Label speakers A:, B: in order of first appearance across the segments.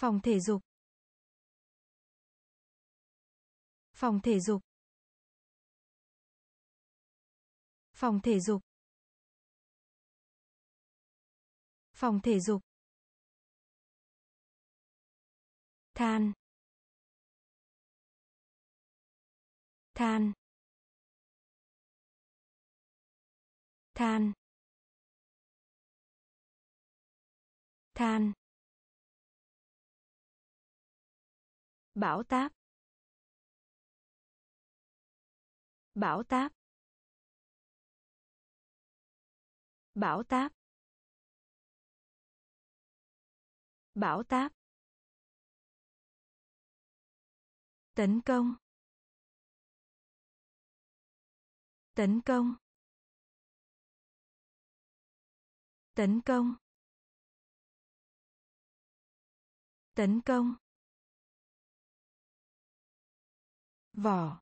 A: Phòng thể dục. Phòng thể dục. Phòng thể dục. Phòng thể dục. Than. Than. Than. Than. Bão táp. Bão táp. Bão táp. Bão táp. Tấn công. Tấn công. Tấn công. Tấn công. Vỏ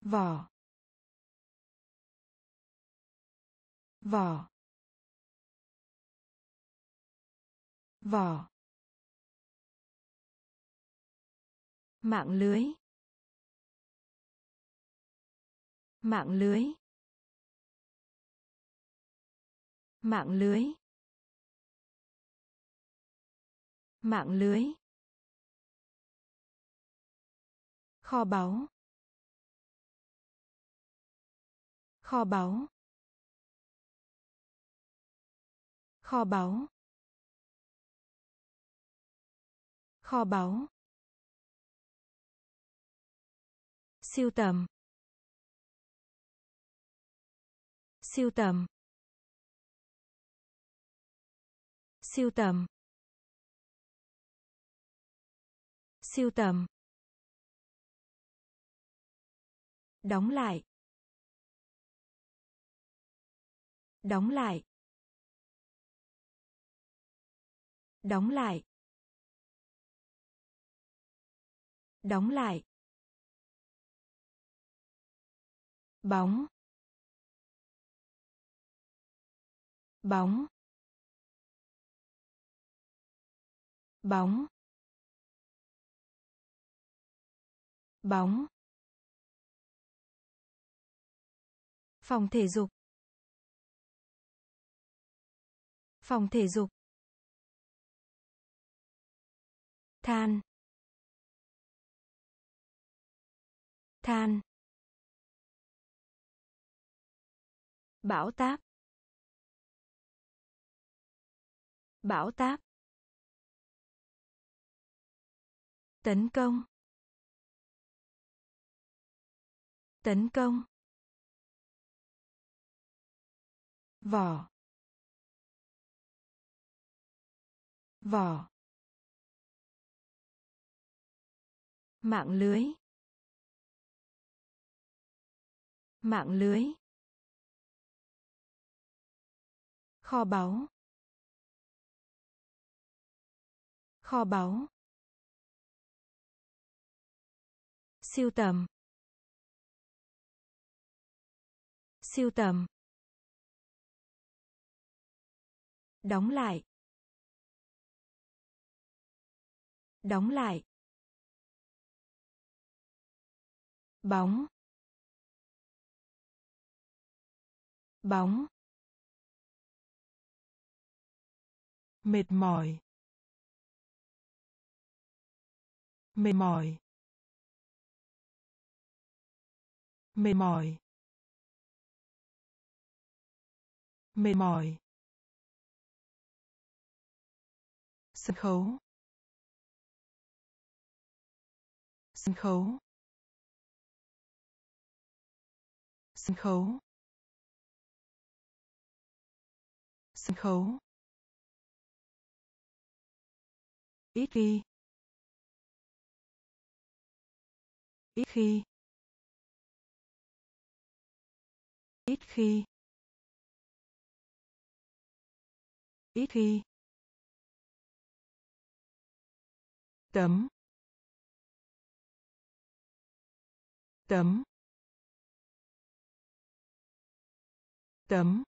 A: vỏ vỏ vỏ mạng lưới mạng lưới mạng lưới mạng lưới. Kho báu. Kho báu. Kho báu. Kho báu. Siêu tầm. Siêu tầm. Siêu tầm. Siêu tầm. Đóng lại. Đóng lại. Đóng lại. Đóng lại. Bóng. Bóng. Bóng. Bóng. Phòng thể dục. Phòng thể dục. Than. Than. Bão táp. Bão táp. Tấn công. Tấn công. Vỏ. Vỏ. Mạng lưới. Mạng lưới. Kho báu. Kho báu. Siêu tầm. Siêu tầm. Đóng lại. Đóng lại. Bóng. Bóng. Mệt mỏi. Mệt mỏi. Mệt mỏi. Mệt mỏi. Sân khấu. Sân khấu. Sân khấu. Sân khấu. Ít khi. Ít khi. Ít khi. Ít khi. Tấm. Tấm. Tấm.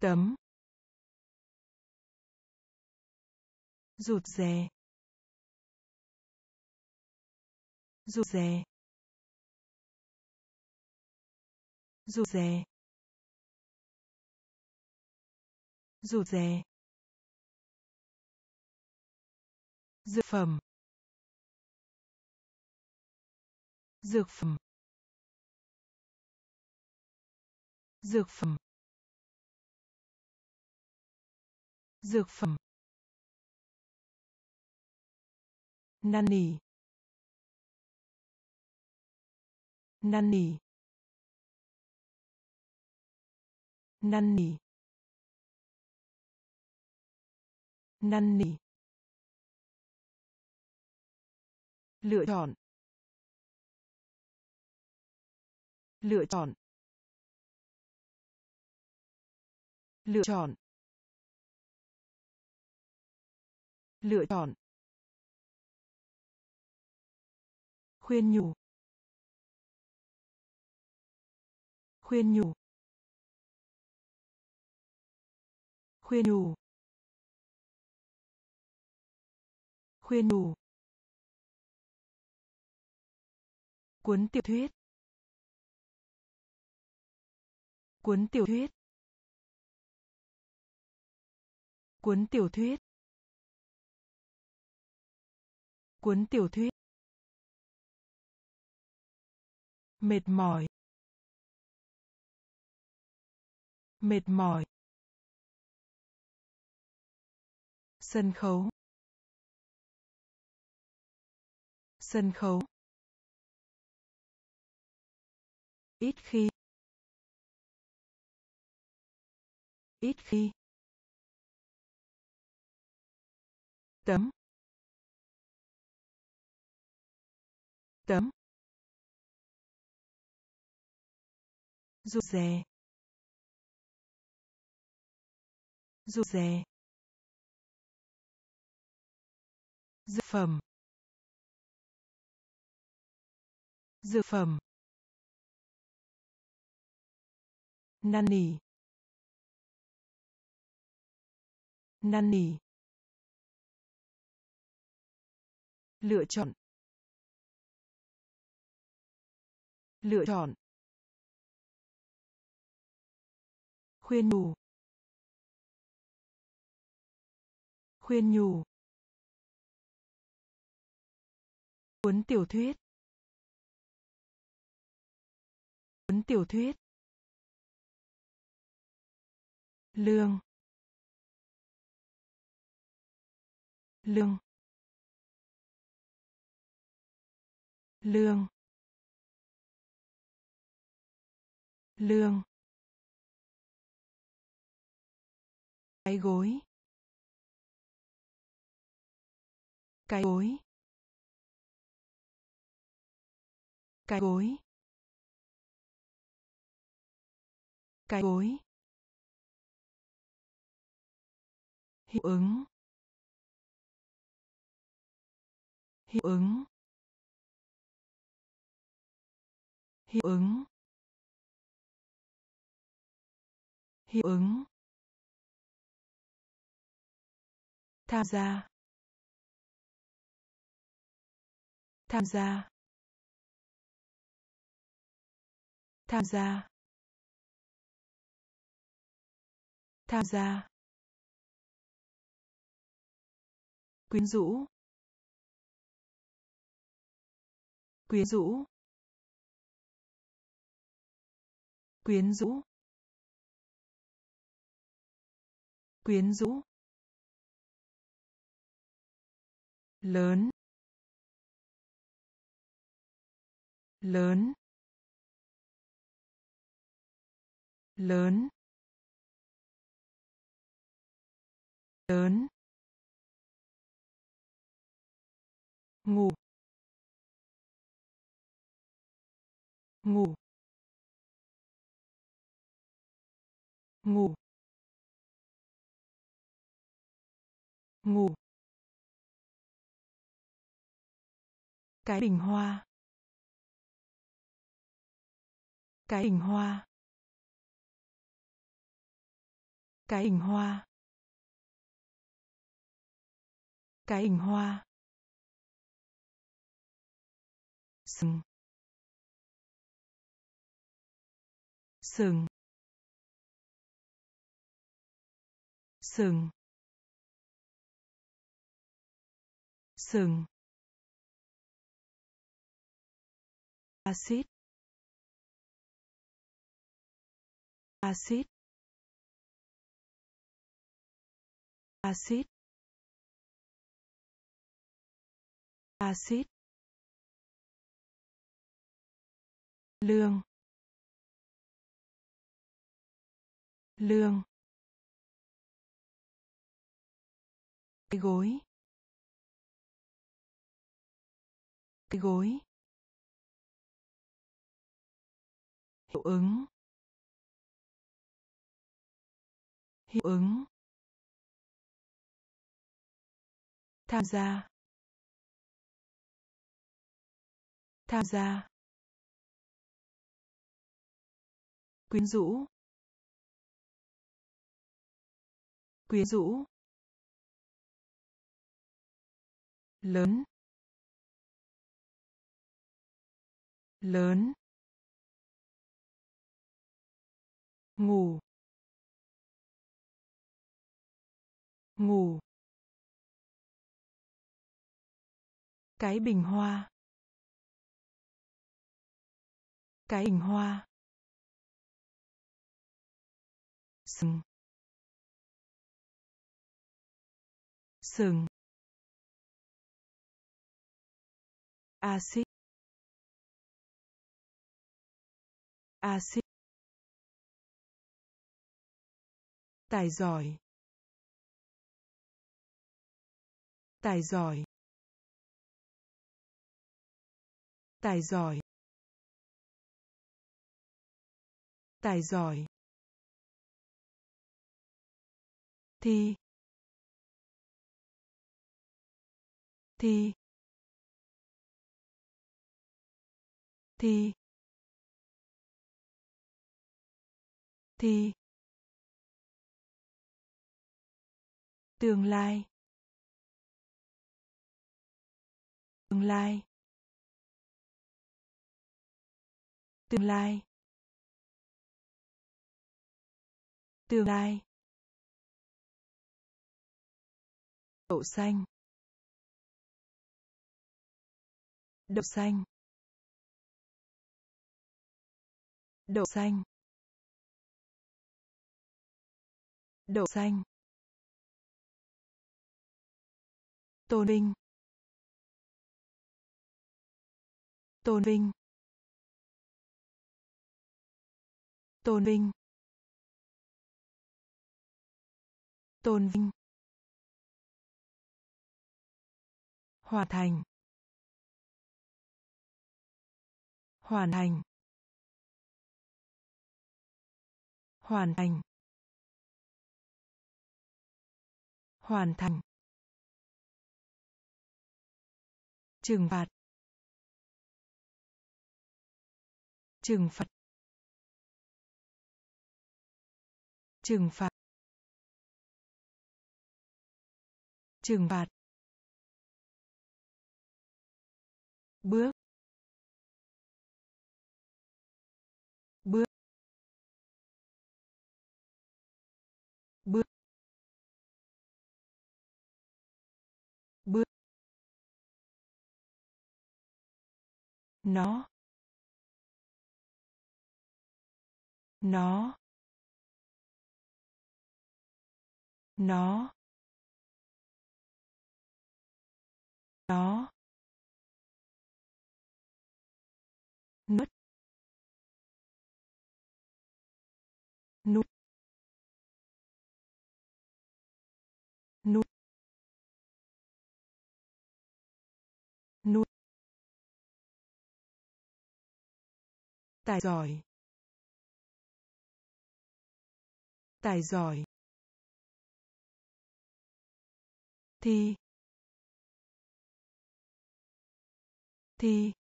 A: Tấm. Rụt rè. Rụt rè. Rụt rè. Rụt rè. Dược phẩm. Dược phẩm. Dược phẩm. Dược phẩm. Năn nỉ năn nỉ năn nỉ năn nỉ lựa chọn. Lựa chọn. Lựa chọn. Lựa chọn. Khuyên nhủ. Khuyên nhủ. Khuyên nhủ. Khuyên nhủ. Cuốn tiểu thuyết. Cuốn tiểu thuyết. Cuốn tiểu thuyết. Cuốn tiểu thuyết. Mệt mỏi. Mệt mỏi. Sân khấu. Sân khấu. Ít khi. Ít khi. Tấm. Tấm. Rụt rè. Rụt rè. Dược phẩm. Dược phẩm. Năn nỉ năn nỉ lựa chọn. Lựa chọn. Khuyên nhủ. Khuyên nhủ. Cuốn tiểu thuyết. Cuốn tiểu thuyết. Lương. Lương. Lương. Lương. Cái gối. Cái gối. Cái gối. Cái gối. Hiệu ứng. Hiệu ứng. Hiệu ứng. Hiệu ứng. Tham gia. Tham gia. Tham gia. Tham gia. Quyến rũ. Quyến rũ. Quyến rũ. Quyến rũ. Lớn. Lớn. Lớn. Lớn. Ngủ. Ngủ. Ngủ. Ngủ. Cái bình hoa. Cái bình hoa. Cái hình hoa. Cái hình hoa. Sừng. Sừng. Sừng. Sừng. Axit axit axit axit lương. Lương. Cái gối. Cái gối. Hiệu ứng. Hiệu ứng. Tham gia. Tham gia. Quyến rũ. Quyến rũ. Lớn. Lớn. Ngủ. Ngủ. Cái bình hoa. Cái bình hoa. Sừng. Sừng. Axit. Axit. Tài giỏi. Tài giỏi. Tài giỏi. Tài giỏi. Thì thì thì thì. Tương lai. Tương lai. Tương lai. Tương lai. Đậu xanh. Đậu xanh. Đậu xanh. Đậu xanh. Tôn vinh. Tôn vinh. Tôn vinh. Tôn vinh. Hoàn thành. Hoàn thành. Hoàn thành. Hoàn thành. Trừng phạt. Trừng phạt. Trừng phạt. Trừng phạt. Bước. Bước. Bước. Bước. Nó. Nó. Nó. Nó. Nu. Nu. Nu. Tài giỏi. Tài giỏi. Thi. Thi.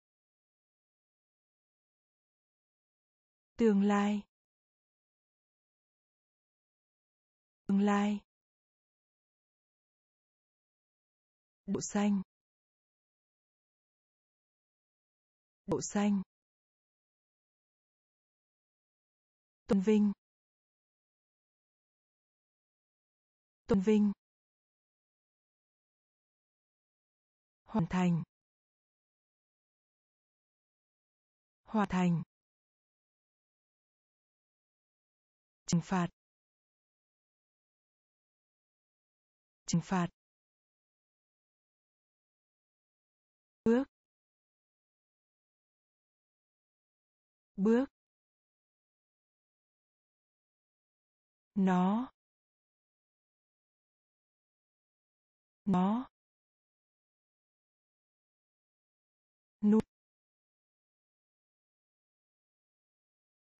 A: Tương lai. Tương lai. Độ xanh. Độ xanh. Tôn vinh. Tôn vinh. Hoàn thành. Hoàn thành. Trừng phạt. Trừng phạt. Bước. Bước. Nó. Nó. Nuôi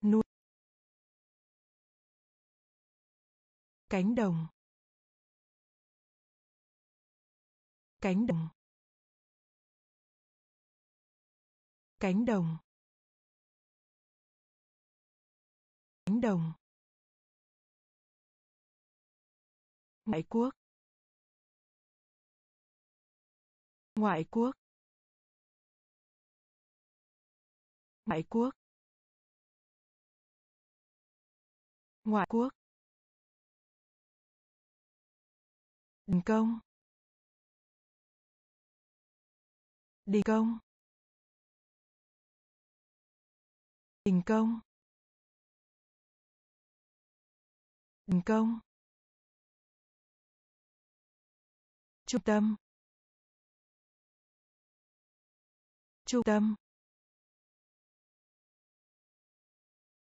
A: nuôi cánh đồng. Cánh đồng. Cánh đồng. Cánh đồng. Ngoại quốc. Ngoại quốc. Ngoại quốc. Ngoại quốc. Đình công. Đình công. Đình công. Đình công. Trung tâm. Trung tâm.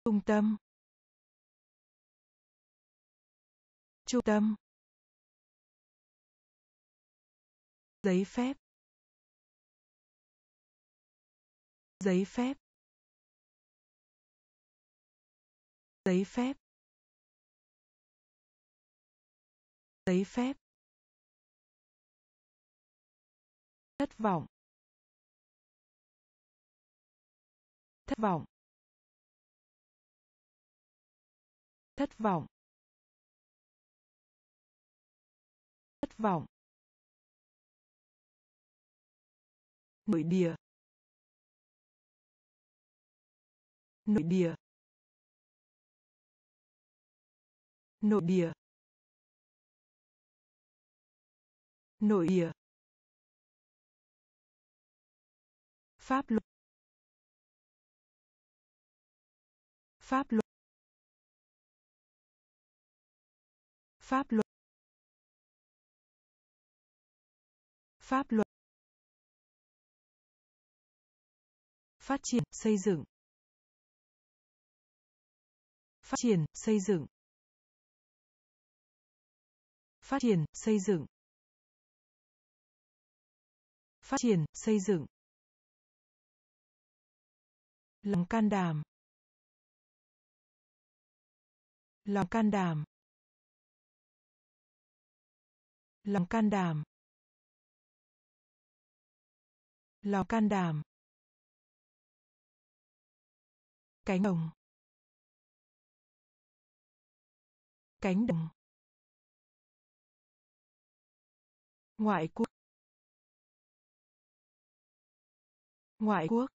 A: Trung tâm. Trung tâm. Giấy phép. Giấy phép. Giấy phép. Giấy phép. Thất vọng. Thất vọng. Thất vọng. Thất vọng. Nội địa. Nội địa nội địa nội địa, pháp luật pháp luật pháp luật pháp luật, phát triển, xây dựng phát triển, xây dựng. Phát triển, xây dựng. Phát triển, xây dựng. Lòng can đảm. Lòng can đảm. Lòng can đảm. Lòng can đảm. Cánh đồng. Cánh đồng. Ngoại quốc. Ngoại quốc.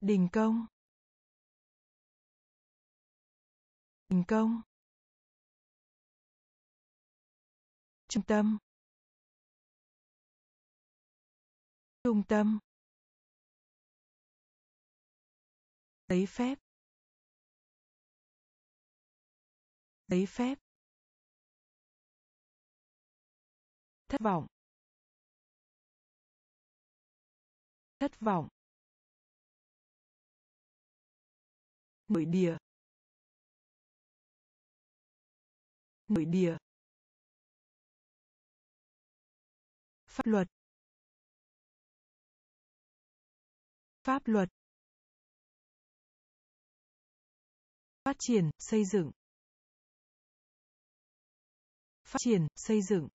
A: Đình công. Đình công. Trung tâm. Trung tâm. Giấy phép. Giấy phép. Thất vọng. Thất vọng. Nội địa. Nội địa. Pháp luật. Pháp luật. Phát triển, xây dựng phát triển, xây dựng.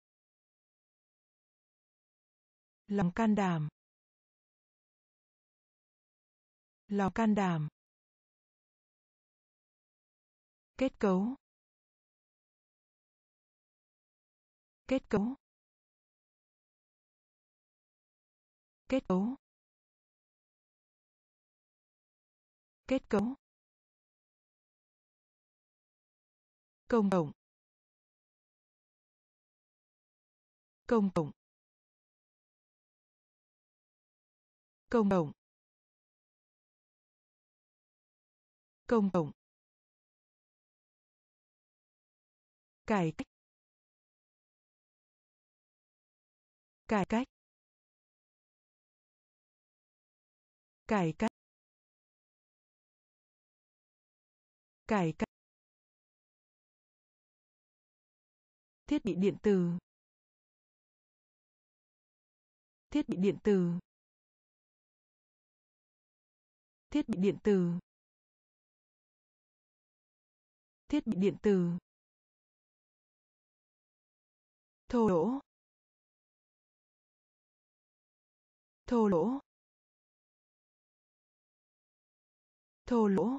A: Lòng can đảm. Lòng can đảm. Kết cấu. Kết cấu. Kết cấu. Kết cấu. Công cộng công cộng. Công cộng. Công cộng. Cải cách. Cải cách. Cải cách. Cải cách. Thiết bị điện tử. Thiết bị điện tử. Thiết bị điện tử. Thiết bị điện tử. Thô lỗ. Thô lỗ. Thô lỗ.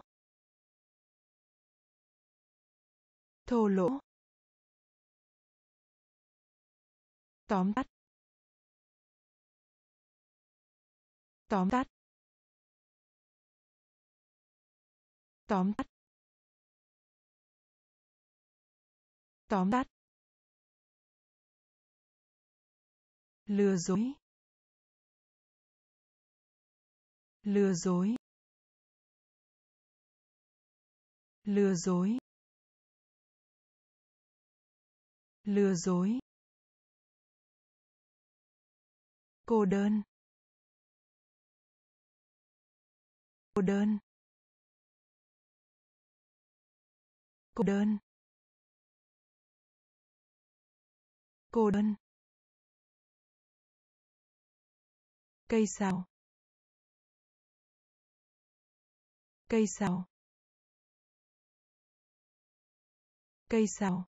A: Thô lỗ. Tóm tắt. Tóm tắt. Tóm tắt. Tóm tắt. Lừa dối. Lừa dối. Lừa dối. Lừa dối. Cô đơn. Cô đơn. Cô đơn. Cô đơn. Cây sào, cây sào, cây sào,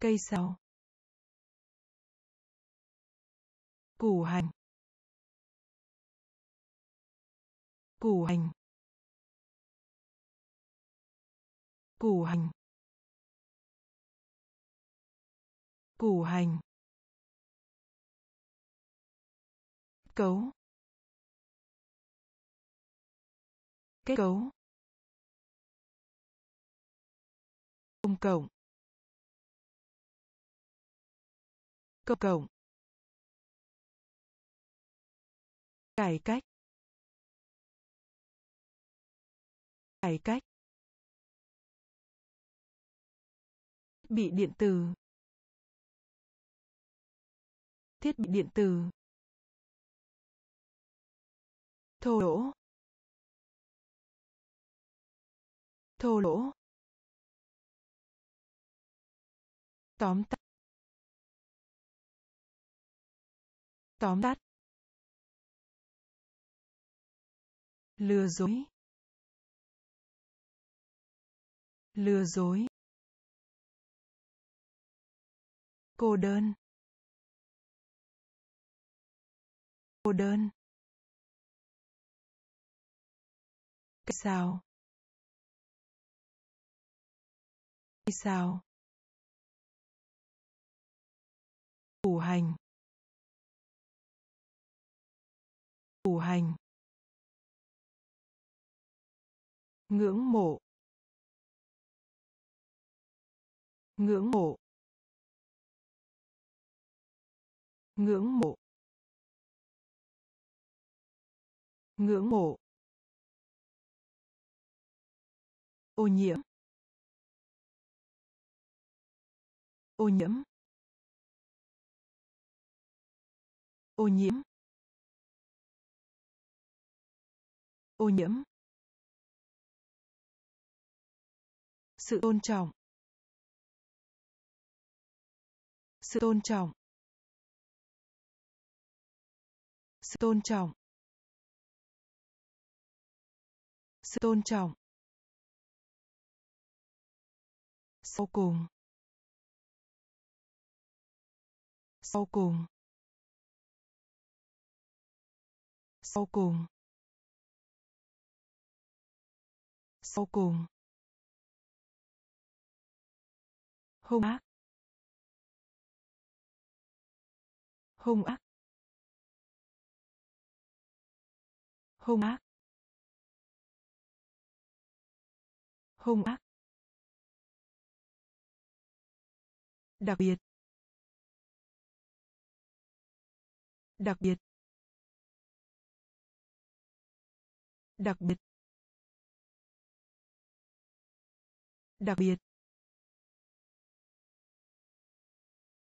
A: cây sào, củ hành. Củ hành. Củ hành. Củ hành. Cấu. Kết cấu. Công cộng. Công cộng. Cải cách. Cải cách. Bị điện tử. Thiết bị điện tử. Thô lỗ. Thô lỗ. Tóm tắt. Tóm tắt. Lừa dối. Lừa dối. Cô đơn. Cô đơn. Cái sao? Cái sao? Củ hành. Củ hành. Ngưỡng mộ. Ngưỡng mộ. Ngưỡng mộ. Ngưỡng mộ. Ô nhiễm. Ô nhiễm. Ô nhiễm. Ô nhiễm. Sự tôn trọng. Sự tôn trọng. Sự tôn trọng. Sự tôn trọng. Sau cùng. Sau cùng. Sau cùng. Sau cùng. Hung ác. Hung ác. Hung ác. Hung ác. Đặc biệt. Đặc biệt. Đặc biệt. Đặc biệt.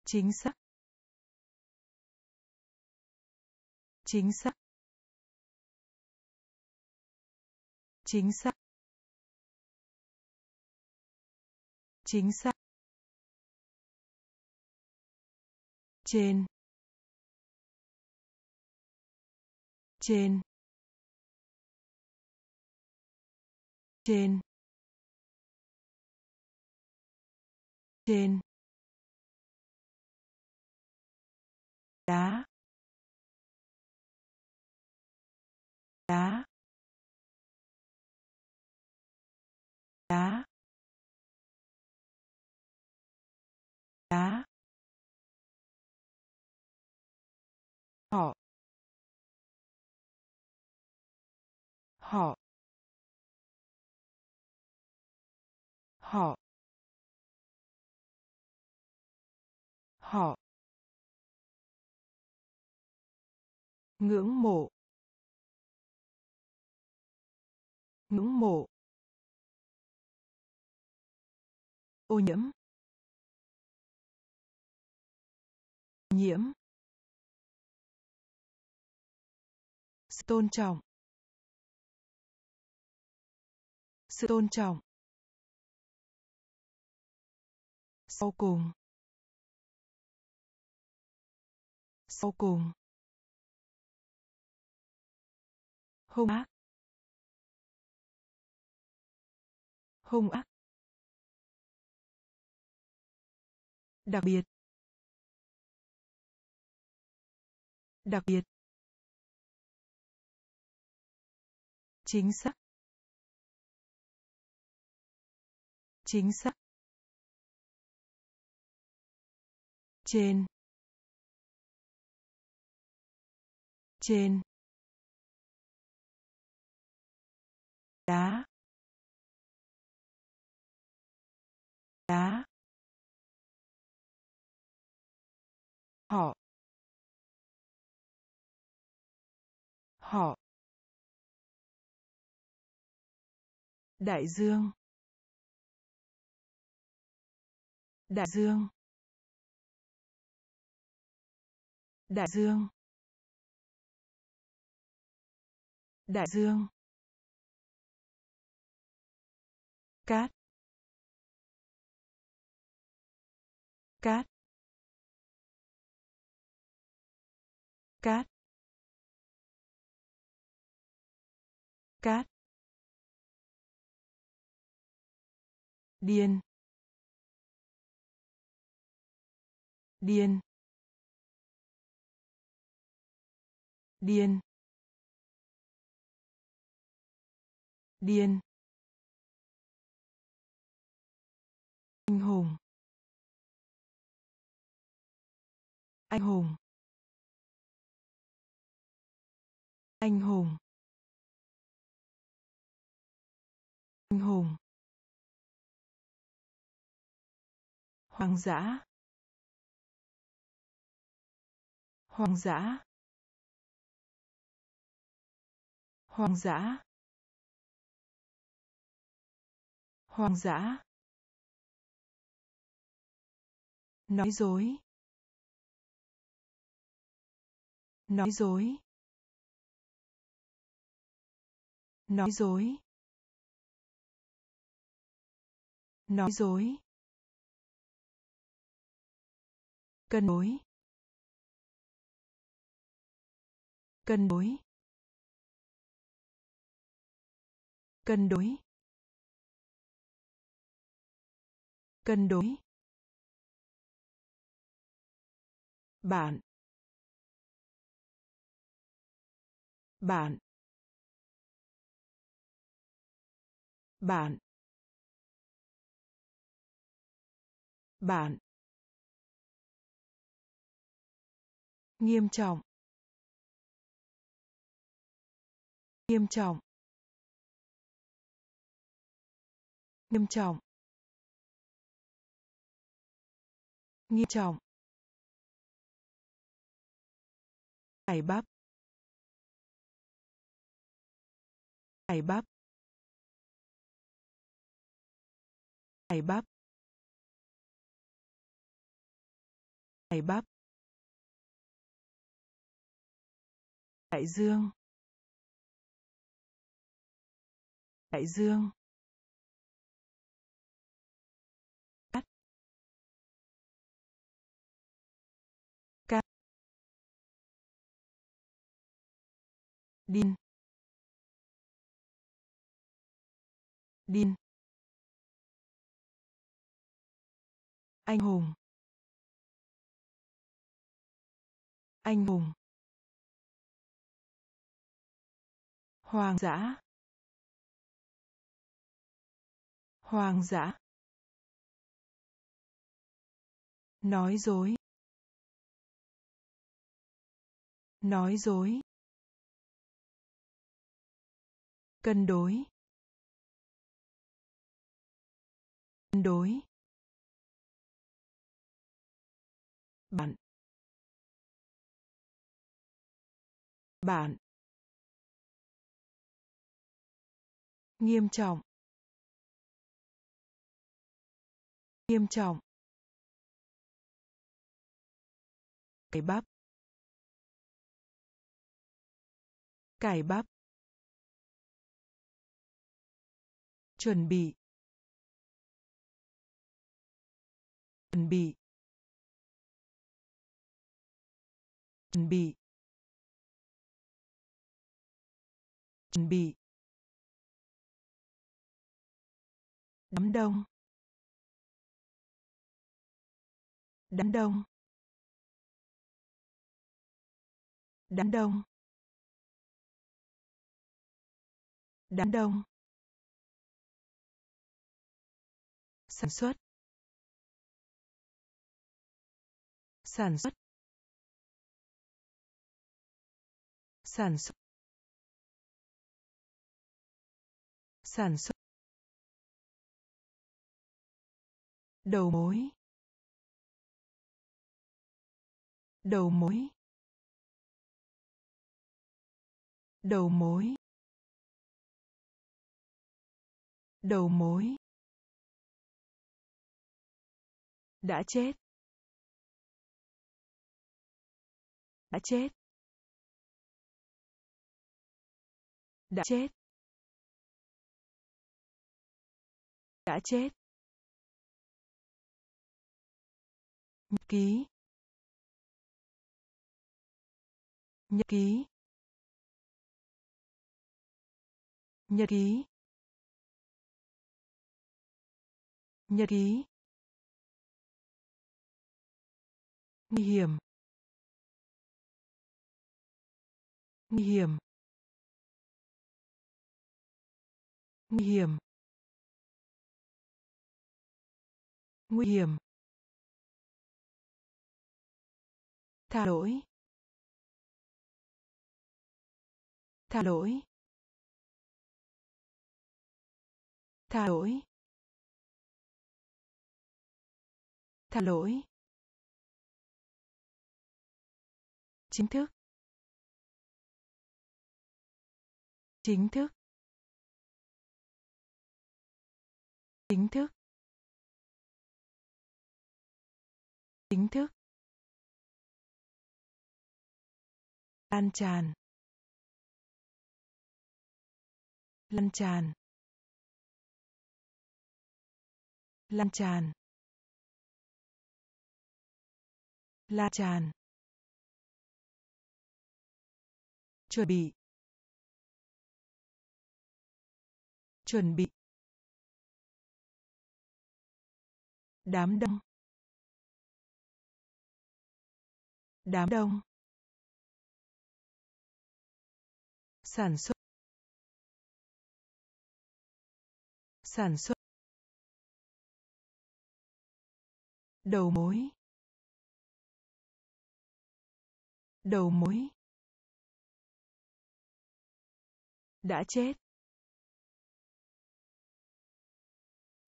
A: Chính xác. Chính xác. Chính xác. Chính xác. Trên. Trên. Trên. Trên. Đá. Đá. Đá. Đá. Họ. Họ. Họ. Họ. Ngưỡng mộ. Ngưỡng mộ. Ô nhiễm. Nhiễm. Sự tôn trọng. Sự tôn trọng. Sau cùng. Sau cùng. Hung ác. Hung ác. Đặc biệt. Đặc biệt. Chính xác. Chính xác. Trên. Trên. Đá. Đá. Họ. Họ. Đại dương. Đại dương. Đại dương. Đại dương. Cát. Cát cát cát điên điên điên điên anh hùng anh hùng. Anh hùng. Anh hùng. Hoang dã. Hoang dã. Hoang dã. Hoang dã. Nói dối. Nói dối. Nói dối. Nói dối. Cân đối. Cân đối. Cân đối. Cân đối. Bạn. Bạn. Bạn. Bạn. Nghiêm trọng. Nghiêm trọng. Nghiêm trọng. Nghiêm trọng. Cải bắp cải bắp? Cải bắp? Cải bắp? Đại dương. Đại dương. Cắt cắt điên điên anh hùng. Anh hùng. Hoang dã. Hoang dã. Nói dối. Nói dối. Cân đối. Đối. Bạn. Bạn. Nghiêm trọng. Nghiêm trọng. Cải bắp. Cải bắp. Chuẩn bị. Chuẩn bị. Chuẩn bị. Chuẩn bị. Đám đông. Đám đông. Đám đông. Đám đông. Sản xuất. Sản xuất. Sản xuất. Sản xuất. Đầu mối. Đầu mối. Đầu mối. Đầu mối. Đã chết. Đã chết. Đã chết. Đã chết. Nhật ký. Nhật ký. Nhật ký. Nhật ký. Nguy hiểm. Nguy hiểm. Nguy hiểm. Nguy hiểm. Tha lỗi. Tha lỗi. Tha lỗi. Tha lỗi. Chính thức. Chính thức. Chính thức. Chính thức. Lan tràn. Lan tràn. Lan tràn. Lan tràn. Chuẩn bị. Chuẩn bị. Đám đông. Đám đông. Sản xuất. Sản xuất. Đầu mối. Đầu mối. Đã chết.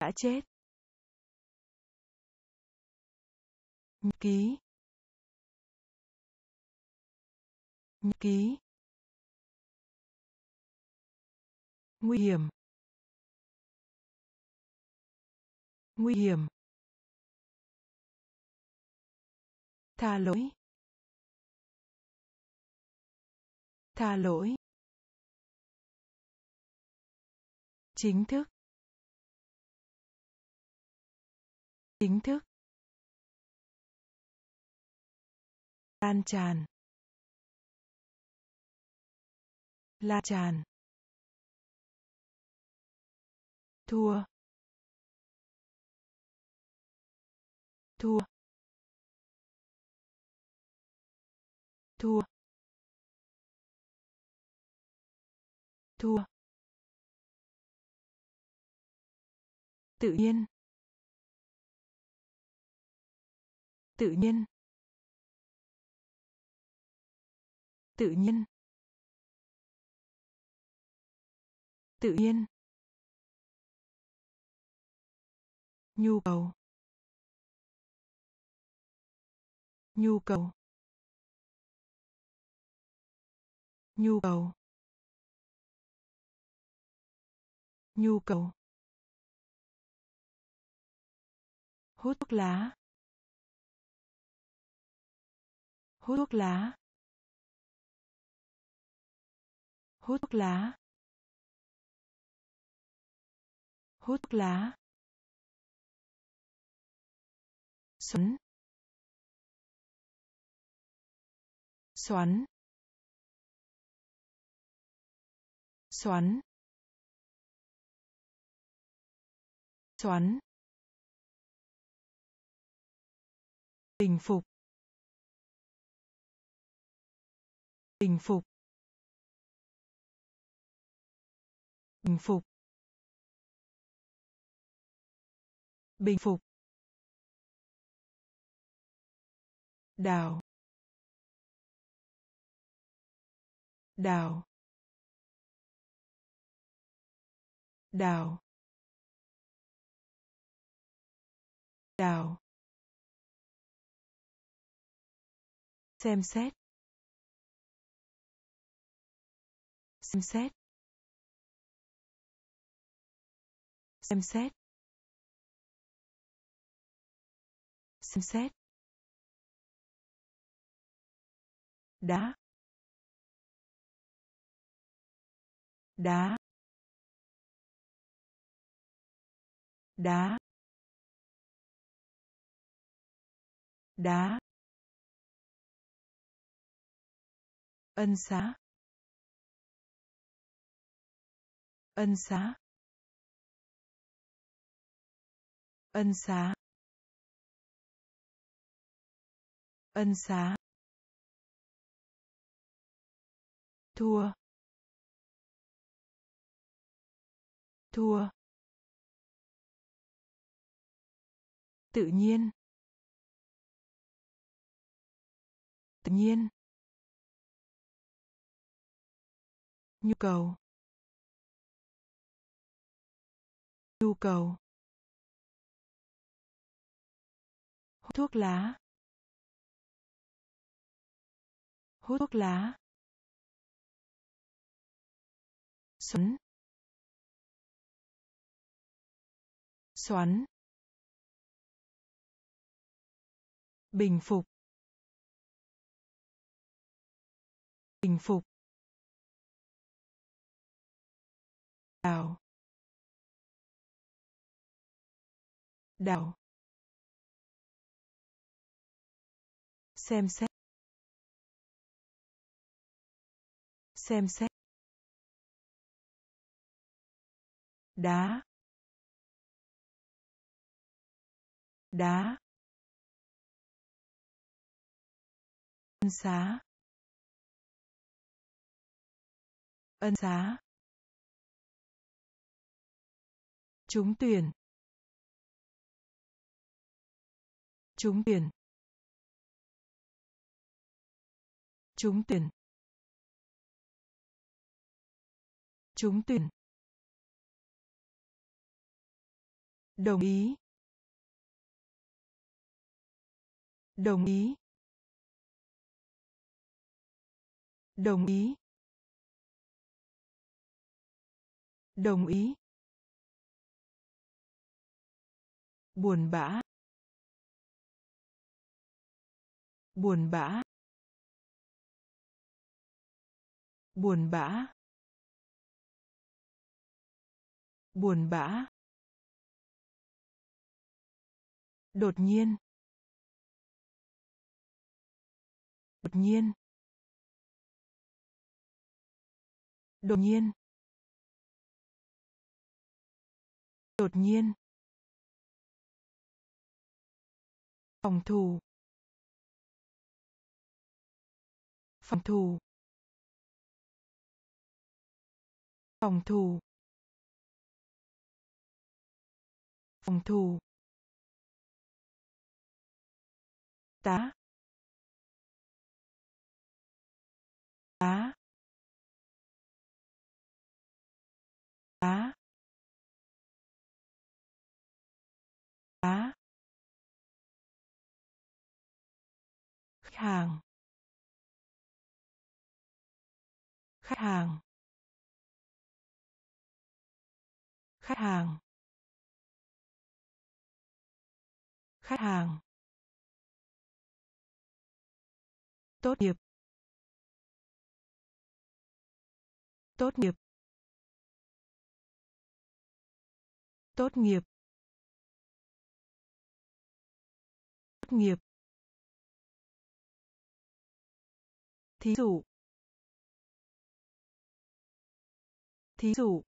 A: Đã chết. Nhật ký. Nhật ký. Nguy hiểm. Nguy hiểm. Tha lỗi. Tha lỗi. Chính thức. Chính thức. Lan tràn. Lan tràn. Thua. Thua. Thua. Thua. Tự nhiên. Tự nhiên. Tự nhiên. Tự nhiên. Nhu cầu. Nhu cầu. Nhu cầu. Nhu cầu. Hút thuốc lá. Hút thuốc lá. Hút thuốc lá. Hút thuốc lá. Xoắn. Xoắn. Xoắn. Xoắn. Bình phục. Bình phục. Bình phục. Bình phục. Đào. Đào. Đào. Đào. Xem xét. Xem xét. Xem xét. Xem xét. Đá. Đá. Đá. Đá. Ân xá. Ân xá. Ân xá. Ân xá. Thua. Thua. Tự nhiên. Tự nhiên. Nhu cầu. Nhu cầu. Hút thuốc lá. Hút thuốc lá. Xoắn. Xoắn. Bình phục. Bình phục. Đào. Đảo, xem xét. Xem xét. Đá. Đá. Ân xá. Ân xá. Trúng tuyển. Trúng tuyển. Trúng tuyển. Trúng tuyển. Đồng ý. Đồng ý. Đồng ý. Đồng ý. Buồn bã. Buồn bã. Buồn bã. Buồn bã. Đột nhiên. Đột nhiên. Đột nhiên. Đột nhiên. Phòng thủ. Phòng thủ phòng thủ phòng thủ tá. Tá. Tá. Tá. Khách hàng. Khách hàng. Khách hàng. Khách hàng. Tốt nghiệp. Tốt nghiệp. Tốt nghiệp. Tốt nghiệp. Thí dụ. Thí dụ.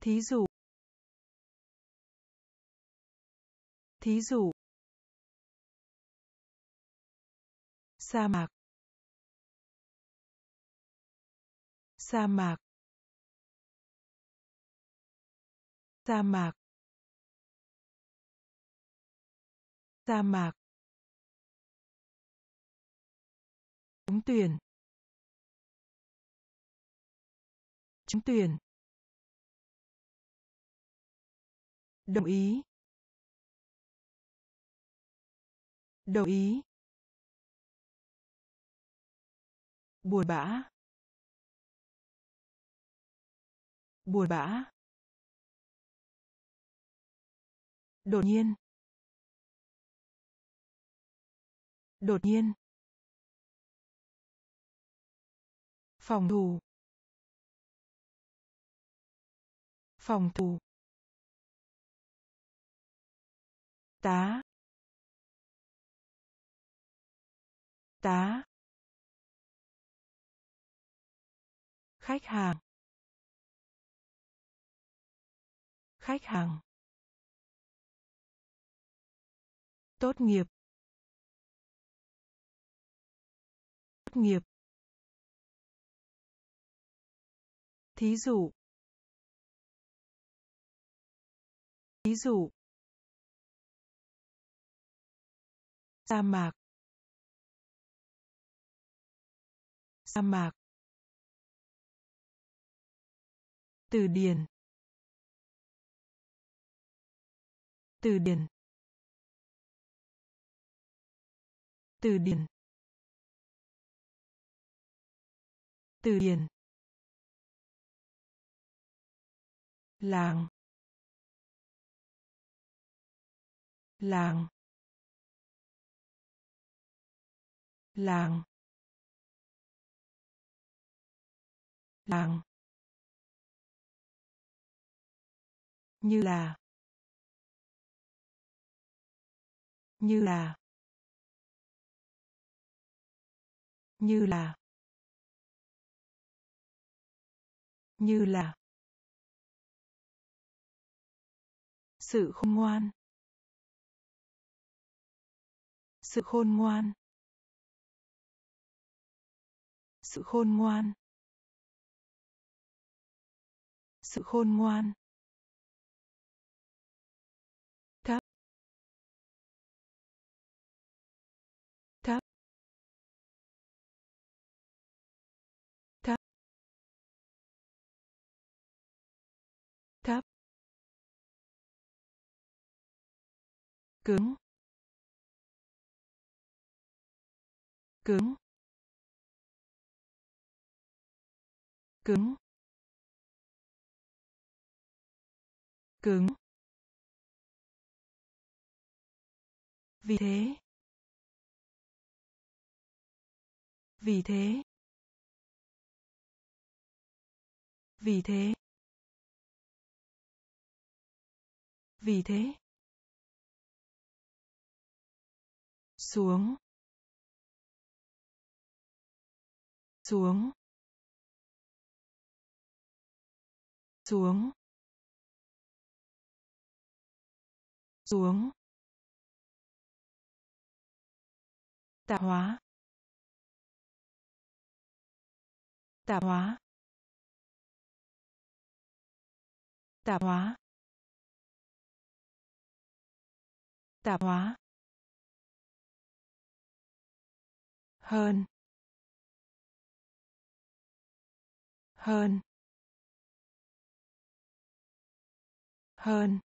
A: Thí dụ. Thí dụ. Sa mạc. Sa mạc. Sa mạc. Sa mạc. Ứng tuyển. Trúng tuyển. Đồng ý. Đồng ý. Buồn bã. Buồn bã. Đột nhiên. Đột nhiên. Phòng thủ. Phòng thủ. Tá. Tá. Khách hàng. Khách hàng. Tốt nghiệp. Tốt nghiệp. Thí dụ. Ví dụ, sa mạc sa mạc, từ điển từ điển từ điển từ điển. Làng. Làng. Làng. Làng. Như là. Như là. Như là. Như là. Sự khôn ngoan. Sự khôn ngoan. Sự khôn ngoan. Sự khôn ngoan. Thấp thấp thấp thấp cứng. Cứng. Cứng. Cứng. Vì thế. Vì thế. Vì thế. Vì thế. Xuống. Xuống. Xuống. Xuống. Tạo hóa. Tạo hóa. Tạo hóa. Tạo hóa. Hơn. Hơn. Hơn.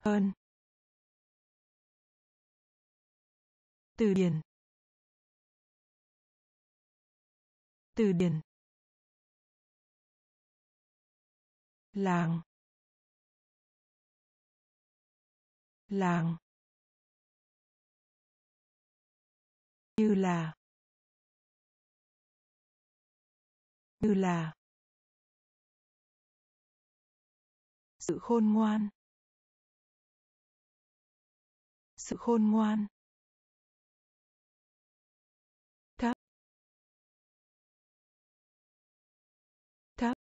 A: Hơn. Từ điển. Từ điển. Làng. Làng. Như là. Như là sự khôn ngoan. Sự khôn ngoan. Thấp thấp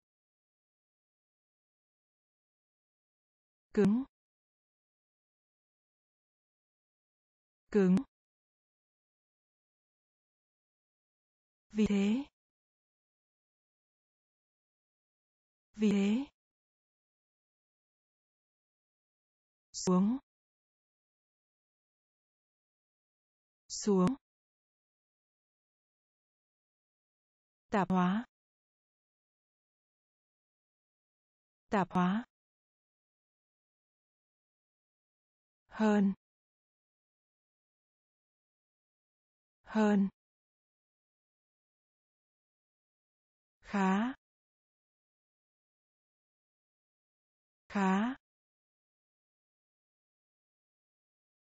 A: cứng. Cứng. Vì thế vì thế xuống xuống tạp hóa tạp hóa hơn hơn khá khá.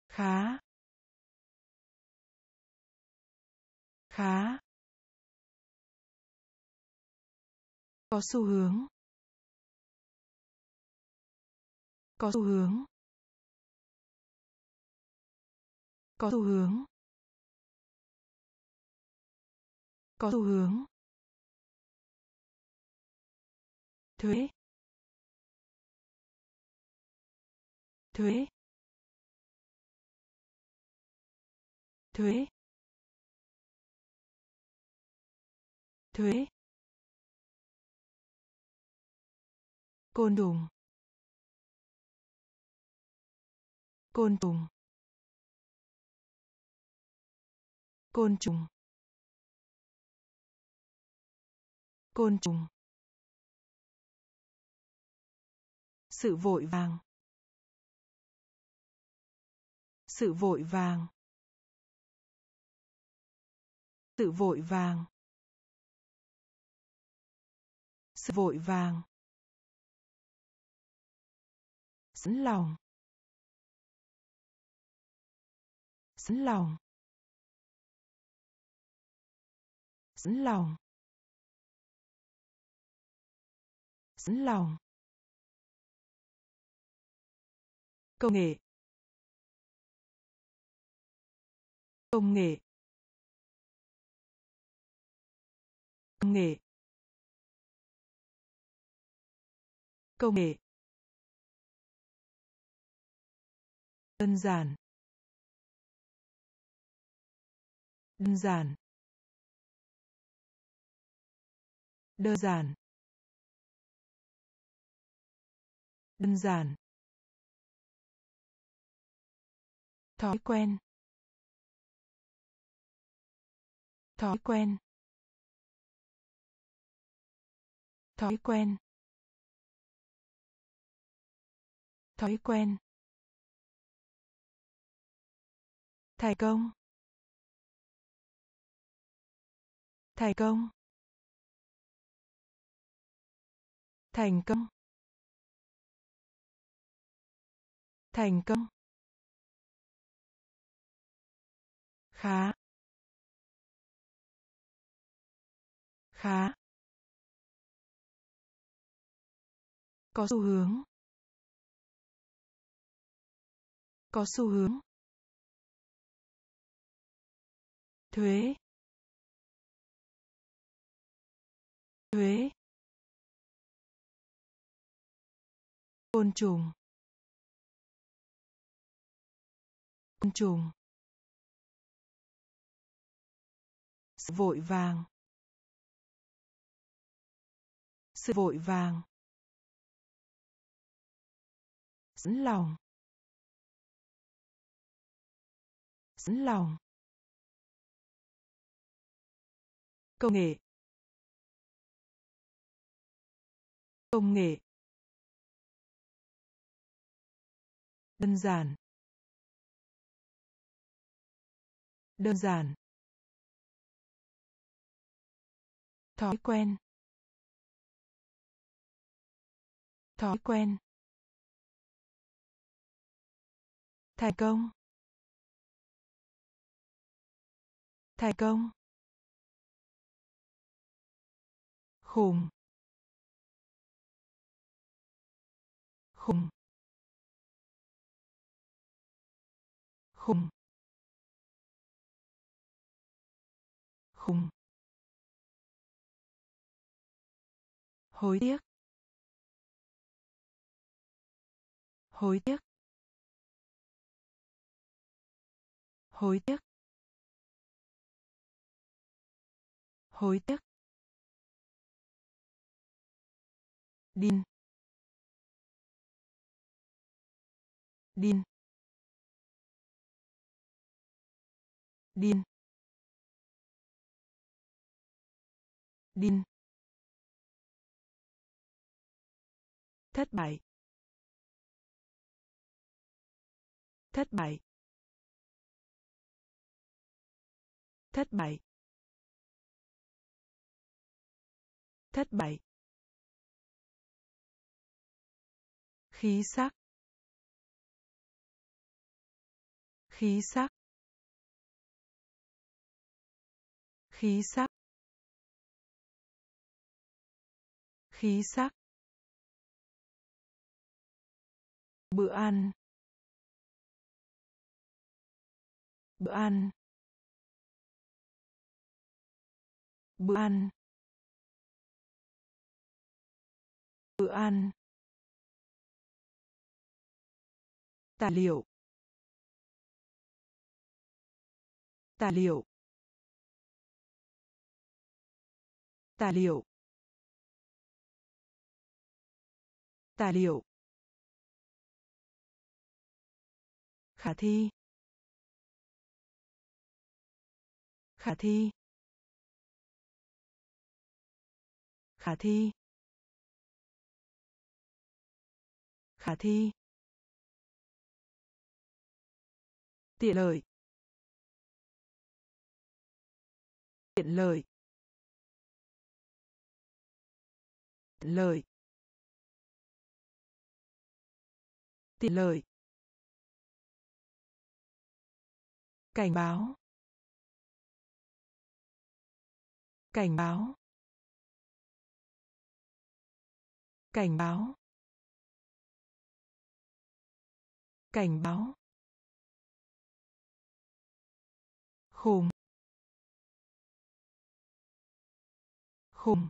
A: Khá. Khá. Có xu hướng. Có xu hướng. Có xu hướng. Có xu hướng. Thuế. Thuế thuế thuế côn trùng côn trùng côn trùng côn trùng. Sự vội vàng. Sự vội vàng. Sự vội vàng. Sự vội vàng. Sẵn lòng. Sẵn lòng. Sẵn lòng. Sẵn lòng. Công nghệ. Công nghệ. Công nghệ. Công nghệ. Đơn giản. Đơn giản. Đơn giản. Đơn giản. Thói quen. Thói quen. Thói quen. Thói quen. Thành công. Thành công. Thành công. Thành công. Khá. Khá. Có xu hướng. Có xu hướng. Thuế. Thuế. Côn trùng. Côn trùng. Sự vội vàng. Sự vội vàng. Sẵn lòng. Sẵn lòng. Công nghệ. Công nghệ. Đơn giản. Đơn giản. Thói quen. Thói quen. Thành công. Thành công. Khùng khùng khùng khùng hối tiếc. Hối tiếc. Hối tiếc. Hối tiếc. Điên. Điên. Điên. Điên. Thất bại. Thất bại. Thất bại. Thất bại. Khí sắc. Khí sắc. Khí sắc. Khí sắc. Bữa ăn. Bữa ăn. Bữa ăn. Bữa ăn. Tài liệu. Tài liệu. Tài liệu. Tài liệu. Khả thi. Khả thi. Khả thi. Khả thi. Tiện lợi. Tiện lợi. Tiện lợi. Tiện lợi. Cảnh báo. Cảnh báo. Cảnh báo. Cảnh báo. Khùng. Khùng.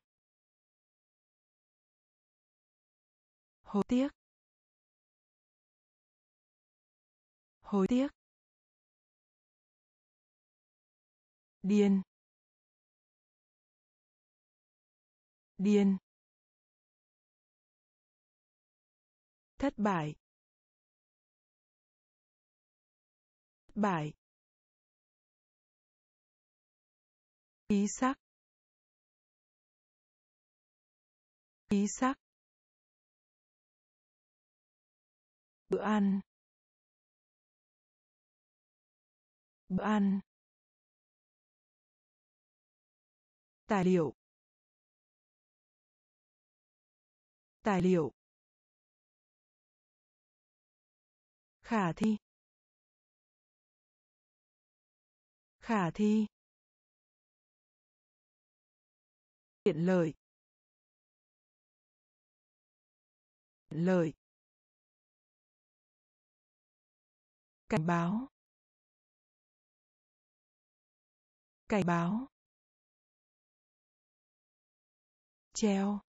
A: Hối tiếc. Hối tiếc. Điên. Điên. Thất bại. Thất bại. Ý sắc. Ý sắc. Bữa ăn. Bữa ăn. Tài liệu. Tài liệu khả thi khả thi tiện lợi lợi cảnh báo cảnh báo treo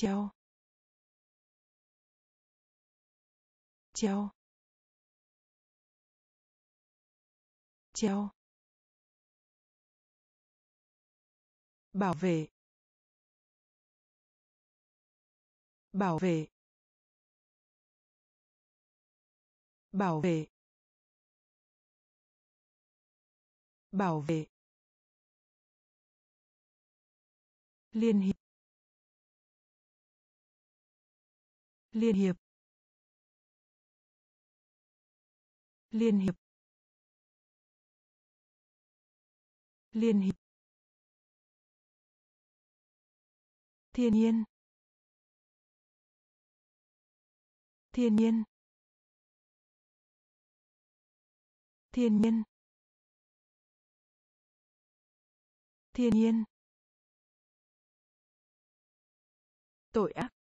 A: treo treo treo bảo vệ. Bảo vệ. Bảo vệ. Bảo vệ. Liên hiệp liên hiệp. Liên hiệp. Liên hiệp. Thiên nhiên. Thiên nhiên. Thiên nhiên. Thiên nhiên. Tội ác.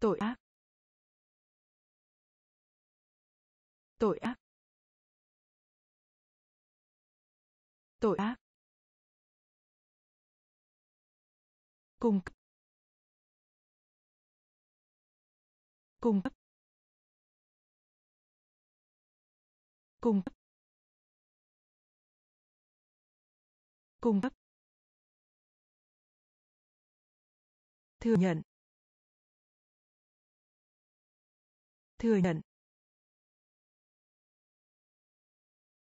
A: Tội ác. Tội ác. Tội ác. Cung cấp. Cung cấp. Cung cấp. Cung cấp. Thừa nhận. Thừa nhận.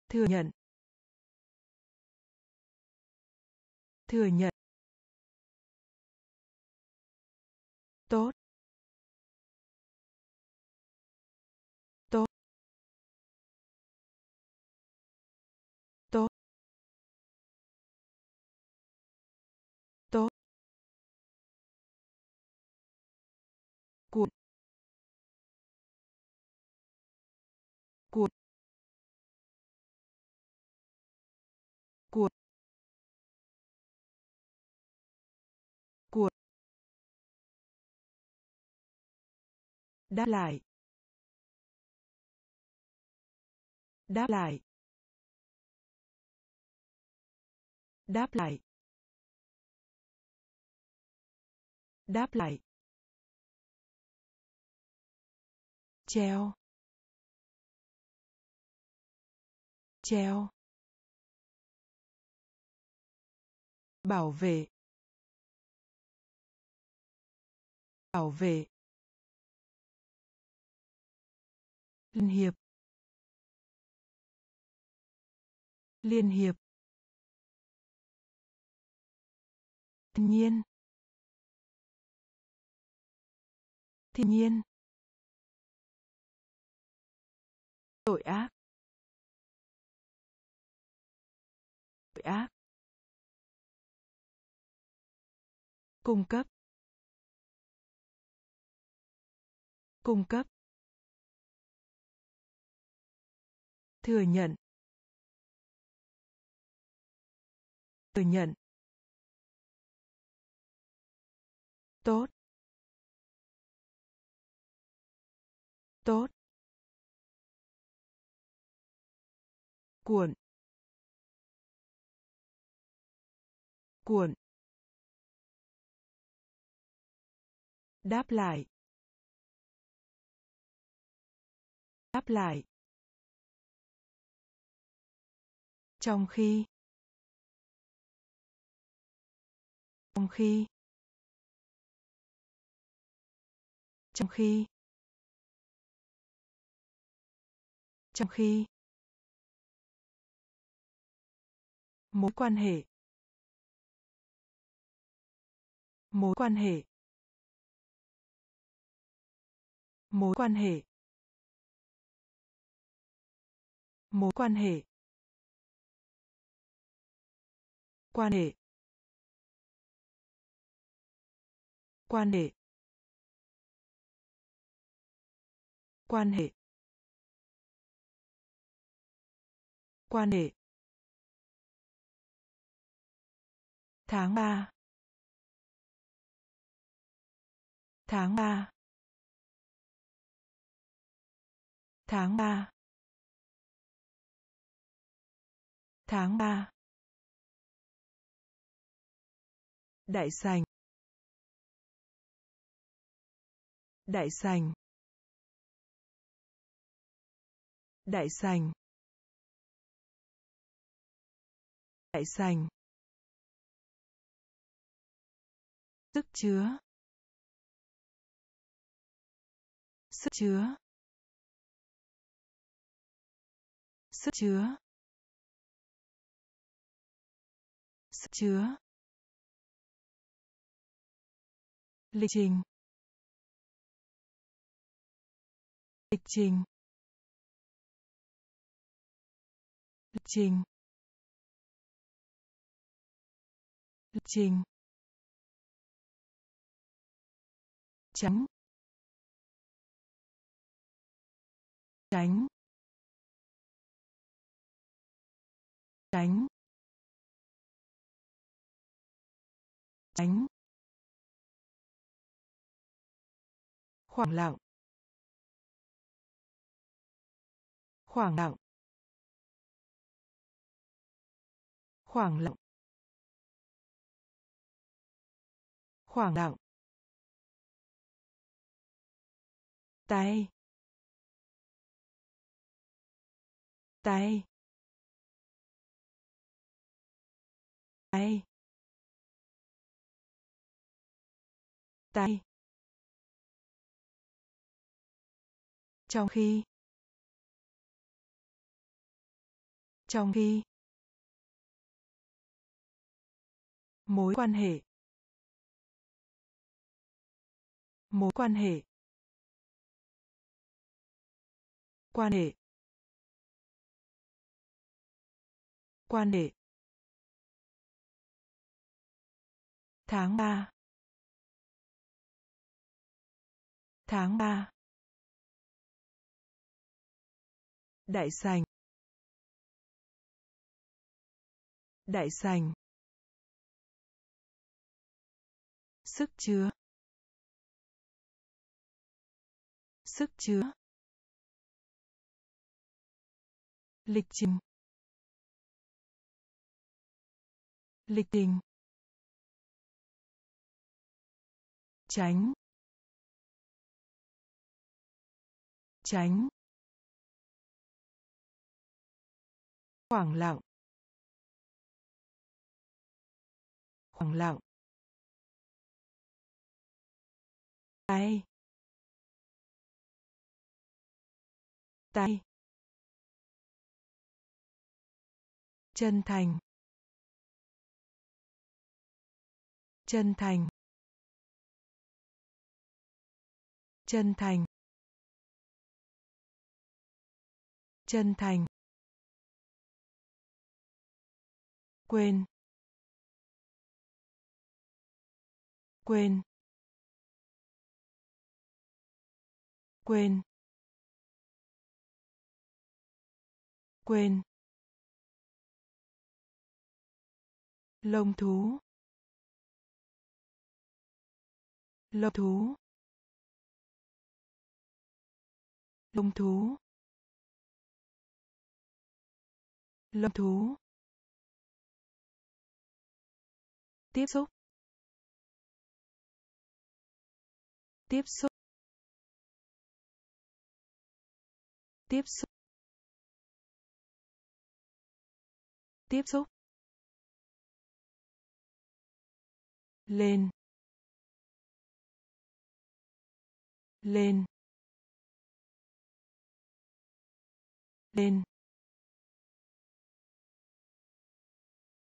A: Thừa nhận. Thừa nhận. Tốt. Đáp lại. Đáp lại. Đáp lại. Đáp lại. Treo. Treo. Bảo vệ. Bảo vệ. Liên hiệp. Liên hiệp. Thiên nhiên. Thiên nhiên. Tội ác. Tội ác. Cung cấp. Cung cấp. Thừa nhận. Thừa nhận. Tốt. Tốt. Cuộn. Cuộn. Đáp lại. Đáp lại. Trong khi. Trong khi. Trong khi. Trong khi. Mối quan hệ. Mối quan hệ. Mối quan hệ. Mối quan hệ. Quan hệ. Quan hệ. Quan hệ. Quan hệ. Tháng ba. Tháng ba. Tháng ba. Tháng ba. Đại sành. Đại sành. Đại sành. Đại sành. Sức chứa. Sức chứa. Sức chứa. Sức chứa. Lịch trình. Lịch trình. Lịch trình. Lịch trình. Tránh. Tránh. Tránh. Tránh. Khoảng lặng. Khoảng lặng. Khoảng lặng. Khoảng lặng. Tay. Tay. Tay. Tay. Trong khi. Trong khi. Mối quan hệ. Mối quan hệ. Quan hệ. Quan hệ. Tháng ba. Tháng ba. Đại sành. Đại sành. Sức chứa. Sức chứa. Lịch trình. Lịch trình. Tránh. Tránh. Khoảng lặng. Khoảng lặng. Tay. Tay. Chân thành. Chân thành. Chân thành. Chân thành. Quên. Quên. Quên. Quên. Lông thú. Lông thú. Lông thú. Lông thú. Tiếp xúc. Tiếp xúc. Tiếp xúc. Tiếp xúc. Lên. Lên. Lên.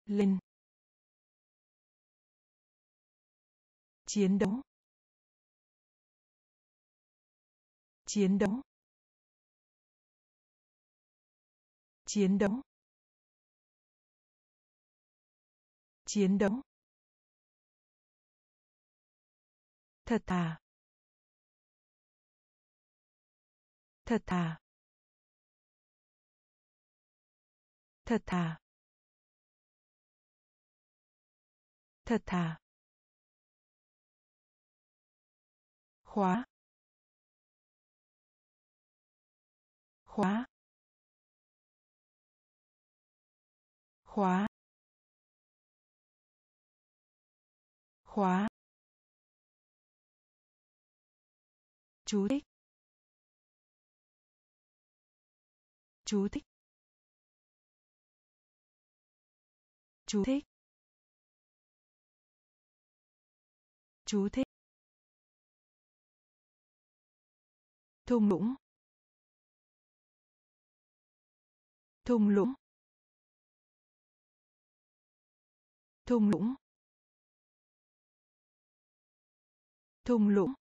A: Lên. Chiến đấu. Chiến đấu. Chiến đấu. Chiến đấu. Thật thà thật thà thật thà thật thà khóa. Khóa. Khóa. Khóa. Chú thích. Chú thích. Chú thích. Chú thích. Thung lũng. Thung lũng. Thung lũng. Thung lũng.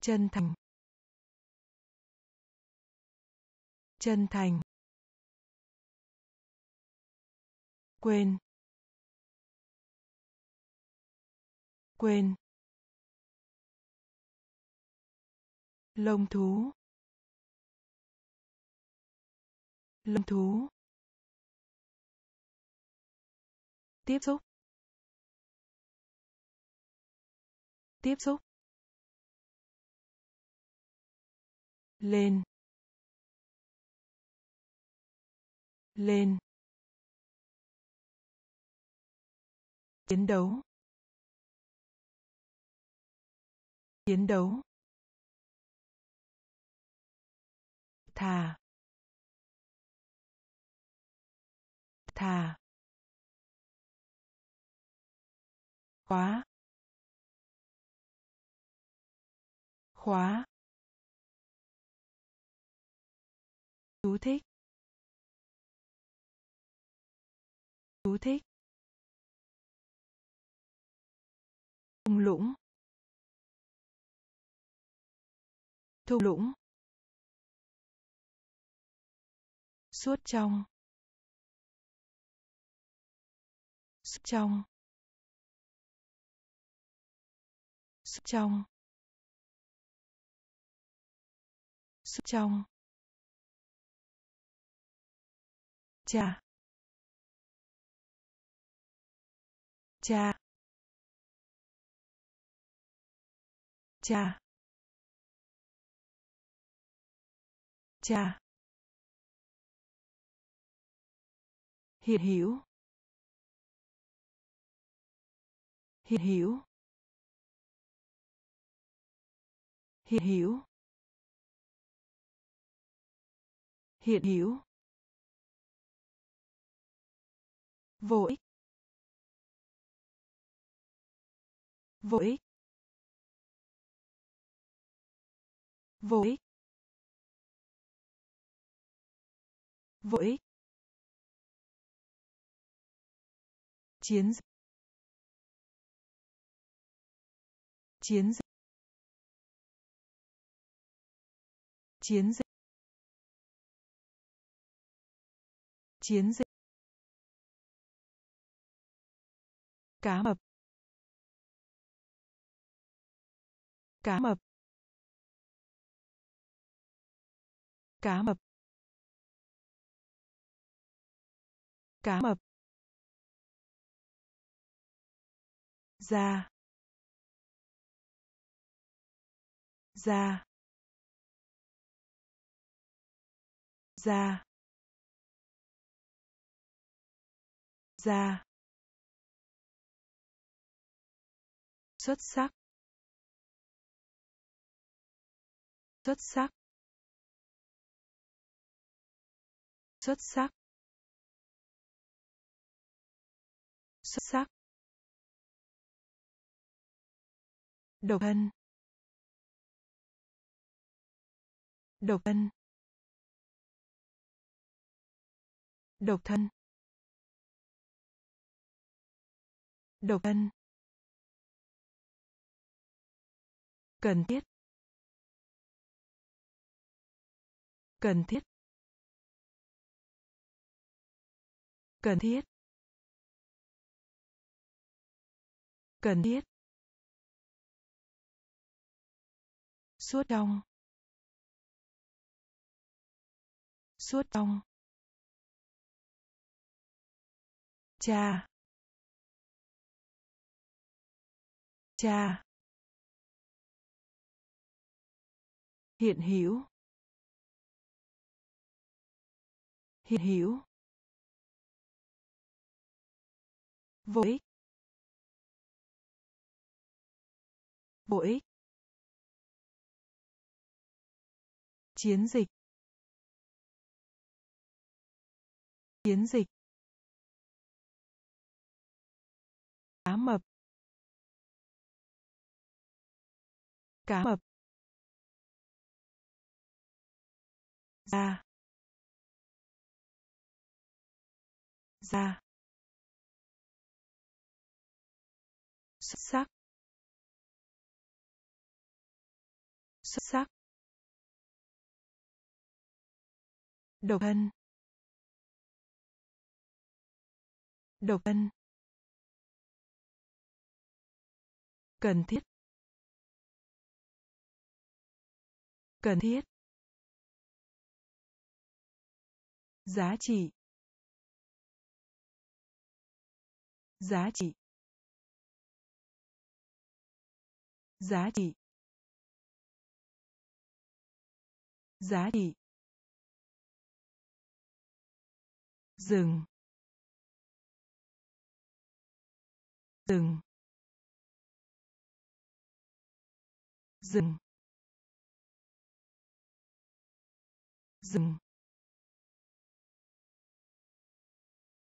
A: Chân thành. Chân thành. Quên. Quên. Lông thú. Lông thú. Tiếp xúc. Tiếp xúc. Lên. Lên. Chiến đấu. Chiến đấu. Thà thà khóa. Khóa. Chú thích. Chú thích. Thung lũng. Thung lũng. Suốt trong. Suốt trong. Suốt trong. Suốt trong. Cha cha cha cha hiện hiểu. Hiện hiểu. Hiện hiểu. Hiện hiểu. Vô ích. Vô ích. Vô ích. Vô ích. Chiến dịch. Chiến dịch. Chiến dịch. Chiến dịch. Cá mập. Cá mập. Cá mập. Cá mập. Ra. Ra. Ra. Ra. Xuất sắc. Xuất sắc. Xuất sắc. Xuất sắc. Độc thân. Độc thân. Độc thân. Độc thân. Cần thiết. Cần thiết. Cần thiết. Cần thiết. Suốt trong suốt trong cha. Cha. Hiện hữu. Hiện hữu. Vô ích. Vô ích. Chiến dịch. Chiến dịch. Cá mập. Cá mập. Da. Da. Xuất sắc. Xuất sắc. Độc thân. Độc thân. Cần thiết. Cần thiết. Giá trị. Giá trị. Giá trị. Giá trị. Dừng. Dừng. Dừng. Dừng.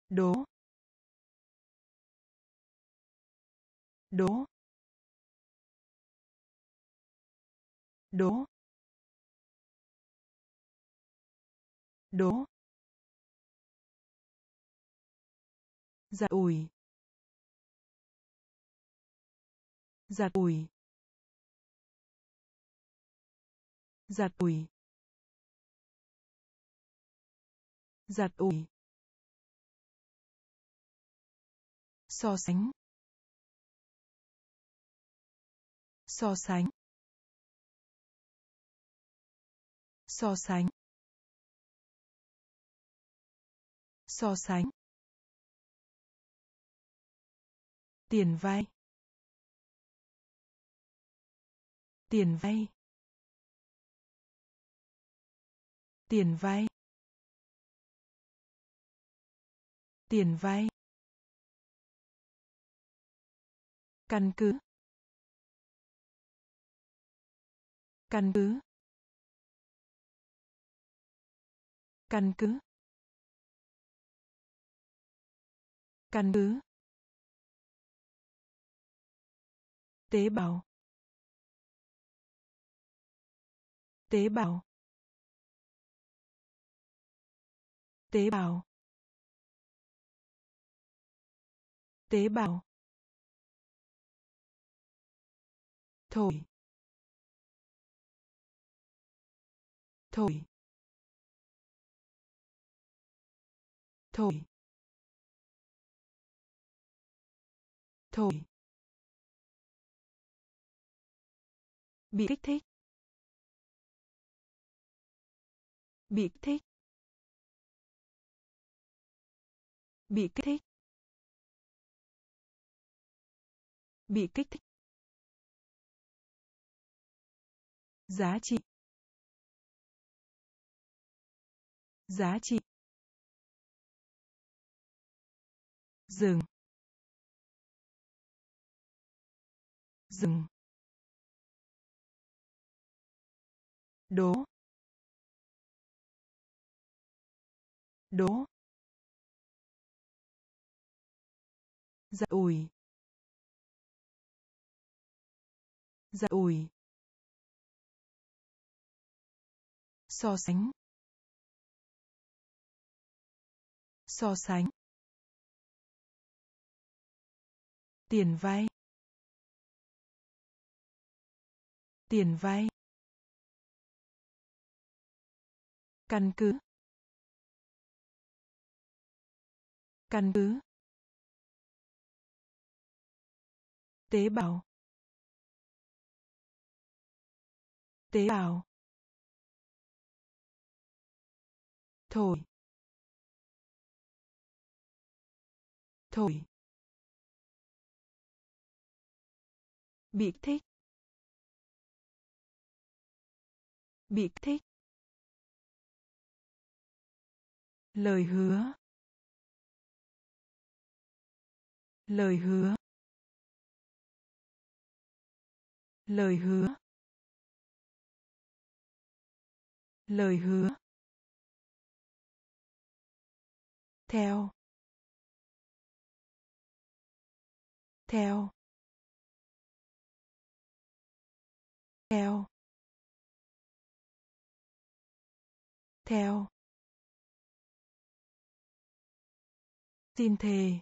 A: Đố. Đố. Đố. Đố. Giặt ủi. Giặt ủi. Giặt ủi. Giặt ủi. So sánh. So sánh. So sánh. So sánh. Tiền vay. Tiền vay. Tiền vay. Tiền vay. Căn cứ. Căn cứ. Căn cứ. Căn cứ. Tế bào. Tế bào. Tế bào. Tế bào. Thổi. Thổi. Thổi. Thổi. Bị kích thích. Bị kích thích. Bị kích thích. Bị kích thích. Giá trị. Giá trị. Dừng. Dừng. Đố. Đố. Giật ủi. Giật ủi. So sánh. So sánh. Tiền vay. Tiền vay. Căn cứ. Căn cứ. Tế bào. Tế bào. Thổi. Thổi. Bị thích bị thích lời hứa. Lời hứa. Lời hứa. Lời hứa. Theo. Theo. Theo. Theo. Xin thề.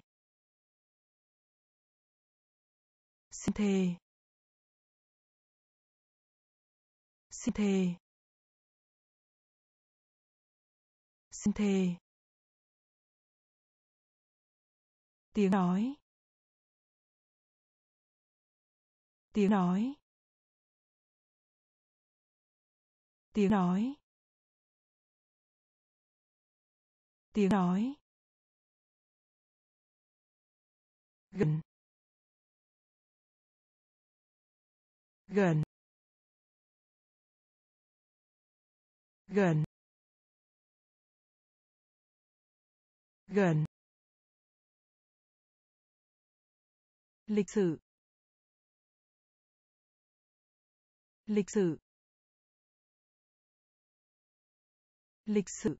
A: Xin thề. Xin thề. Xin thề. Tiếng nói. Tiếng nói. Tiếng nói. Tiếng nói. Gần. Gần. Gần. Gần. Lịch sử. Lịch sử. Lịch sử.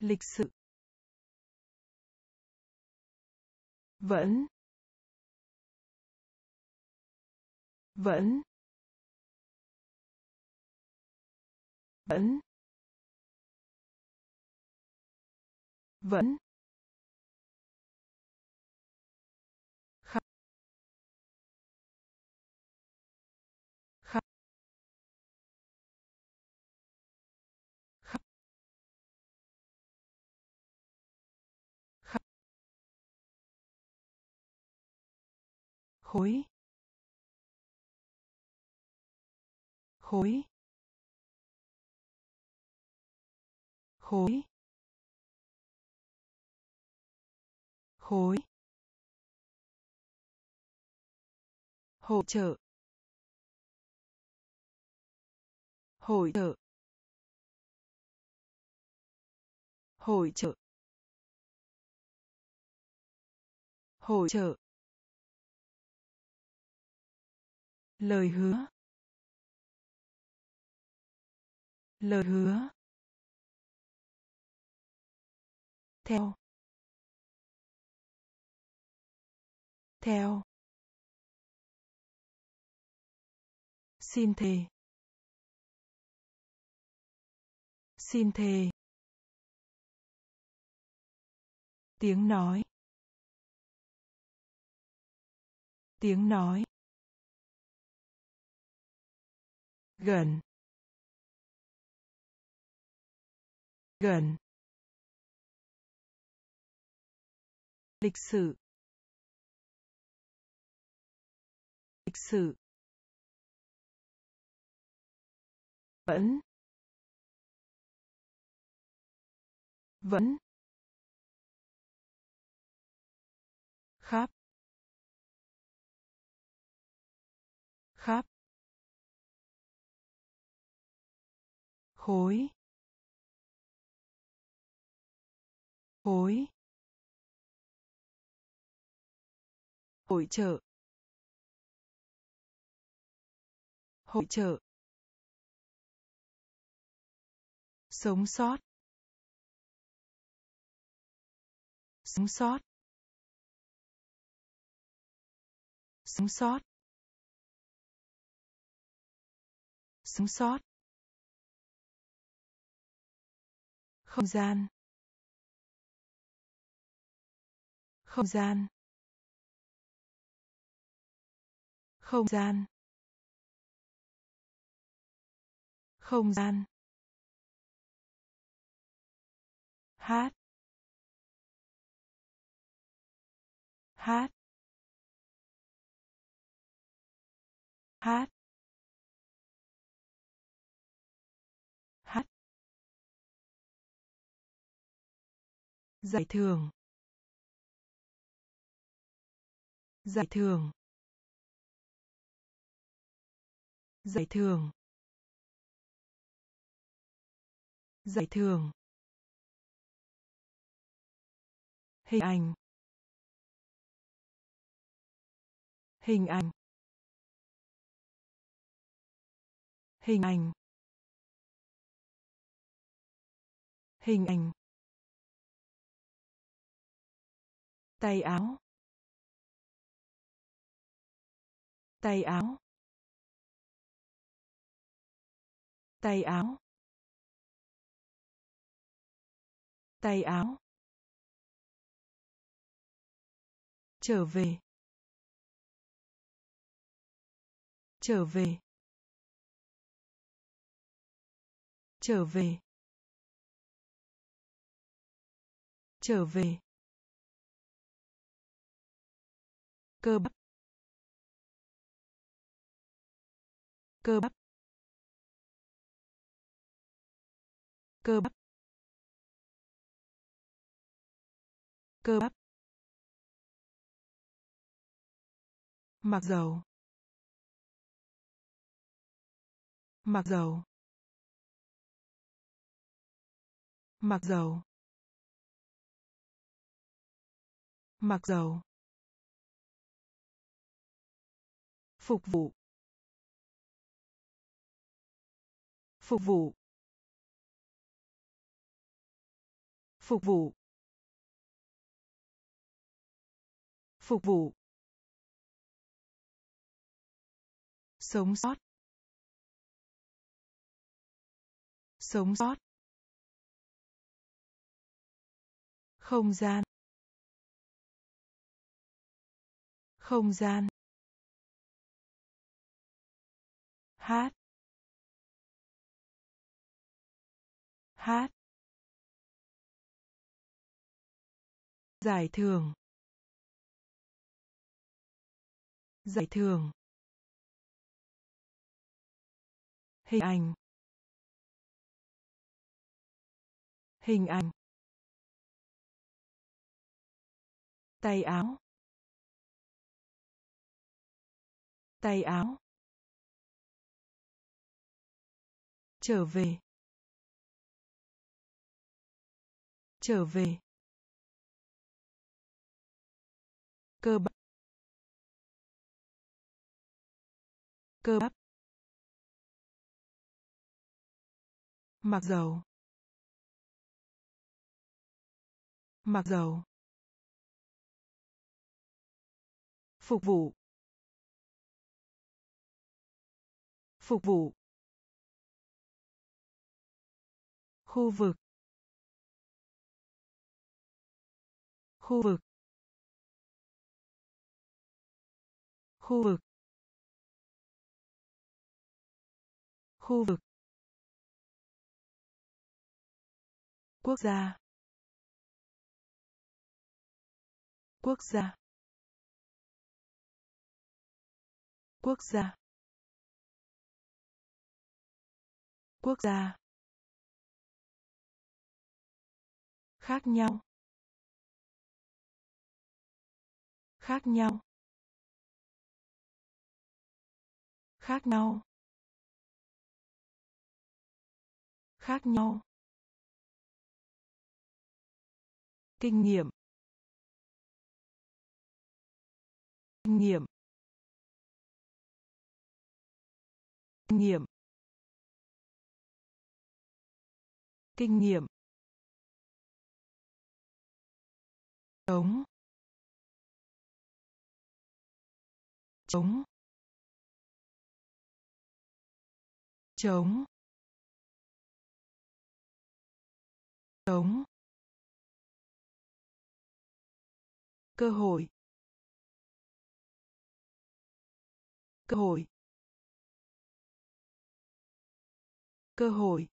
A: Lịch sử. Vẫn. Vẫn. Vẫn. Vẫn. Khối. Khối. Khối. Khối. Hỗ trợ. Hỗ trợ. Hỗ trợ. Hỗ trợ. Lời hứa. Lời hứa. Theo. Theo. Xin thề. Xin thề. Tiếng nói. Tiếng nói. Gần gần lịch sử lịch sử vẫn vẫn khắp khắp khối. Khối. Hội trợ hội trợ sống sót. Sống sót. Sống sót. Sống sót. Không gian. Không gian. Không gian. Không gian. Hát. Hát. Hát. Giải thưởng. Giải thưởng. Giải thưởng. Giải thưởng. Hình ảnh. Hình ảnh. Hình ảnh. Hình ảnh. Tay áo. Tay áo. Tay áo. Tay áo. Trở về. Trở về. Trở về. Trở về. Cơ bắp. Cơ bắp. Cơ bắp. Cơ bắp. Mặc dầu. Mặc dầu. Mặc dầu. Mặc dầu. Phục vụ. Phục vụ. Phục vụ. Phục vụ. Sống sót. Sống sót. Không gian. Không gian. Hát. Hát. Giải thưởng. Giải thưởng. Hình ảnh. Hình ảnh. Tay áo. Tay áo. Trở về. Trở về. Cơ bắp. Cơ bắp. Mặc dầu. Mặc dầu. Phục vụ. Phục vụ. Khu vực. Khu vực. Khu vực. Khu vực. Quốc gia. Quốc gia. Quốc gia. Quốc gia. Khác nhau. Khác nhau. Khác nhau. Khác nhau. Kinh nghiệm. Kinh nghiệm. Kinh nghiệm. Kinh nghiệm. Chống chống chống chống cơ hội. Cơ hội. Cơ hội.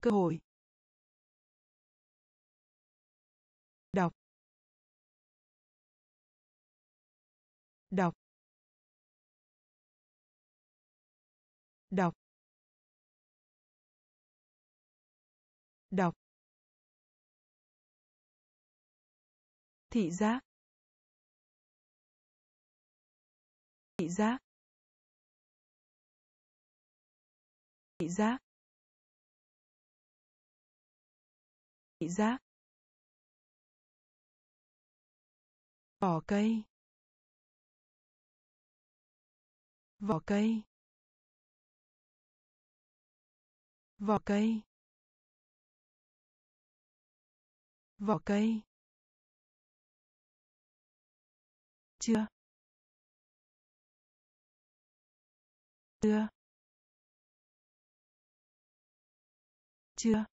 A: Cơ hội. Đọc. Đọc. Đọc. Thị giác. Thị giác. Thị giác. Thị giác. Vỏ cây. Vỏ cây. Vỏ cây. Vỏ cây. Chưa. Chưa. Chưa.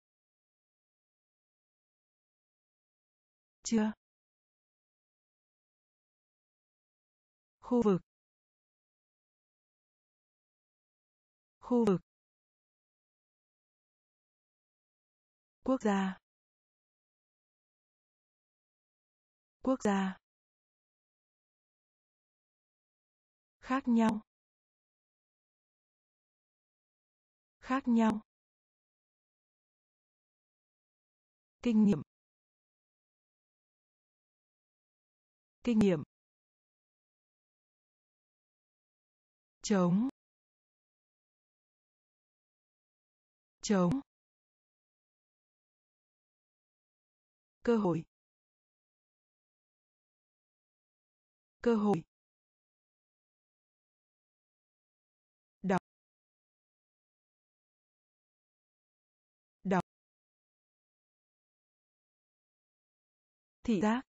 A: Chưa. Khu vực. Khu vực. Quốc gia. Quốc gia. Khác nhau. Khác nhau. Kinh nghiệm. Kinh nghiệm. Chống. Chống. Cơ hội. Cơ hội. Đọc. Đọc. Thị giác.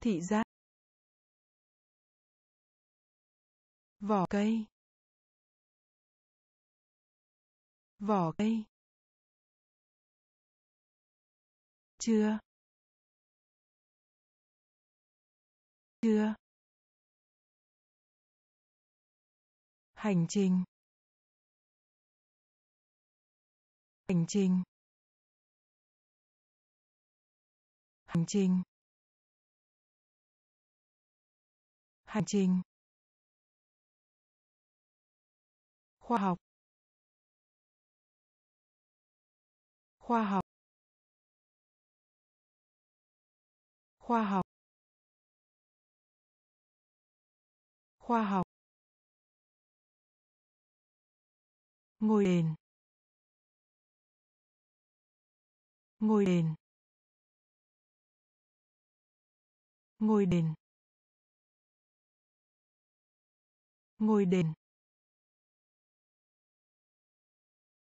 A: Thị giác. Vỏ cây. Vỏ cây. Chưa. Chưa. Hành trình. Hành trình. Hành trình. Hành trình. Khoa học. Khoa học. Khoa học. Khoa học. Ngôi đền. Ngôi đền. Ngôi đền. Ngôi đền.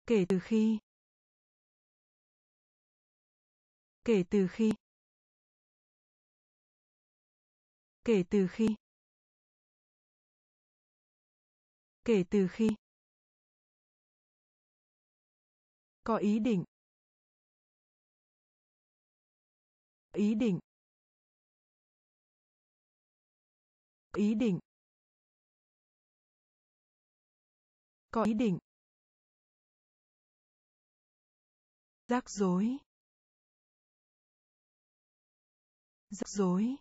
A: Kể từ khi kể từ khi. Kể từ khi. Kể từ khi. Có ý định. Ý định. Ý định. Có ý định. Rắc rối. Rắc rối.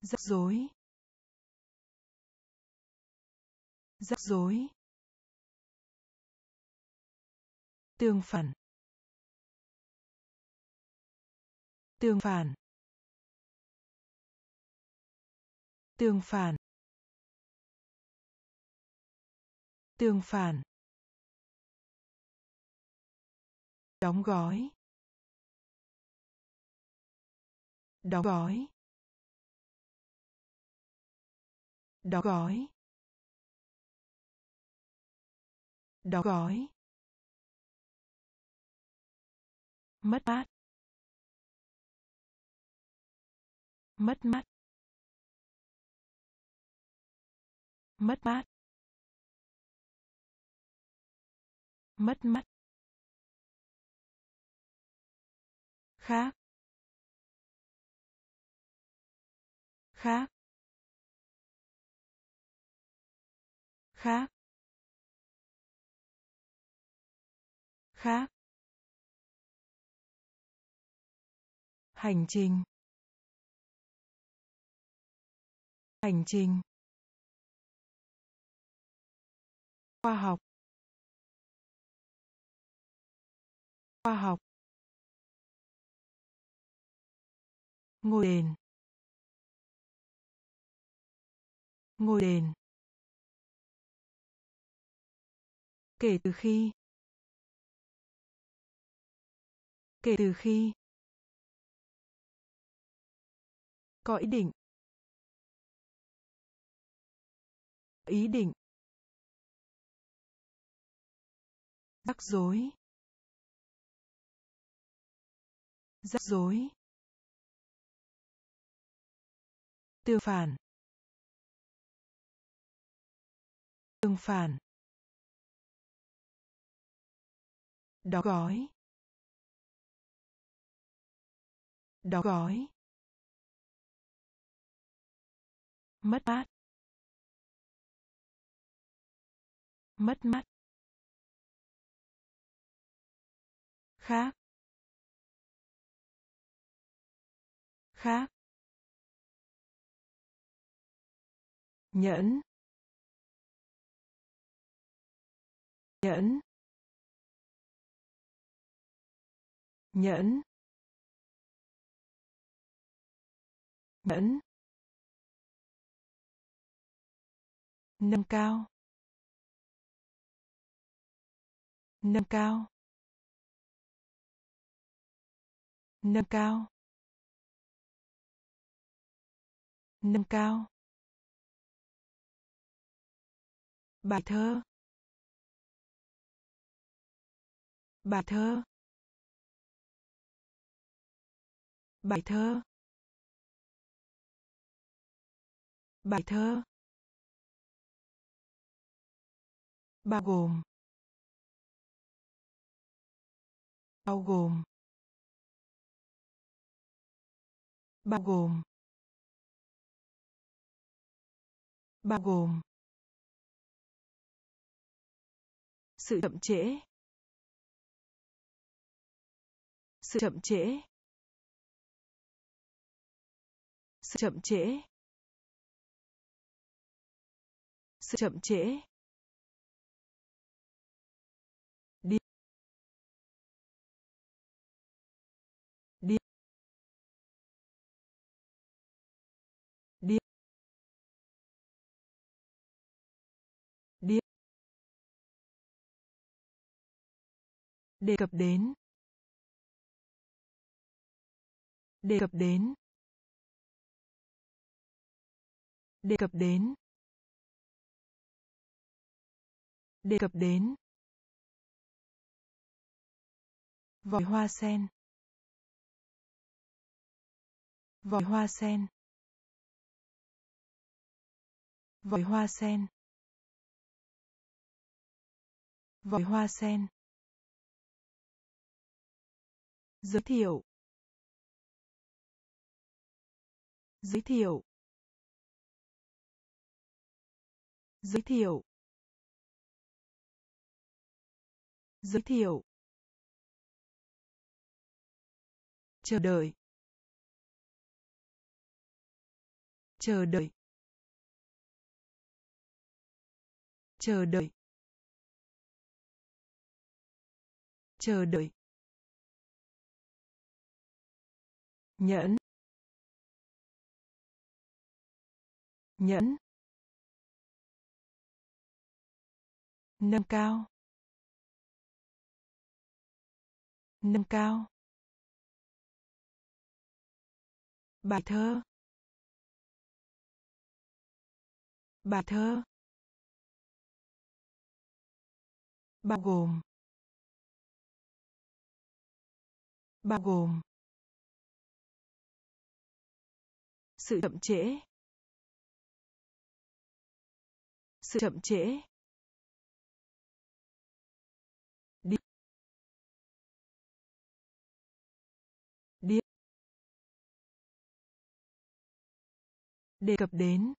A: Rắc rối. Rắc rối. Tương phản. Tương phản. Tương phản. Tương phản. Đóng gói. Đóng gói. Đóng gói. Đóng gói. Mất mát. Mất mát. Mất mát. Mất mát. Khác. Khác khác khác. Hành trình. Hành trình. Khoa học. Khoa học. Ngôi đền. Ngôi đền. Kể từ khi. Kể từ khi. Có ý định. Ý định. Rắc rối. Rắc rối. Tương phản. Tương phản. Đóng gói. Đóng gói. Mất mát. Mất mát. Khác. Khác. Nhẫn. Nhẫn. Nhẫn. Nhẫn. Nâng cao. Nâng cao. Nâng cao. Nâng cao. Bài thơ. Bài thơ. Bài thơ. Bài thơ. Bao gồm. Bao gồm. Bao gồm. Bao gồm. Sự chậm trễ. Sự chậm trễ. Sự chậm trễ. Sự chậm trễ. Đề cập đến. Đề cập đến. Đề cập đến. Đề cập đến. Vòi hoa sen. Vòi hoa sen. Vòi hoa sen. Vòi hoa sen. Giới thiệu. Giới thiệu. Giới thiệu. Giới thiệu. Chờ đợi. Chờ đợi. Chờ đợi. Chờ đợi. Nhẫn. Nhẫn, nâng cao nâng cao, bài thơ bài thơ, bao gồm bao gồm, sự chậm trễ sự chậm trễ. Đi. Đi. Đề cập đến.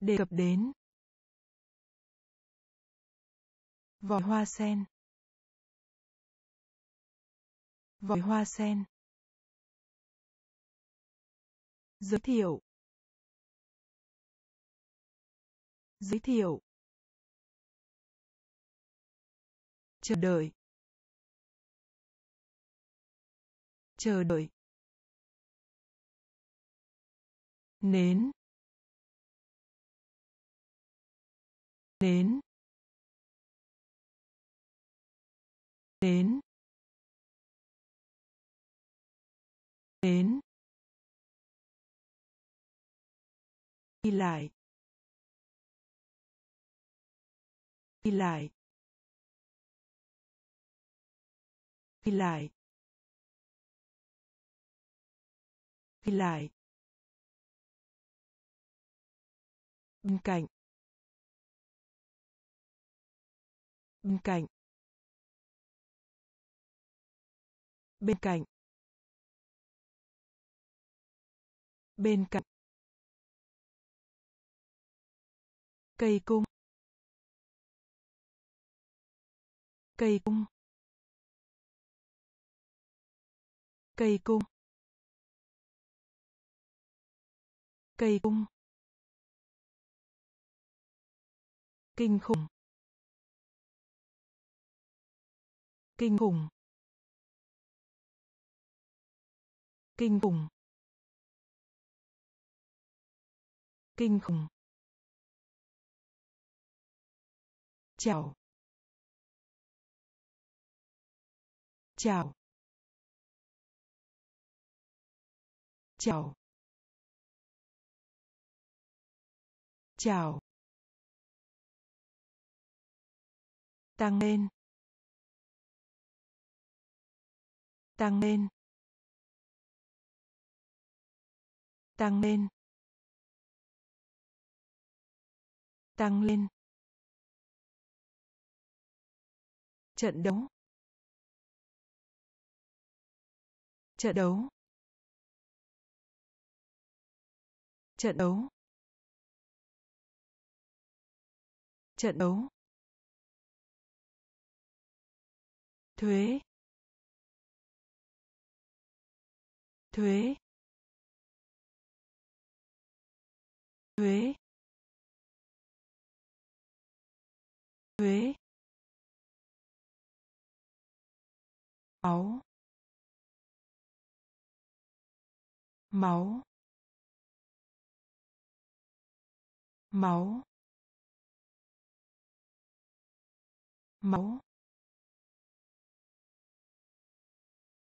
A: Đề cập đến. Vòi hoa sen. Vòi hoa sen. Giới thiệu. Giới thiệu. Chờ đợi. Chờ đợi. Nến. Nến. Nến. Nến. Đi lại. Đi lại. Đi lại. Đi lại. Bên cạnh. Bên cạnh. Bên cạnh. Bên cạnh. Cây cung. Cây cung. Cây cung. Cây cung. Kinh khủng. Kinh khủng. Kinh khủng. Kinh khủng. Chào chào. Chào. Chào. Tăng lên. Tăng lên. Tăng lên. Tăng lên. Trận đấu. Trận đấu. Trận đấu. Trận đấu. Thuế. Thuế. Thuế. Thuế. Máu máu. Máu. Máu.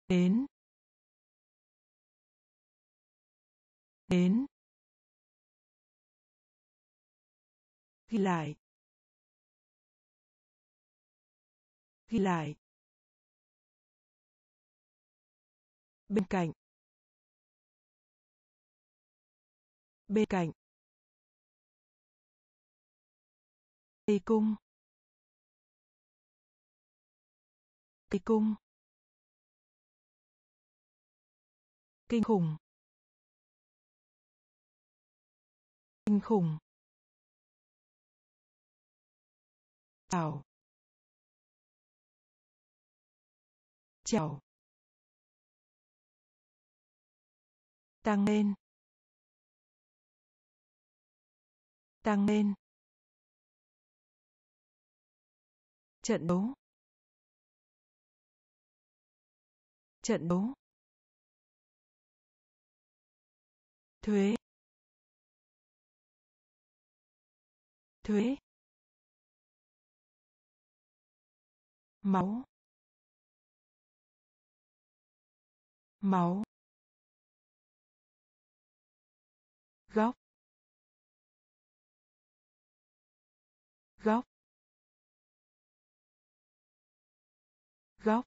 A: Đến. Đến. Ghi lại. Ghi lại. Bên cạnh. Bên cạnh. Tây cung. Tây cung. Kinh khủng. Kinh khủng. Chào chào tăng lên. Tăng lên. Trận đấu. Trận đấu. Thuế. Thuế. Máu. Máu. Góc. Góc. Góc.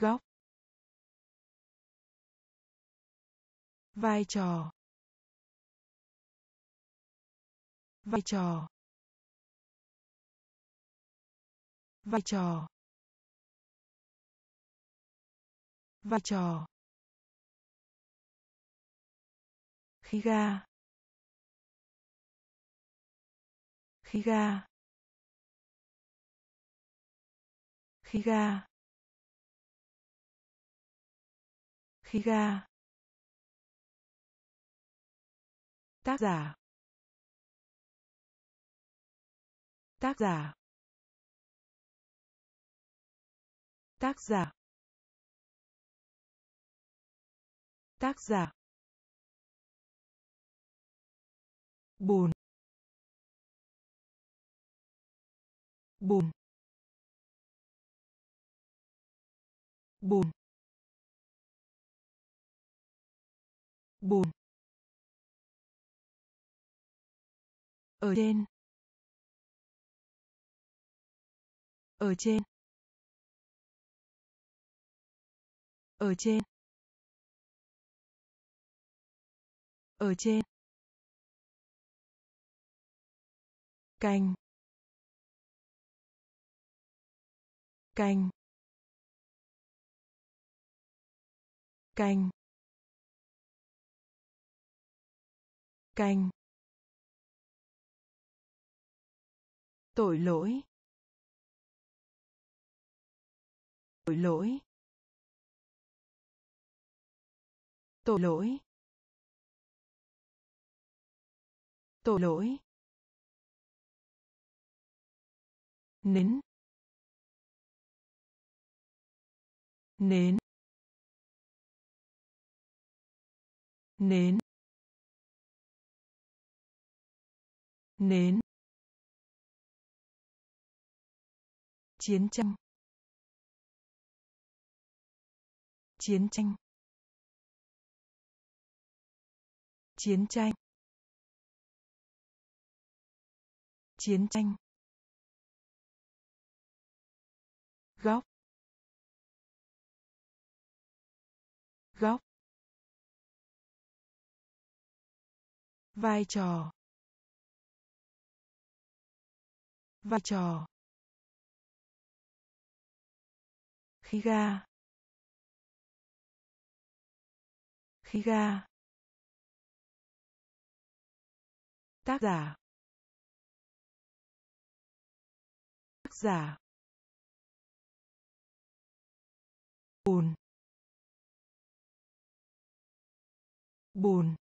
A: Góc. Vai trò. Vai trò. Vai trò. Vai trò. Khí ga. Khí ga. Khí ga. Khí ga. Tác giả. Tác giả. Tác giả. Tác giả. Bùn bùn. Bùn. Bùn. Ở trên. Ở trên. Ở trên. Ở trên. Canh canh. Canh. Canh. Tội lỗi. Tội lỗi. Tội lỗi. Tội lỗi. Nến nến. Nến. Nến. Chiến tranh. Chiến tranh. Chiến tranh. Chiến tranh. Góc. Góc vai trò vai trò khí ga khí ga tác giả tác giả bùn bùn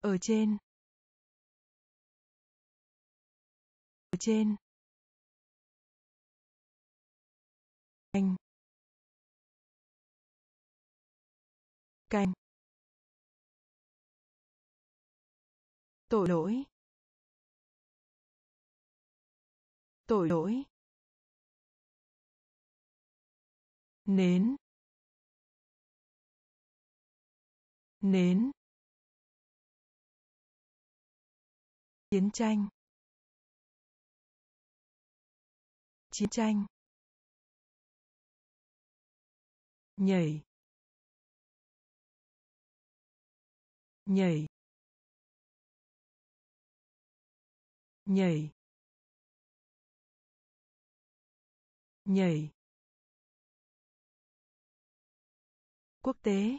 A: ở trên. Ở trên. Canh canh tội lỗi. Tội lỗi. Nến. Nến. Chiến tranh. Chiến tranh. Nhảy. Nhảy. Nhảy. Nhảy. Quốc tế.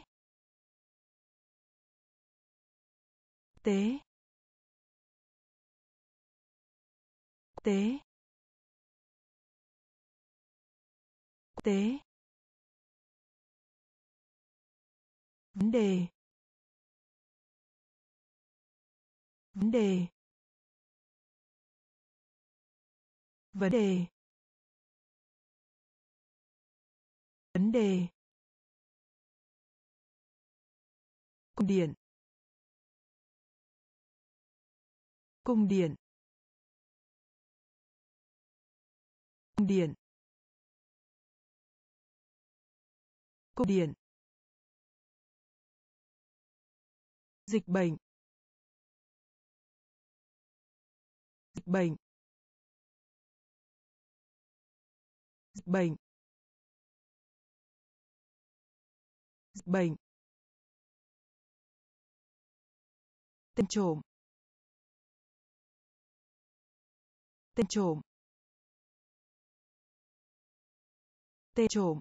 A: Tế. Tế. Tế. Vấn đề. Vấn đề. Vấn đề. Vấn đề. Cung điện. Cung điện. Cung điện. Cung điện. Dịch bệnh. Dịch bệnh. Dịch bệnh. Dịch bệnh. Tên trộm. Tên trộm. Tên trộm.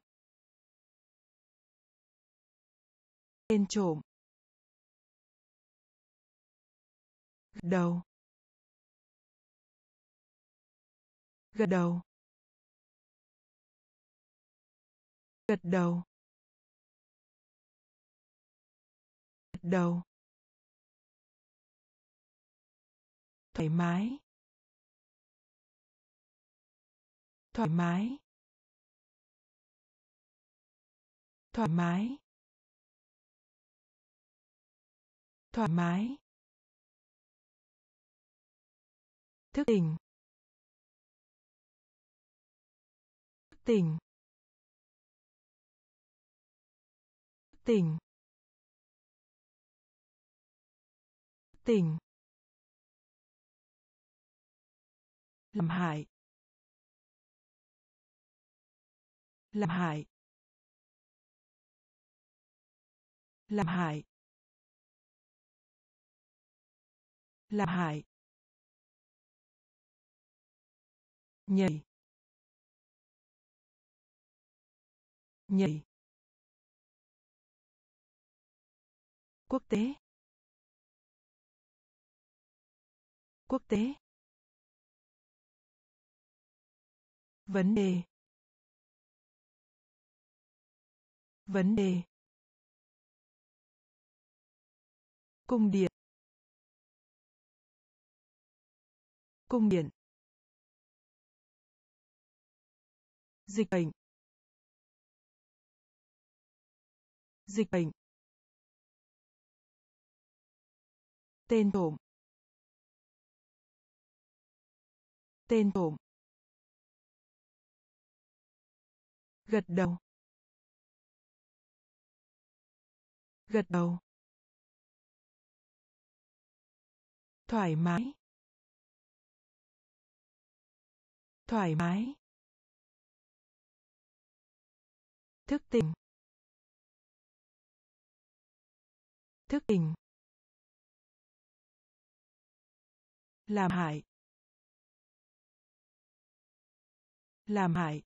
A: Tên trộm. Gật đầu. Gật đầu. Gật đầu. Gật đầu. Thoải mái. Thoải mái. Thoải mái. Thoải mái. Thức tỉnh. Thức tỉnh. Thức tỉnh. Tỉnh. Làm hại. Làm hại. Làm hại. Làm hại. Nhảy nhảy quốc tế. Quốc tế. Vấn đề. Vấn đề. Cung điện. Cung điện. Dịch bệnh. Dịch bệnh. Tên trộm. Tên trộm. Gật đầu. Gật đầu. Thoải mái. Thoải mái. Thức tỉnh. Thức tỉnh. Làm hại. Làm hại.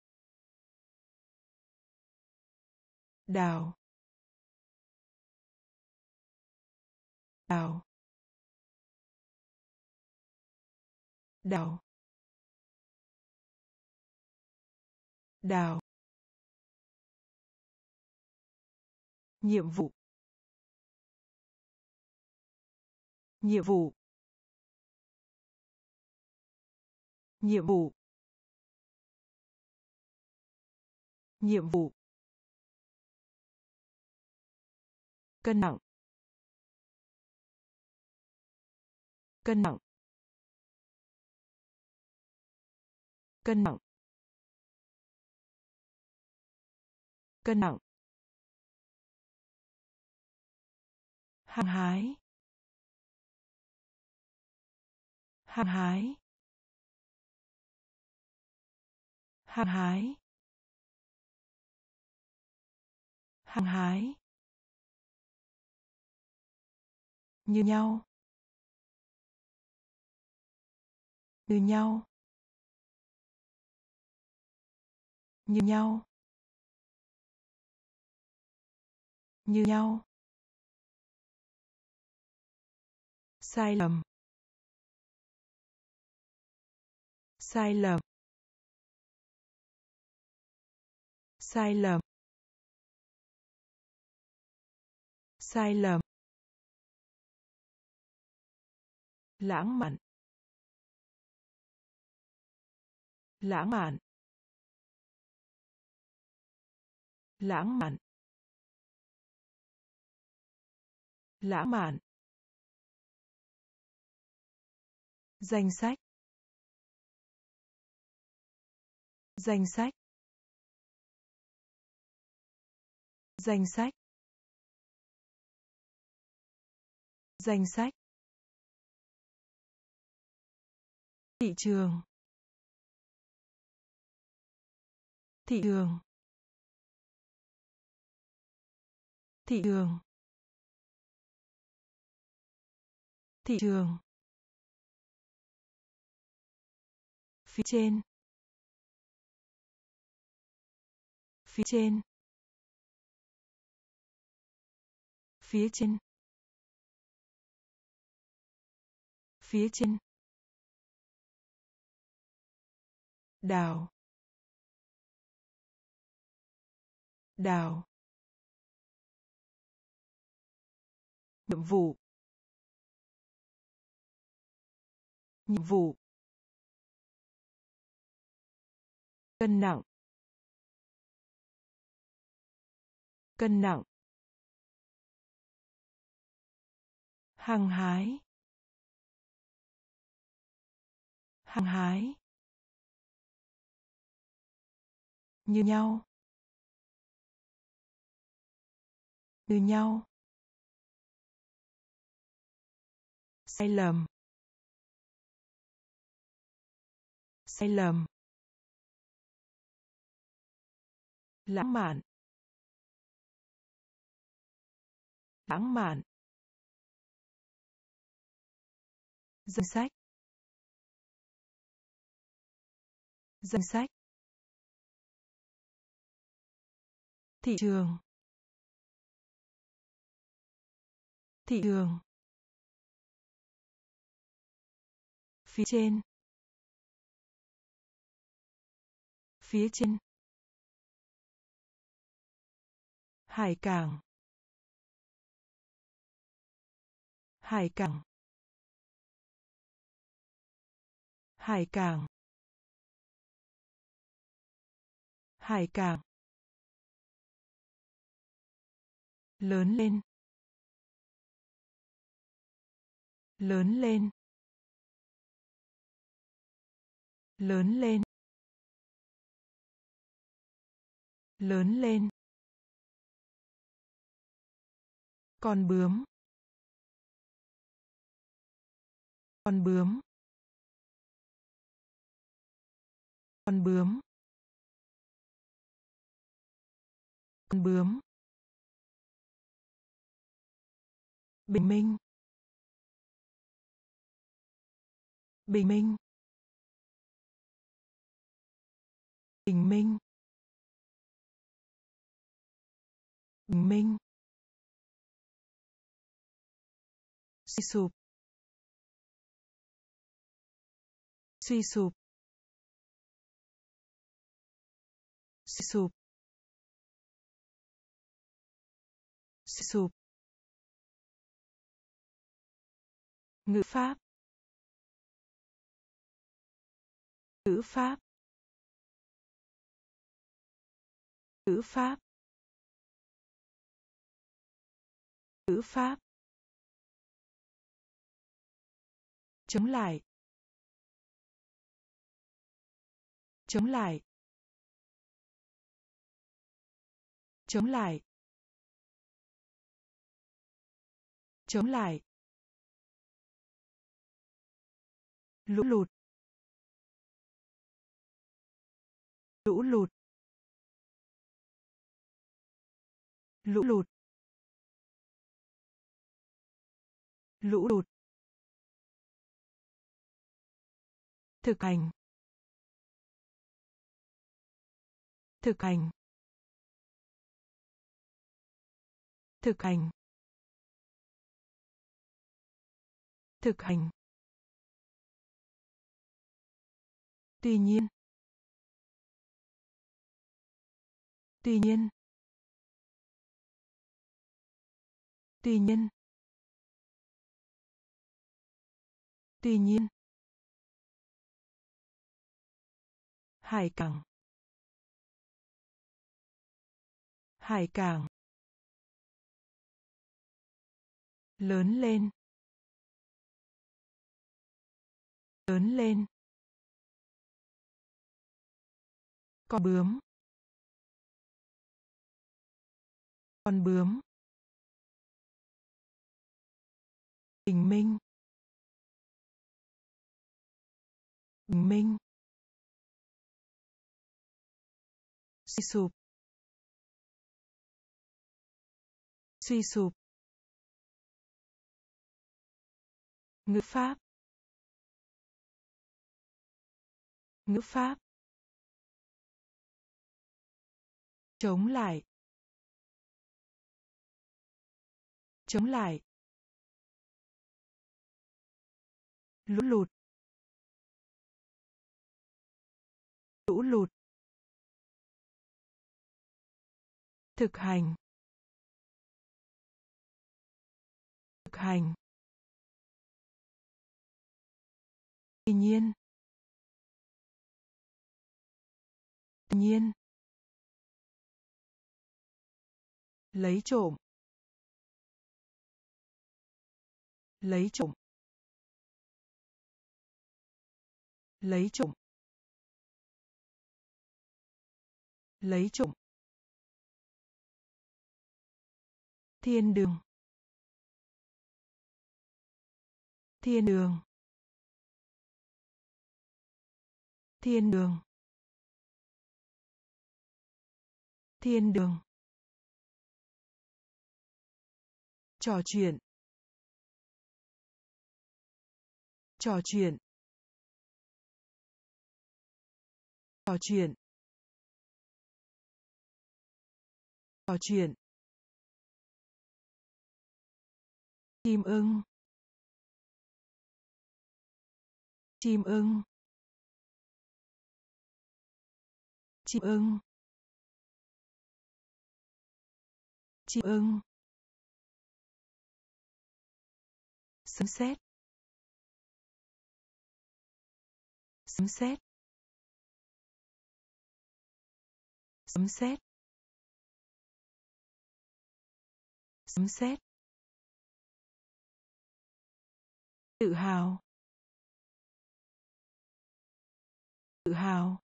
A: Đào. Đào đào đào nhiệm vụ. Nhiệm vụ. Nhiệm vụ. Nhiệm vụ. Cân nặng. Cân nặng. Cân nặng. Cân nặng. Hăng hái. Hăng hái. Hăng hái. Hăng hái. Như nhau. Như nhau. Như nhau. Như nhau. Sai lầm. Sai lầm. Sai lầm. Sai lầm. Lãng mạn. Lãng mạn. Lãng mạn. Lãng mạn. Danh sách. Danh sách. Danh sách. Danh sách. Thị trường. Thị trường thị trường thị trường phía trên. Phía trên. Phía trên. Phía trên. Đào đào. Nhiệm vụ. Nhiệm vụ. Cân nặng. Cân nặng. Hàng hái. Hàng hái. Như nhau. Như nhau. Sai lầm. Sai lầm. Lãng mạn. Lãng mạn. Danh sách. Danh sách. Thị trường. Thị trường. Phía trên. Phía trên. Hải cảng. Hải cảng. Hải cảng. Hải cảng. Lớn lên. Lớn lên. Lớn lên. Lớn lên. Con bướm. Con bướm. Con bướm. Con bướm. Bình minh. Bình minh. Bình minh. Bình minh. Suy sụp. Suy sụp. Suy sụp. Suy sụp. Ngữ pháp. Ngữ pháp. Ngữ pháp. Ngữ pháp. Chống lại. Chống lại. Chống lại. Chống lại. Lũ lụt. Lũ lụt. Lũ lụt. Lũ lụt. Thực hành. Thực hành. Thực hành. Thực hành. Tuy nhiên tuy nhiên. Tuy nhiên. Tuy nhiên. Hải cảng. Hải cảng. Lớn lên. Lớn lên. Con bướm. Con bướm. Bình minh. Bình minh. Suy sụp. Suy sụp. Ngữ pháp. Ngữ pháp. Chống lại. Chống lại. Lũ lụt. Lũ lụt. Thực hành. Thực hành. Tuy nhiên. Tuy nhiên. Lấy trộm. Lấy trộm lấy trộm lấy trộm thiên đường. Thiên đường. Thiên đường. Thiên đường. Trò chuyện. Trò chuyện. Trò chuyện. Trò chuyện. Chim ưng. Chim ưng. Chim ưng. Chim ưng. Sấm sét sấm sét. Sấm sét. Sấm sét. Tự hào. Tự hào.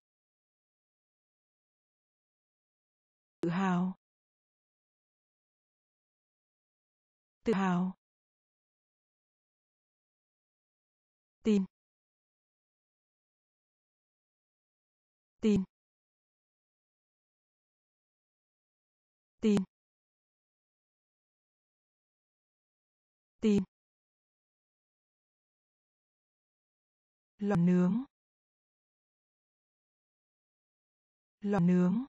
A: Tự hào. Tự hào. Tin. Tin. Tin. Tin. Lò nướng. Lò nướng.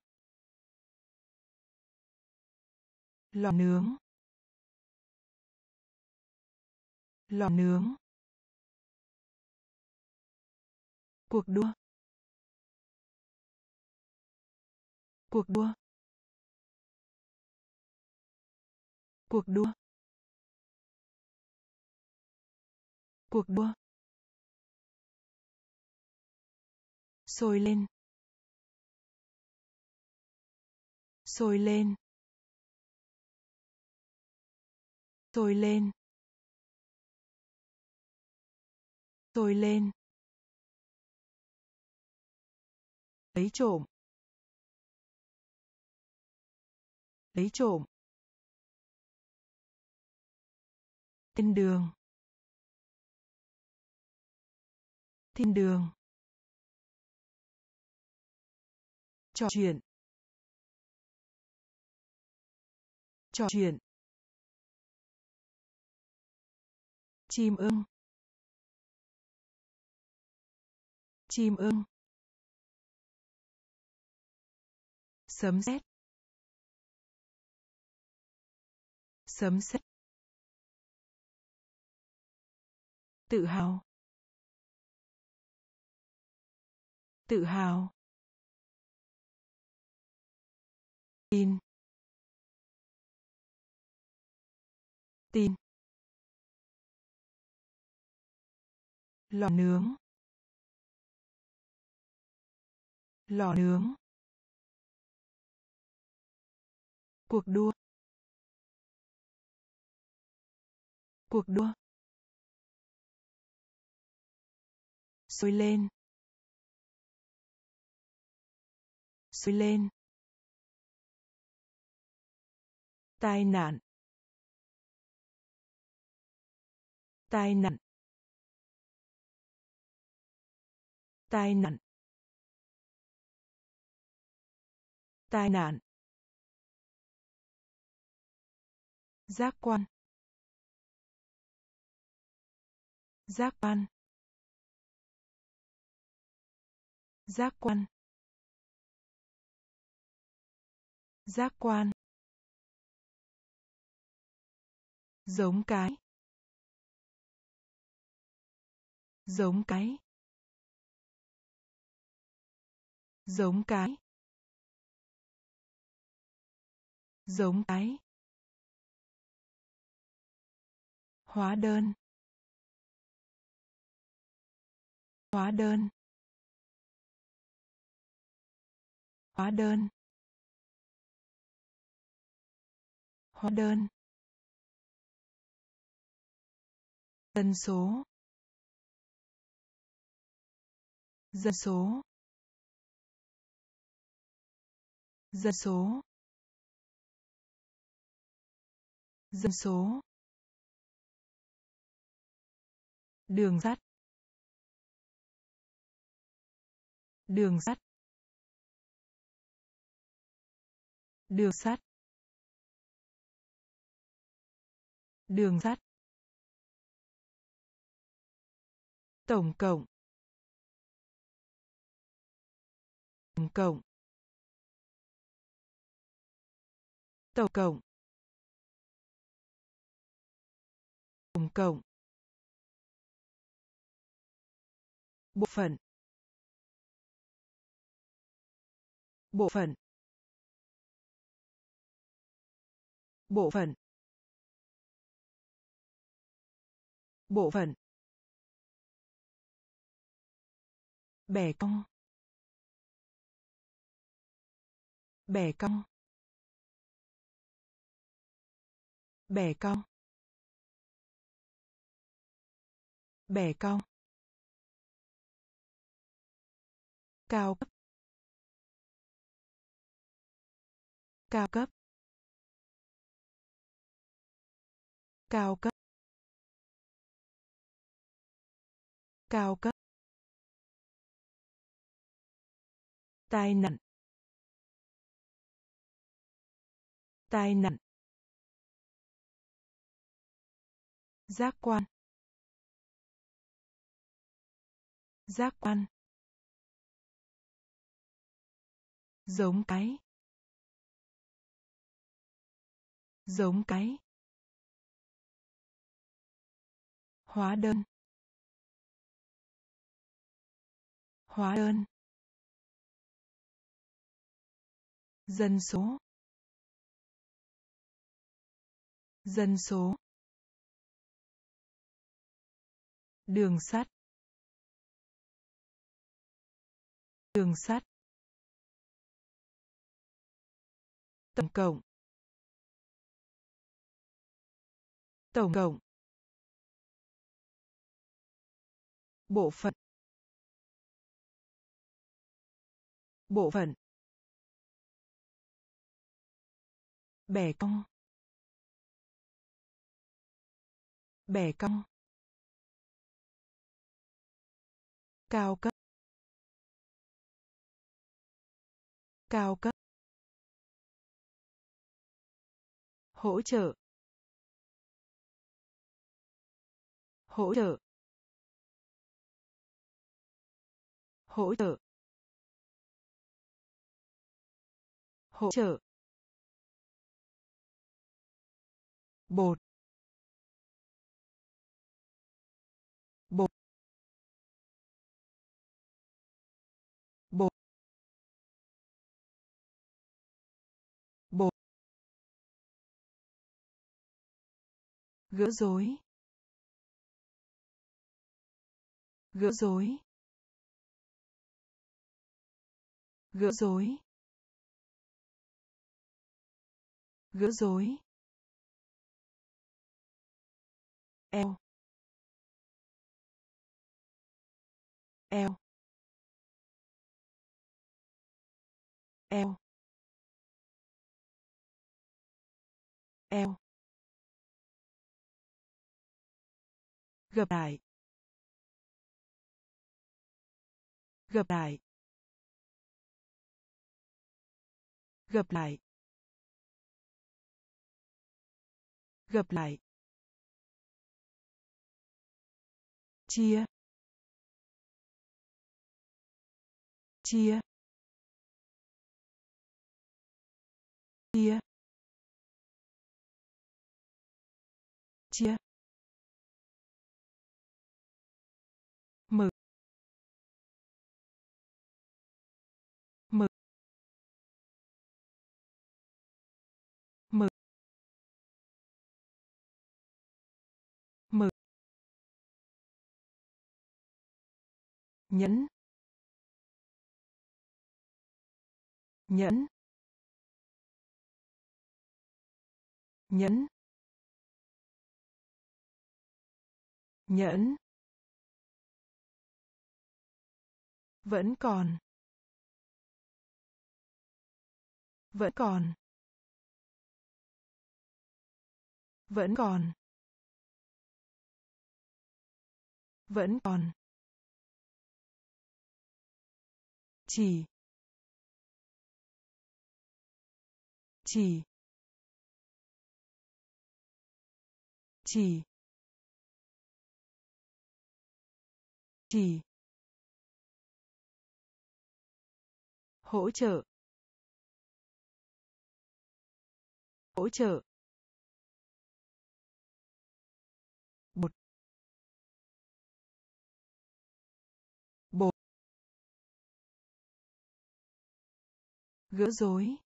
A: Lò nướng. Lò nướng. Cuộc đua. Cuộc đua. Cuộc đua. Cuộc đua. Sôi lên. Sôi lên. Sôi lên. Sôi lên. Lấy trộm. Lấy trộm. Thiên đường. Thiên đường. Trò chuyện. Trò chuyện. Chim ưng. Chim ưng. Sấm sét. Sấm sét tự hào. Tự hào. Tin. Tin. Lò nướng. Lò nướng. Cuộc đua. Cuộc đua. Sôi lên. Sôi lên. Tai nạn. Tai nạn. Tai nạn. Tai nạn. Giác quan. Giác quan. Giác quan. Giác quan. Giống cái. Giống cái. Giống cái. Giống cái. Hóa đơn. Hóa đơn. Hóa đơn. Hóa đơn. Dân số. Dân số. Dân số. Dân số. Đường sắt. Đường sắt. Đường sắt. Đường sắt. Tổng cộng. Tổng cộng. Tổng cộng. Tổng cộng. Bộ phận. Bộ phận. Bộ phận. Bộ phận. Bẻ cong bẻ cong bẻ cong bẻ cong cao cấp. Cao cấp. Cao cấp. Cao cấp. Tai nạn. Tai nạn. Giác quan. Giác quan. Giống cái. Giống cái. Hóa đơn. Hóa đơn. Dân số. Dân số. Đường sắt. Đường sắt. Tổng cộng. Tổng cộng. Bộ phận. Bộ phận. Bẻ cong. Bẻ cong. Cao cấp. Cao cấp. Hỗ trợ. Hỗ trợ. Hỗ trợ. Hỗ trợ. Bột. Bột. Bột. Bột. Gỡ rối. Gỡ rối. Gỡ rối. Gỡ rối. Eo. Eo. Eo. Eo. Gặp lại. Gặp lại. Gặp lại. Gặp lại. Chia. Chia. Chia. Chia. Nhẫn. Nhẫn. Nhẫn. Nhẫn. Vẫn còn. Vẫn còn. Vẫn còn. Vẫn còn. Chỉ. Chỉ. Chỉ. Chỉ. Hỗ trợ. Hỗ trợ. Gỡ rối.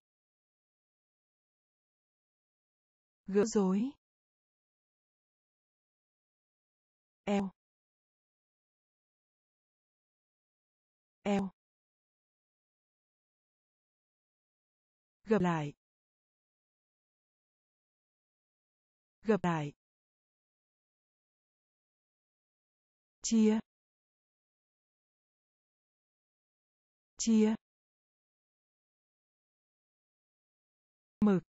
A: Gỡ rối. Eo. Eo. Gặp lại. Gặp lại. Chia. Chia. Mực.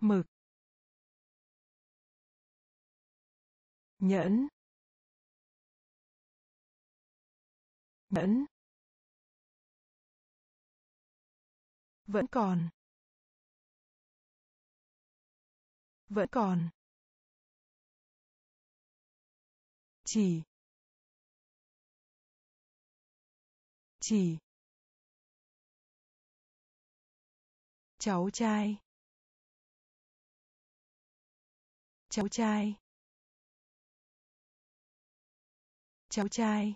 A: Mực. Nhẫn. Nhẫn. Vẫn còn. Vẫn còn. Chỉ. Chỉ. Cháu trai. Cháu trai. Cháu trai.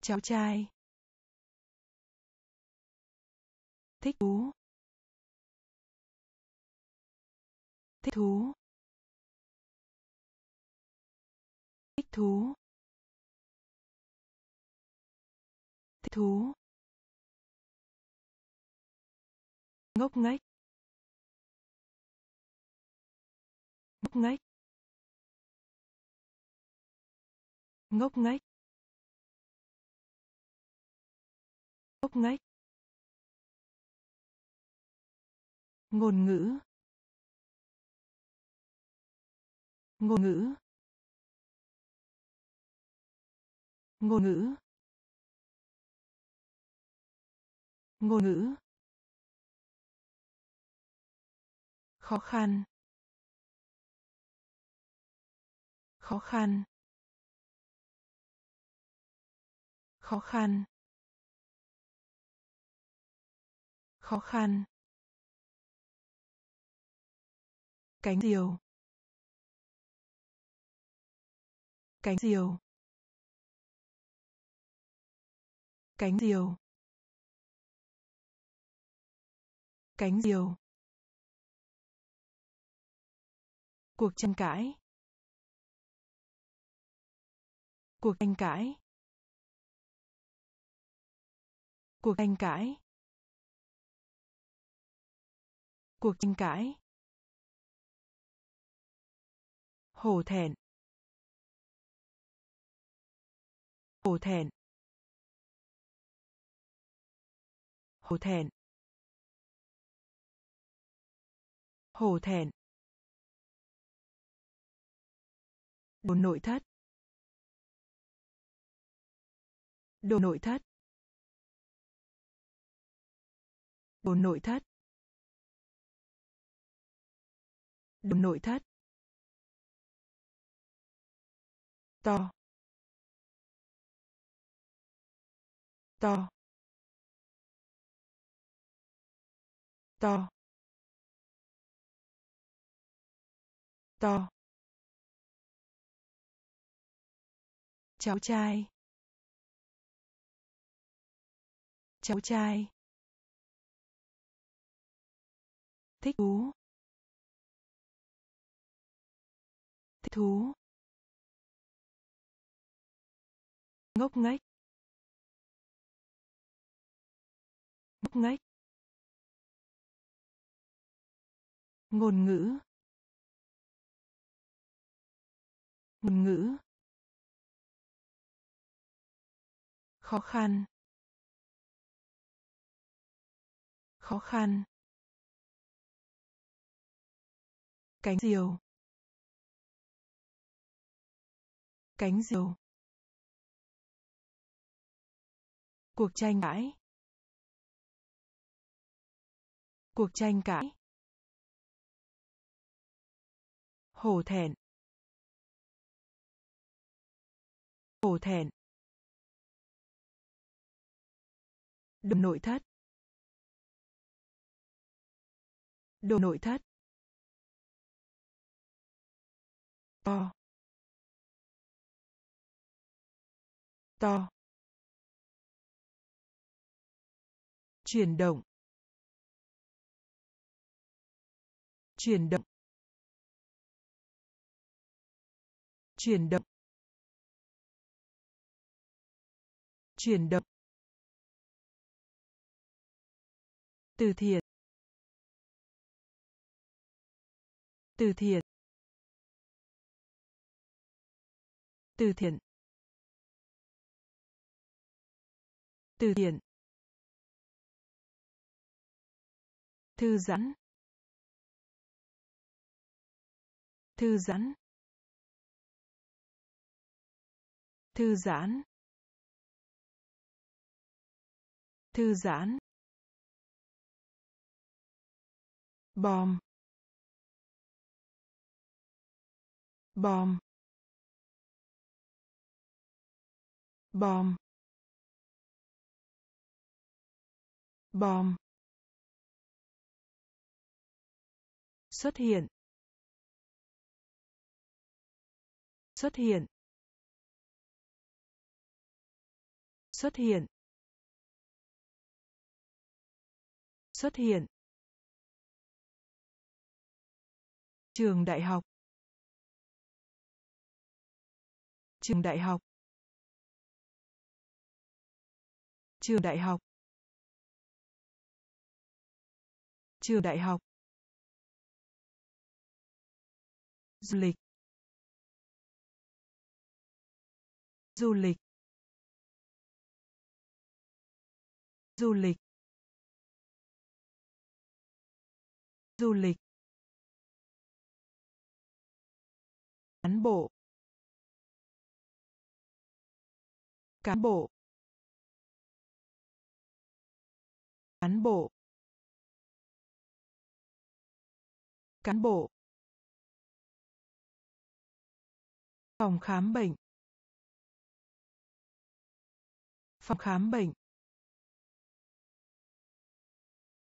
A: Cháu trai. Thích thú. Thích thú. Thích thú. Thích thú. Ngốc nghếch. Ngốc nghếch. Ngốc nghếch. Ngốc nghếch. Ngôn ngữ. Ngôn ngữ. Ngôn ngữ. Ngôn ngữ. Khó khăn. Khó khăn. Khó khăn. Khó khăn. Cánh diều. Cánh diều. Cánh diều. Cánh diều. Cuộc tranh cãi. Cuộc tranh cãi. Cuộc tranh cãi. Cuộc tranh cãi. Hổ thẹn. Hổ thẹn. Hổ thẹn. Hổ thẹn. Đồ nội thất. Đồ nội thất. Đồ nội thất. Đồ nội thất. To. To. To. To. Cháu trai. Cháu trai. Thích thú. Thích thú. Ngốc nghếch. Ngốc nghếch. Ngôn ngữ. Ngôn ngữ. Khó khăn. Khó khăn. Cánh diều. Cánh diều. Cuộc tranh cãi. Cuộc tranh cãi. Hổ thẹn. Hổ thẹn. Đồ nội thất. Đồ nội thất. To. To. Chuyển động. Chuyển động. Chuyển động. Chuyển động. Từ thiện. Từ thiện. Từ thiện. Từ thiện. Thư giãn. Thư giãn. Thư giãn. Thư giãn. Bom. Bom. Bom. Bom. Xuất hiện. Xuất hiện. Xuất hiện. Xuất hiện. Trường đại học. Trường đại học. Trường đại học. Trường đại học. Du lịch. Du lịch. Du lịch. Du lịch. Cán bộ. Cán bộ. Cán bộ. Cán bộ. Phòng khám bệnh. Phòng khám bệnh.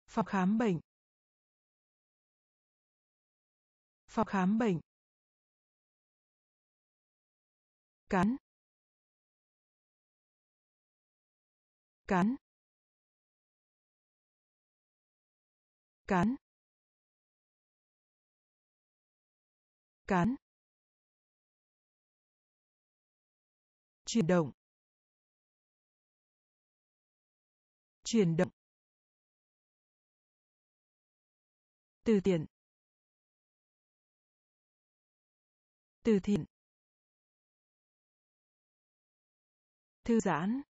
A: Phòng khám bệnh. Phòng khám bệnh. Cán cán cán cán. Chuyển động chuyển động. Từ thiện từ thiện. Thư giãn.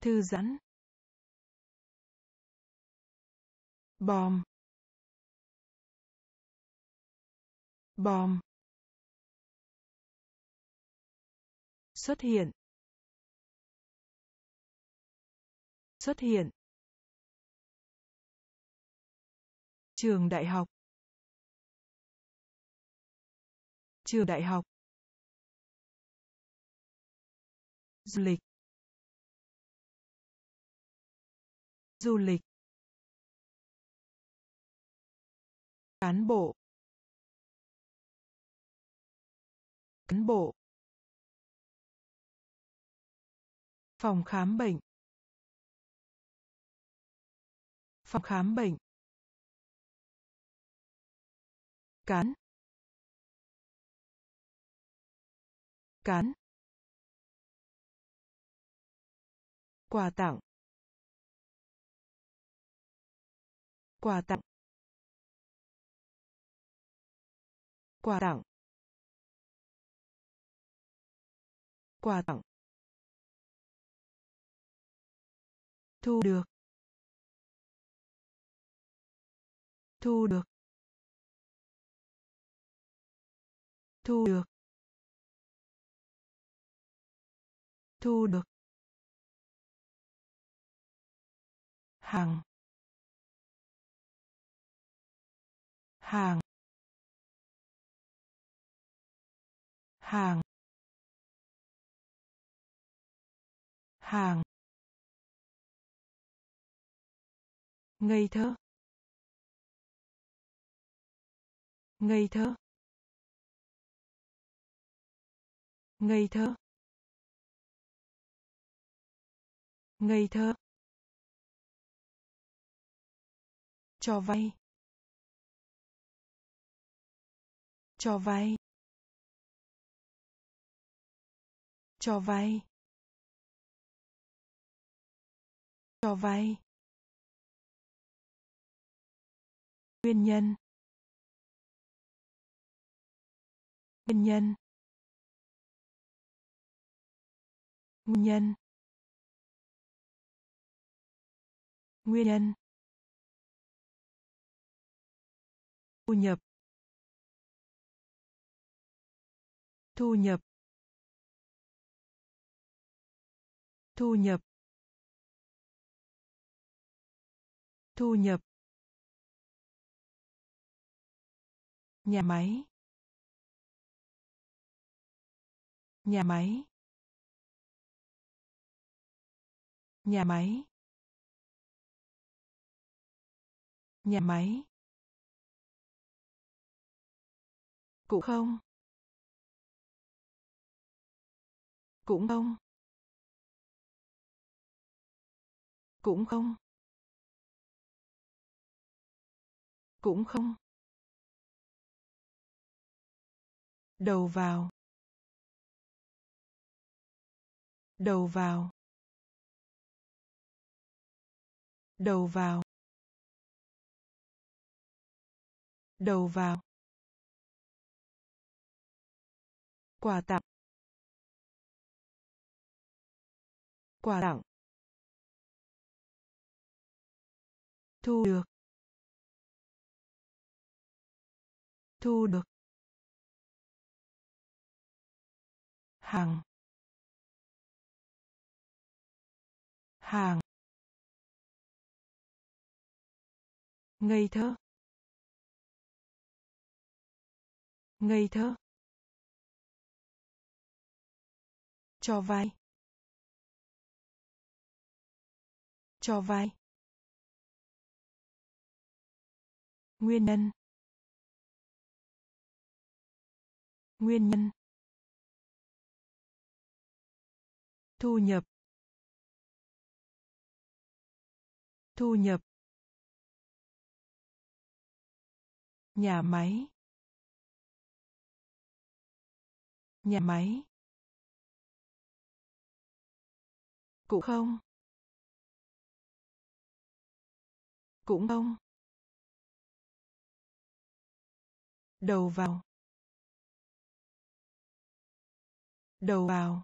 A: Thư giãn. Bom bom xuất hiện. Xuất hiện. Trường đại học. Trường đại học. Du lịch. Du lịch. Cán bộ. Cán bộ. Phòng khám bệnh. Phòng khám bệnh. Cán. Cán. Quà tặng. Quà tặng. Quà tặng. Quà tặng. Thu được. Thu được. Thu được. Thu được. Hàng. Hàng. Hàng. Hàng. Ngây thơ. Ngây thơ. Ngây thơ. Ngây thơ. Cho vay. Cho vay. Cho vay. Cho vay. Nguyên nhân. Nguyên nhân. Nguyên nhân. Nguyên nhân. Thu nhập. Thu nhập. Thu nhập. Thu nhập. Nhà máy. Nhà máy. Nhà máy. Nhà máy. Cũng không? Cũng không? Cũng không? Cũng không? Đầu vào. Đầu vào. Đầu vào. Đầu vào. Quà tặng. Quà tặng. Thu được. Thu được. Hàng. Hàng. Ngây thơ. Ngây thơ. Cho vay cho vay nguyên nhân. Nguyên nhân. Thu nhập. Thu nhập. Nhà máy. Nhà máy. Cũng không? Cũng không? Đầu vào. Đầu vào.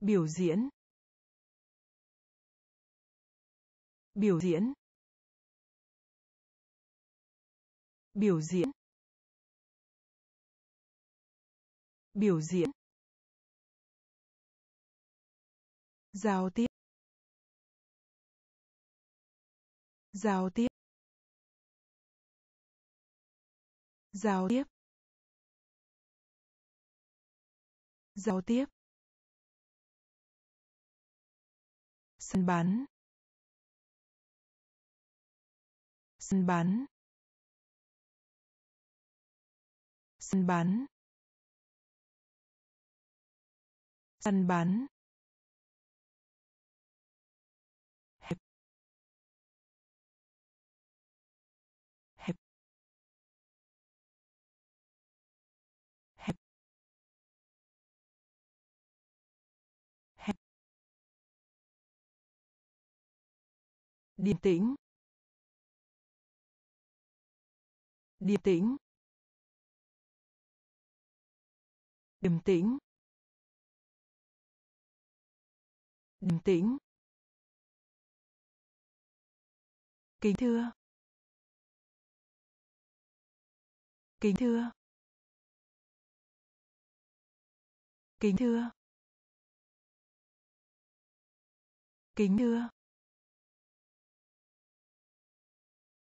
A: Biểu diễn. Biểu diễn. Biểu diễn. Biểu diễn. Giao tiếp. Giao tiếp. Giao tiếp. Giao tiếp. Sân bắn. Sân bắn. Sân bắn. Sân bắn. Điềm tĩnh. Điềm tĩnh. Điềm tĩnh. Điềm tĩnh. Kính thưa. Kính thưa. Kính thưa. Kính thưa.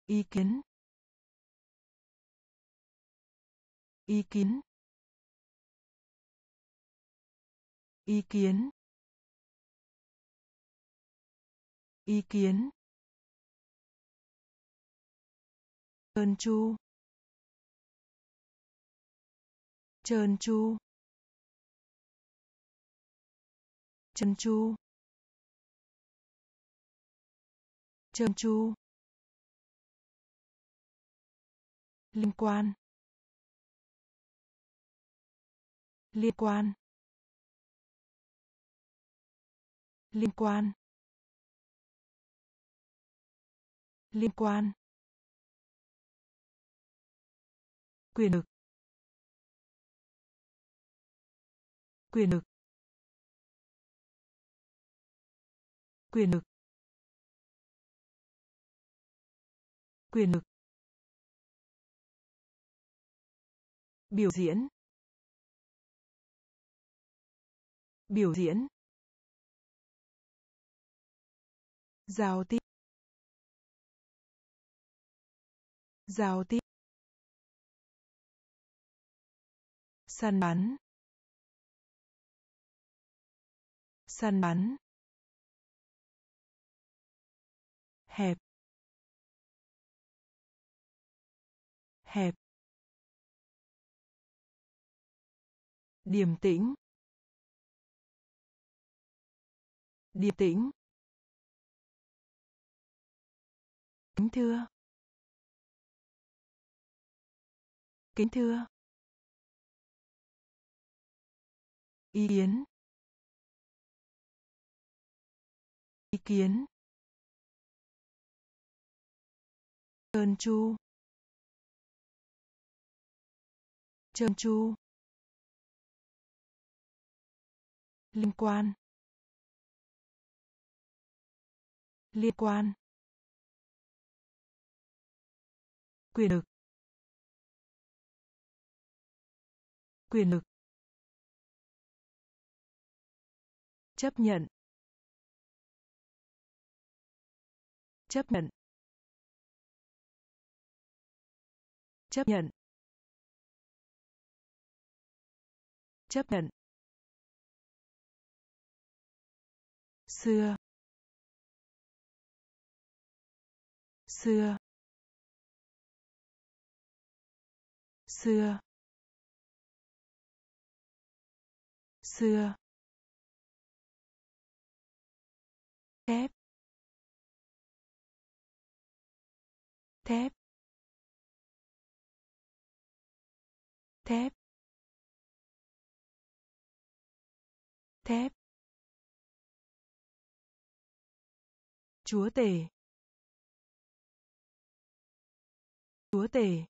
A: Ý kiến. Ý kiến. Ý kiến. Ý kiến. Trơn chu trơn chu trơn chu trơn chu liên quan. Liên quan. Liên quan. Liên quan. Quyền lực. Quyền lực. Quyền lực. Quyền lực. Biểu diễn. Biểu diễn. Giao tiếp. Giao tiếp. Săn bắn. Săn bắn. Hẹp. Hẹp. Điềm tĩnh. Điềm tĩnh. Kính thưa. Kính thưa. Ý kiến. Ý kiến. Trơn chu trơn chu liên quan. Liên quan. Quyền lực. Quyền lực. Chấp nhận. Chấp nhận. Chấp nhận. Chấp nhận. Xưa. Xưa. Xưa. Xưa. Thép. Thép. Thép. Thép. Chúa tể. Chúa tể.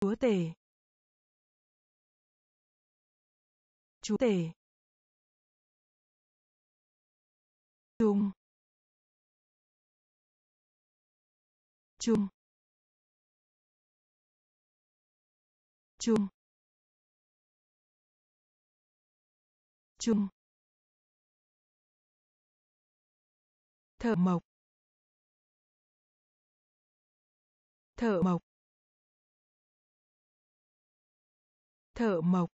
A: Chúa tể. Chúa tể. Chung chung chung chung thợ mộc. Thợ mộc. Thợ mộc.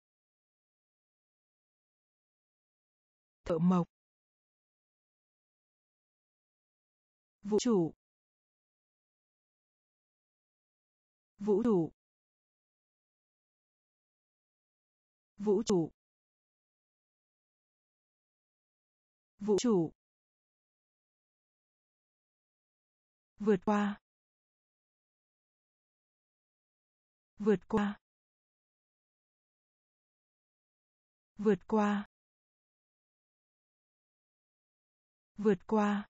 A: Thợ mộc. Vũ trụ. Vũ trụ. Vũ trụ. Vũ trụ. Vượt qua. Vượt qua. Vượt qua. Vượt qua.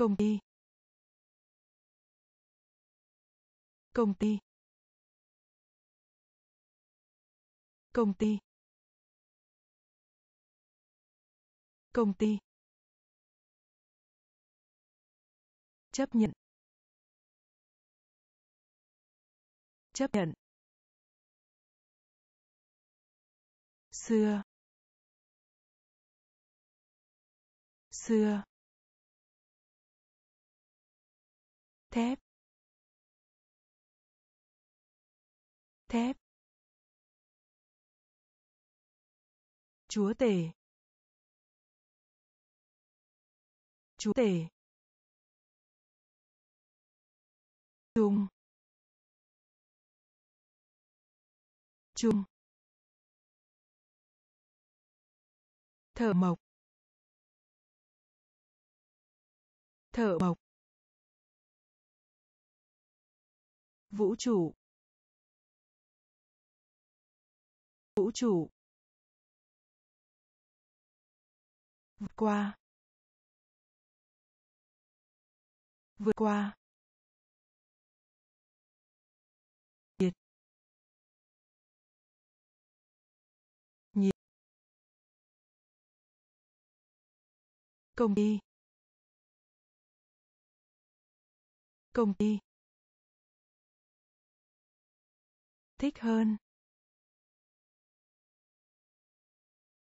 A: Công ty. Công ty. Công ty. Công ty. Chấp nhận. Chấp nhận. Xưa. Xưa. Thép. Thép. Chúa tể. Chúa tể. Chung chung thợ mộc. Thợ mộc. Vũ trụ. Vũ trụ. Vượt qua. Vượt qua. Nhiệt. Nhiệt. Công ty. Công ty. Thích hơn.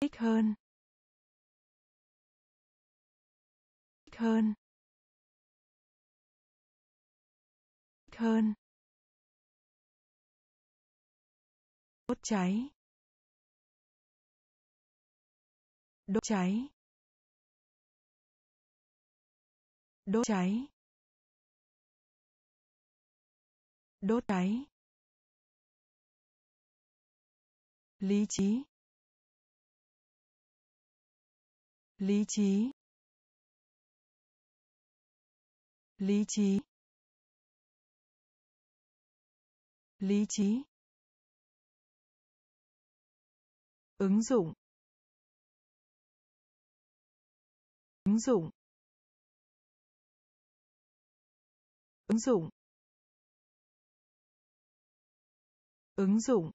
A: Thích hơn. Thích hơn. Thích hơn. Đốt cháy. Đốt cháy. Đốt cháy. Đốt cháy. Lý trí. Lý trí. Lý trí. Lý trí. Ứng dụng. Ứng dụng. Ứng dụng. Ứng dụng.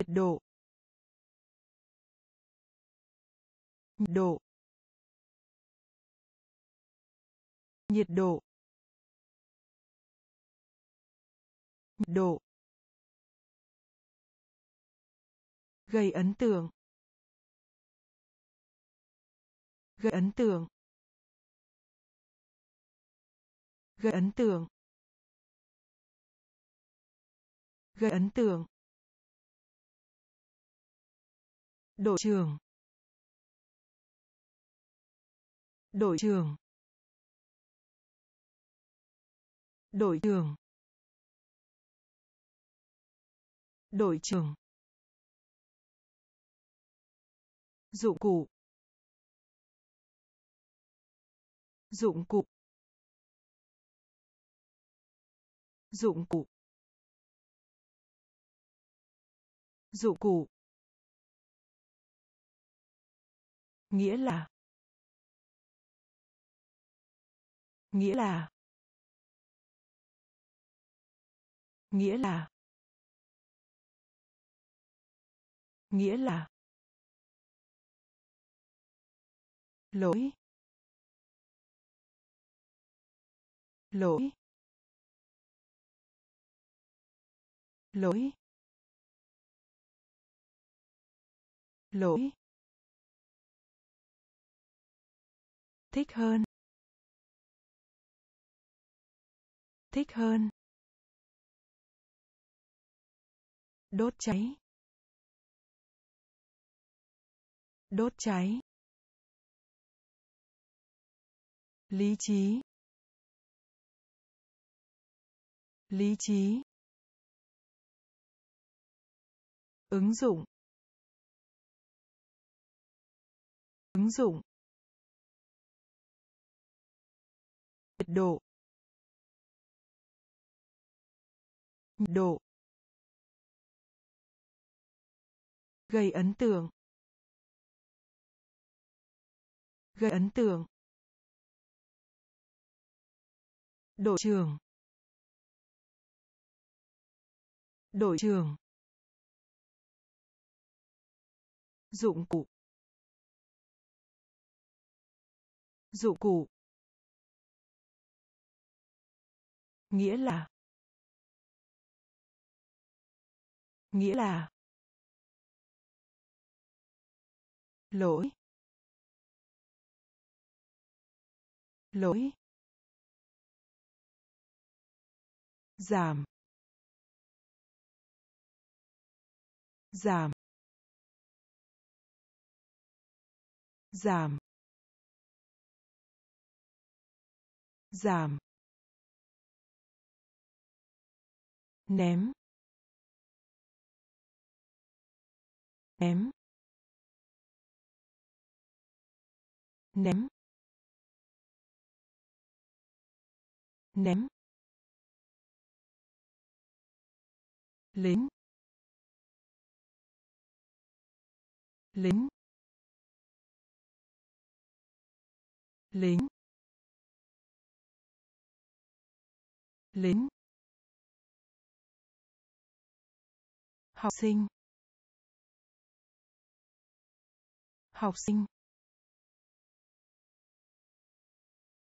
A: Nhiệt độ. Nhiệt độ. Nhiệt độ. Nhiệt độ. Gây ấn tượng. Gây ấn tượng. Gây ấn tượng. Gây ấn tượng. Đội trưởng. Đội trưởng. Đội trưởng. Đội trưởng. Dụng cụ. Dụng cụ. Dụng cụ. Dụng cụ. Nghĩa là. Nghĩa là. Nghĩa là. Nghĩa là. Lỗi. Lỗi. Lỗi. Lỗi. Thích hơn. Thích hơn. Đốt cháy. Đốt cháy. Lý trí. Lý trí. Ứng dụng. Ứng dụng. Nhiệt độ. Nhiệt độ. Gây ấn tượng. Gây ấn tượng. Đội trưởng. Đội trưởng. Dụng cụ. Dụng cụ. Nghĩa là. Nghĩa là. Lỗi. Lỗi. Giảm. Giảm. Giảm. Giảm. Ném. Ném. Ném. Ném. Lính. Lính. Lính. Lính. Học sinh. Học sinh.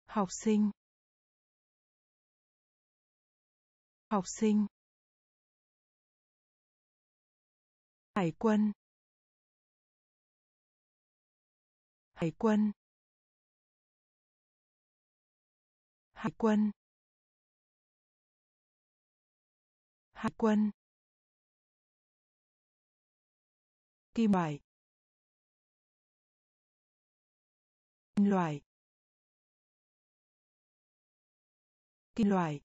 A: Học sinh. Học sinh. Hải quân. Hải quân. Hải quân. Hải quân. Kim loại. Kim loại. Kim loại.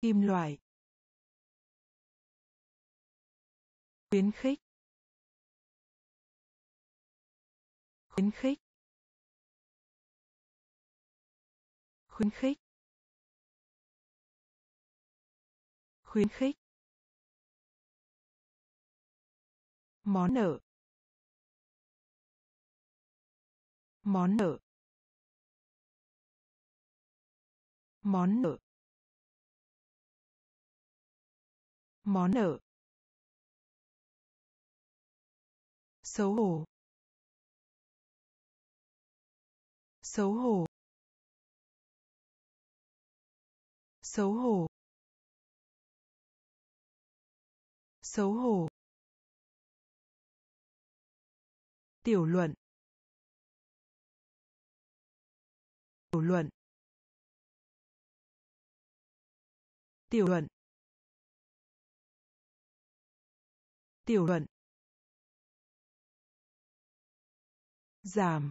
A: Kim loại. Khuyến khích. Khuyến khích. Khuyến khích. Khuyến khích. Món nợ. Món nợ. Món nợ. Món nợ. Xấu hổ. Xấu hổ. Xấu hổ. Xấu hổ. Tiểu luận. Tiểu luận. Tiểu luận. Tiểu luận. Giảm.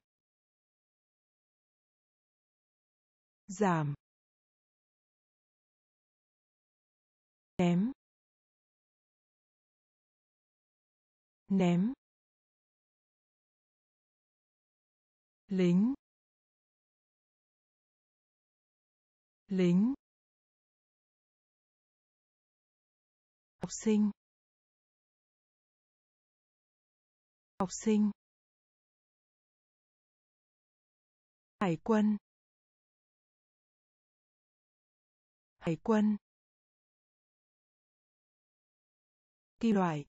A: Giảm. Ném. Ném. Lính lính học sinh học sinh hải quân hải quân kim loại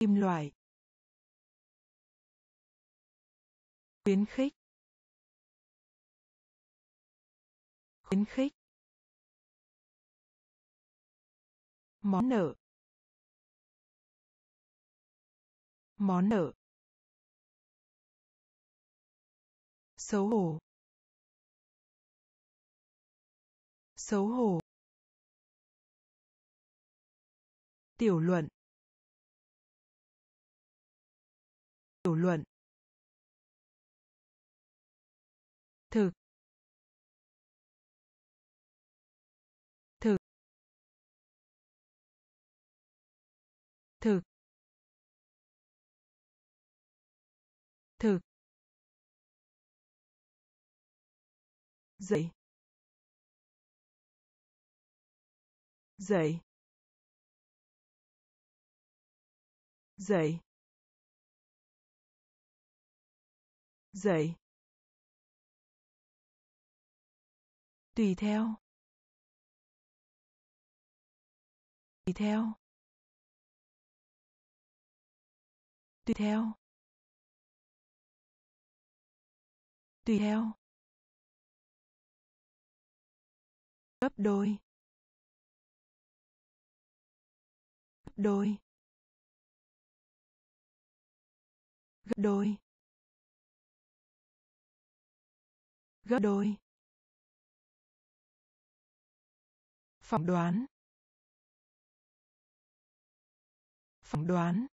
A: kim loại. Khuyến khích. Khuyến khích. Món nợ. Món nợ. Xấu hổ. Xấu hổ. Tiểu luận. Tiểu luận. Thực thực thực thực dậy. Dậy. Dậy. Dậy. Tùy theo. Tùy theo. Tùy theo. Tùy theo. Gấp đôi. Gấp đôi. Gấp đôi. Gấp đôi. Phỏng đoán. Phỏng đoán.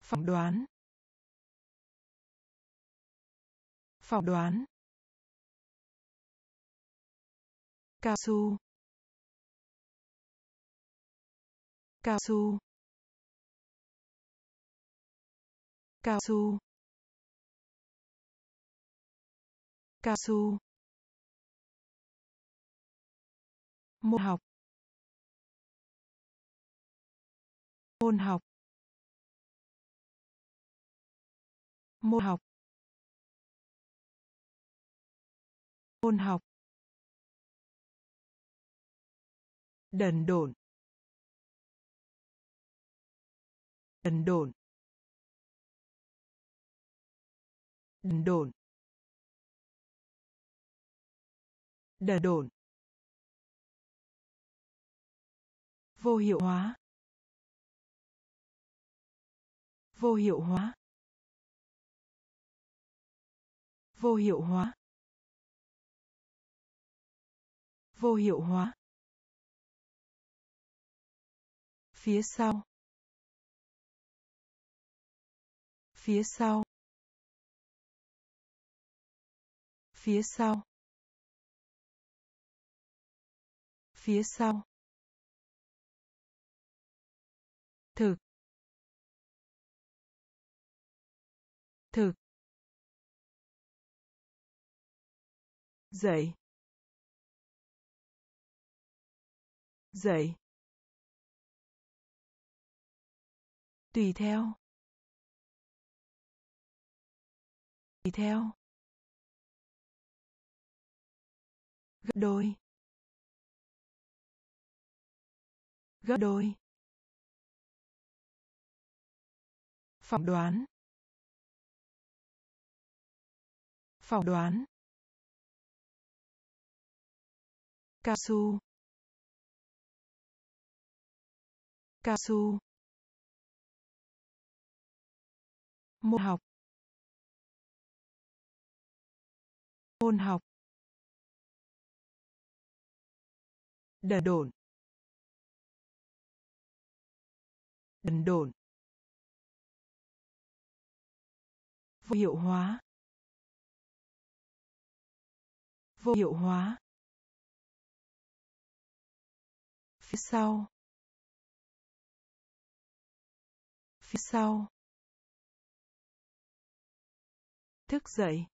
A: Phỏng đoán. Phỏng đoán. Cao su. Cao su. Cao su. Cao su. Môn học. Môn học. Môn học. Môn học. Đần độn. Đần độn. Đần độn. Đần độn. Vô hiệu hóa. Vô hiệu hóa. Vô hiệu hóa. Vô hiệu hóa. Phía sau. Phía sau. Phía sau. Phía sau. Thực thực dậy dậy tùy theo tùy theo gấp đôi gấp đôi. Phỏng đoán. Phỏng đoán. Cao su. Cao su. Môn học. Môn học. Đần độn. Đần độn. Vô hiệu hóa. Vô hiệu hóa. Phía sau. Phía sau. Thức dậy.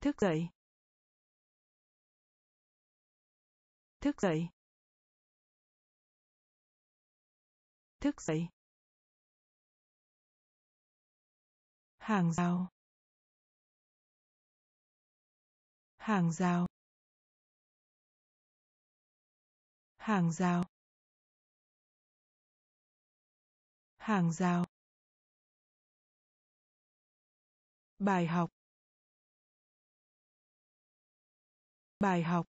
A: Thức dậy. Thức dậy. Thức dậy. Hàng rào. Hàng rào. Hàng rào. Hàng rào. Bài học. Bài học.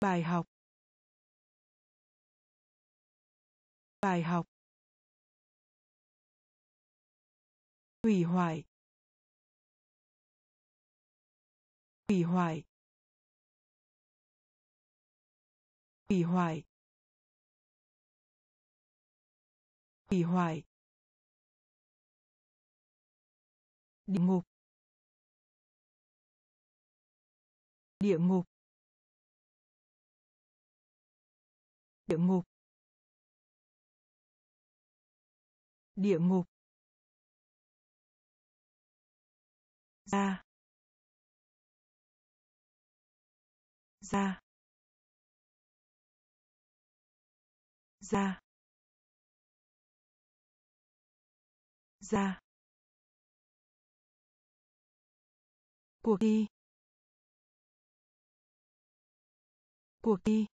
A: Bài học. Bài học. Hủy hoại. Hủy hoại. Hủy hoại. Hủy hoại. Địa ngục. Địa ngục. Địa ngục. Địa ngục. Ra. Ra. Ra. Ra. Cuộc thi. Cuộc thi.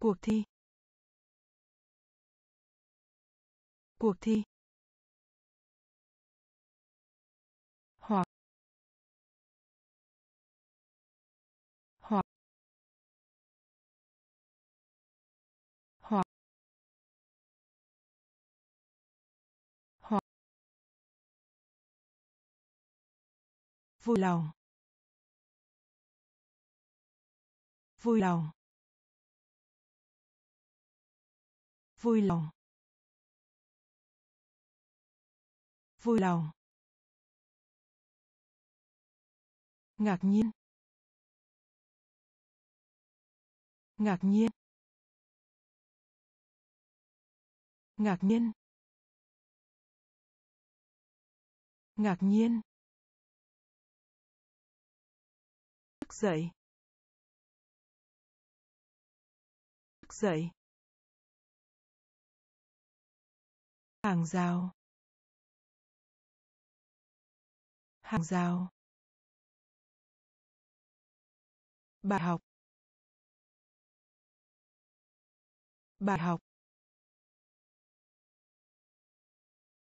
A: Cuộc thi. Cuộc thi. Vui lòng. Vui lòng. Vui lòng. Vui lòng. Ngạc nhiên. Ngạc nhiên. Ngạc nhiên. Ngạc nhiên. Dậy. Thức dậy. Hàng rào. Hàng rào. Bài học. Bài học.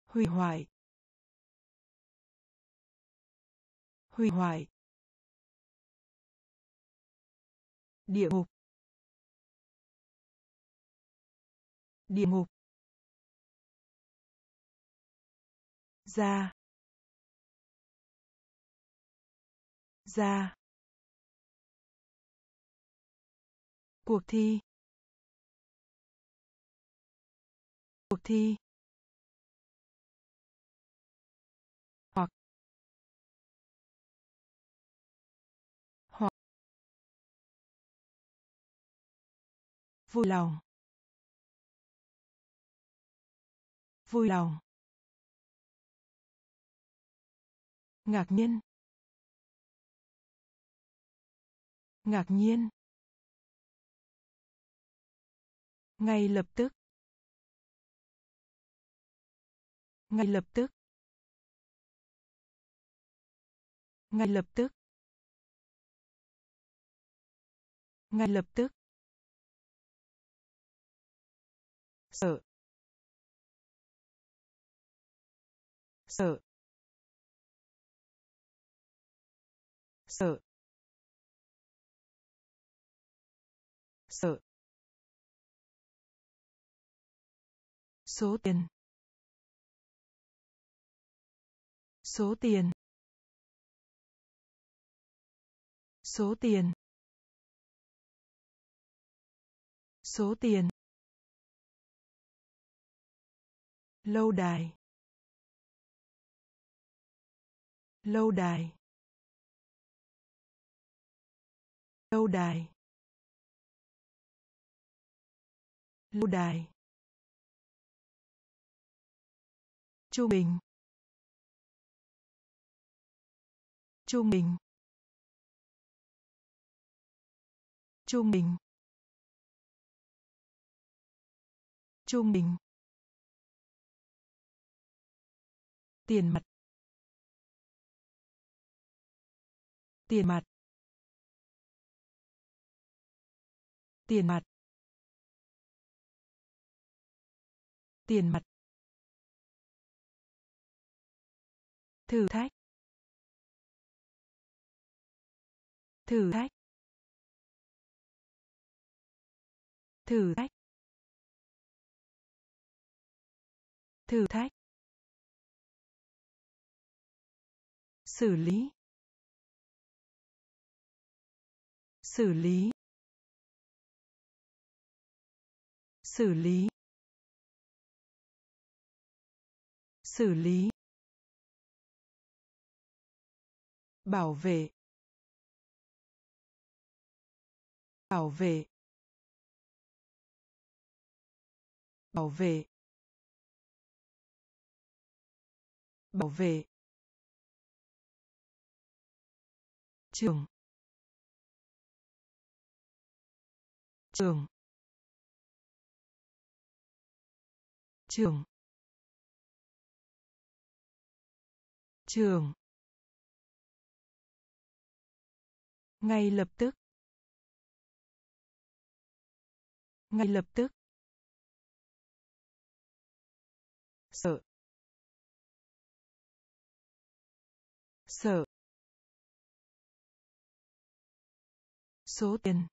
A: Hủy hoại. Hủy hoại. Địa ngục. Địa ngục. Ra ra cuộc thi. Cuộc thi. Vui lòng. Vui lòng. Ngạc nhiên. Ngạc nhiên. Ngay lập tức. Ngay lập tức. Ngay lập tức. Ngay lập tức. Sợ sợ sợ sợ số tiền. Số tiền. Số tiền. Số tiền. Lâu đài. Lâu đài. Lâu đài. Lâu đài. Trung bình. Trung bình. Trung bình. Trung bình. Tiền mặt. Tiền mặt. Tiền mặt. Tiền mặt. Thử thách. Thử thách. Thử thách. Thử thách. Xử lý. Xử lý. Xử lý. Xử lý. Bảo vệ. Bảo vệ. Bảo vệ. Bảo vệ. Trường trường trường trường. Ngay lập tức. Ngay lập tức. Sợ. Sợ. Số tiền.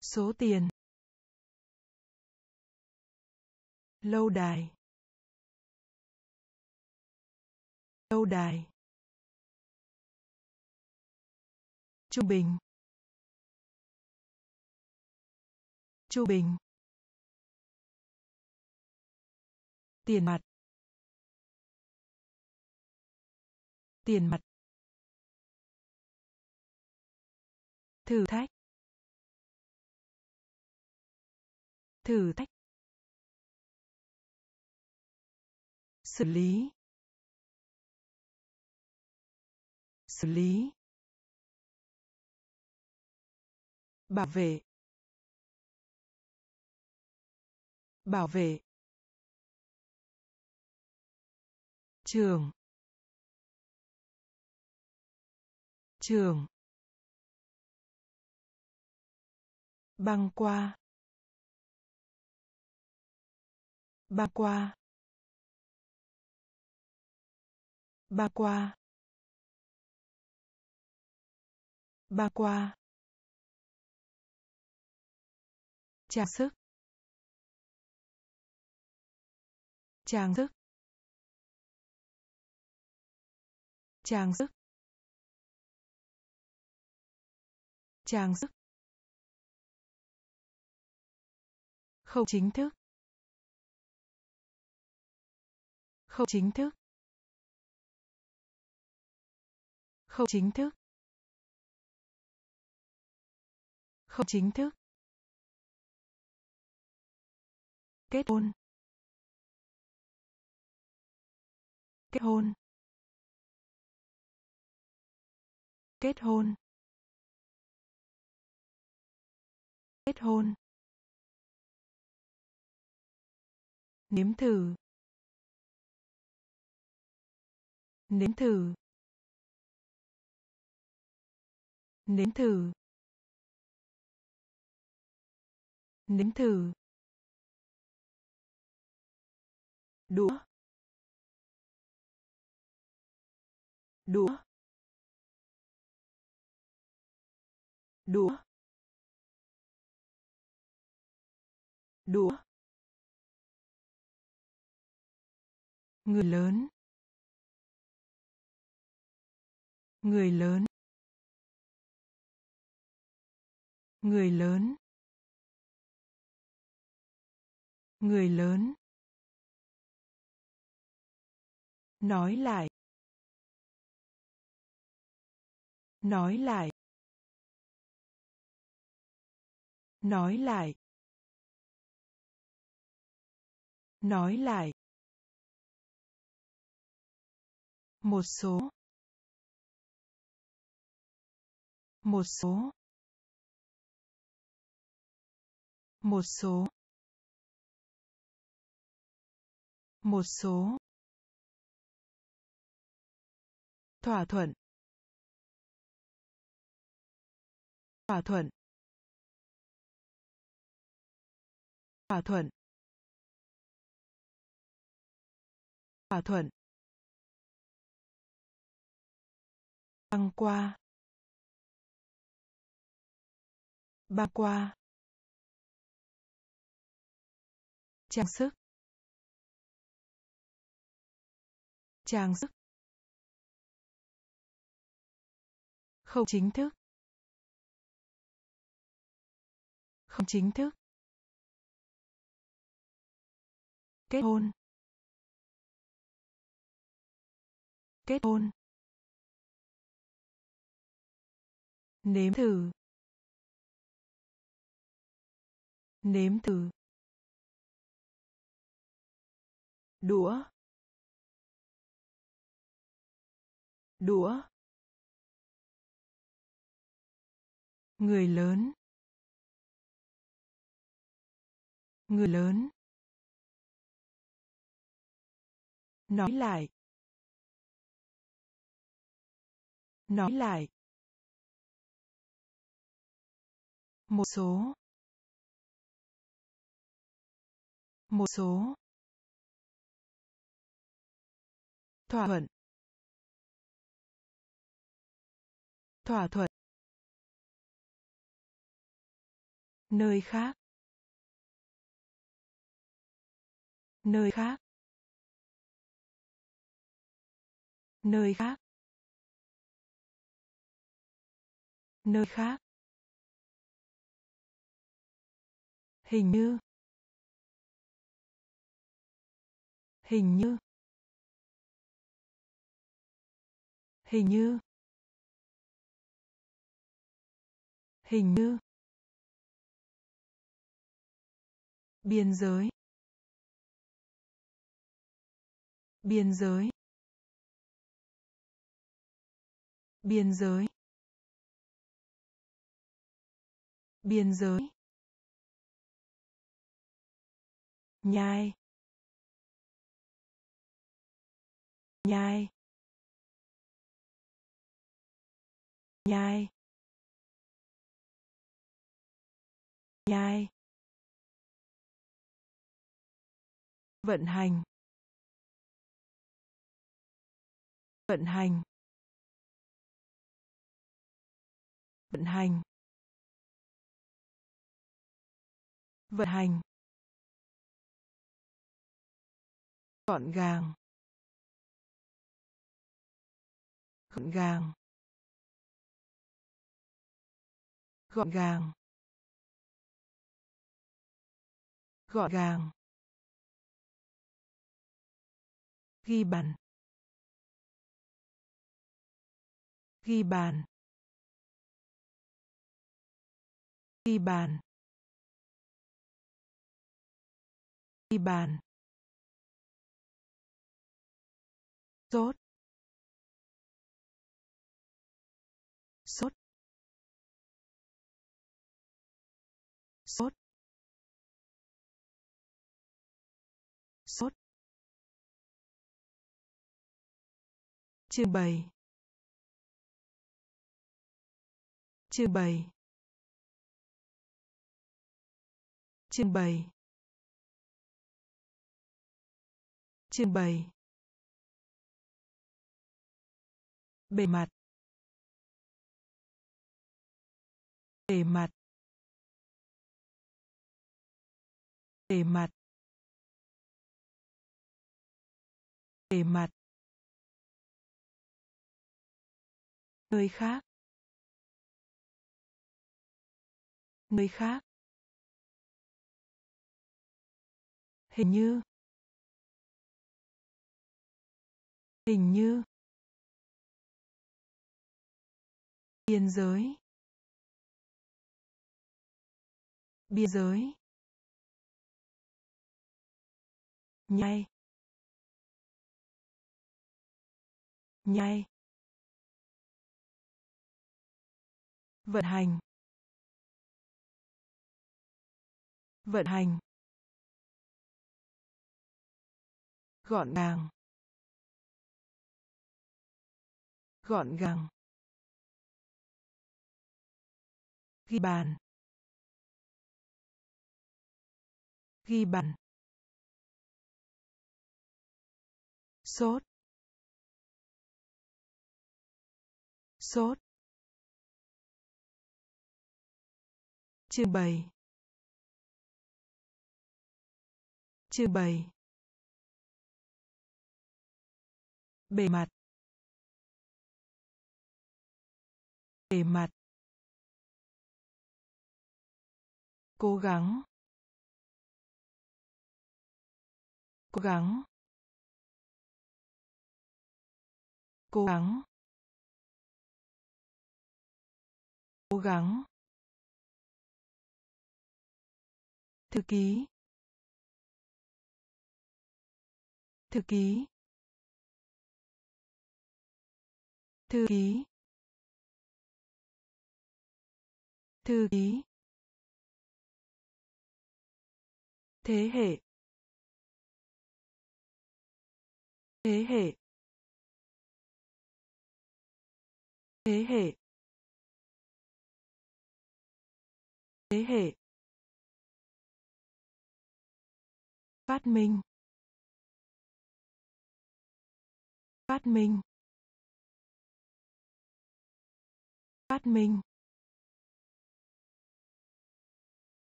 A: Số tiền. Lâu đài. Lâu đài. Trung bình. Trung bình. Tiền mặt. Tiền mặt. Thử thách. Thử thách. Xử lý. Xử lý. Bảo vệ. Bảo vệ. Trường. Trường. Băng qua. Băng qua. Băng qua. Băng qua. Trang sức. Trang sức. Trang sức. Trang sức. Không chính thức. Không chính thức. Không chính thức. Không chính thức. Kết hôn. Kết hôn. Kết hôn. Kết hôn. Nếm thử. Nếm thử. Nếm thử. Nếm thử. Đũa. Đũa. Đũa. Đũa. Người lớn. Người lớn. Người lớn. Người lớn. Nói lại. Nói lại. Nói lại. Nói lại. Một số. Một số. Một số. Một số. Thỏa thuận. Thỏa thuận. Thỏa thuận. Thỏa thuận. Băng qua. Băng qua. Trang sức. Trang sức. Không chính thức. Không chính thức. Kết hôn. Kết hôn. Nếm thử. Nếm thử. Đũa. Đũa. Người lớn. Người lớn. Nói lại. Nói lại một số. Một số. Thỏa thuận. Thỏa thuận. Nơi khác. Nơi khác. Nơi khác. Nơi khác. Hình như. Hình như. Hình như. Hình như. Biên giới. Biên giới. Biên giới. Biên giới. Nhai. Nhai. Nhai. Nhai. Vận hành. Vận hành. Vận hành. Vận hành. Gọn gàng. Gọn gàng. Gọn gàng. Gọn gàng. Ghi bàn. Ghi bàn. Ghi bàn. Ghi bàn. Sốt. Sốt. Sốt. Sốt. Trưng bày trưng bày trưng bày trưng bày bề mặt. Bề mặt. Bề mặt. Bề mặt. Nơi khác. Nơi khác. Hình như. Hình như. Biên giới. Biên giới. Nhai. Nhai. Vận hành. Vận hành. Gọn gàng. Gọn gàng. Ghi bàn. Ghi bàn. Sốt. Sốt. Trưng bày. Trưng bày. Bề mặt. Bề mặt. Cố gắng. Cố gắng. Cố gắng. Cố gắng. Thư ký. Thư ký. Thư ký. Thư ký. Thế hệ. Thế hệ. Thế hệ. Thế hệ. Phát minh. Phát minh. Phát minh.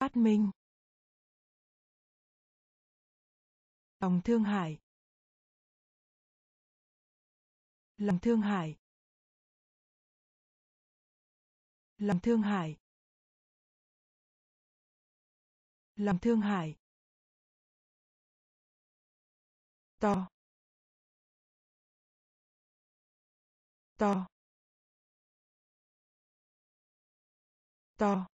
A: Phát minh. Lòng thương hại. Lòng thương hại. Lòng thương hại. Lòng thương hại. To. To. To.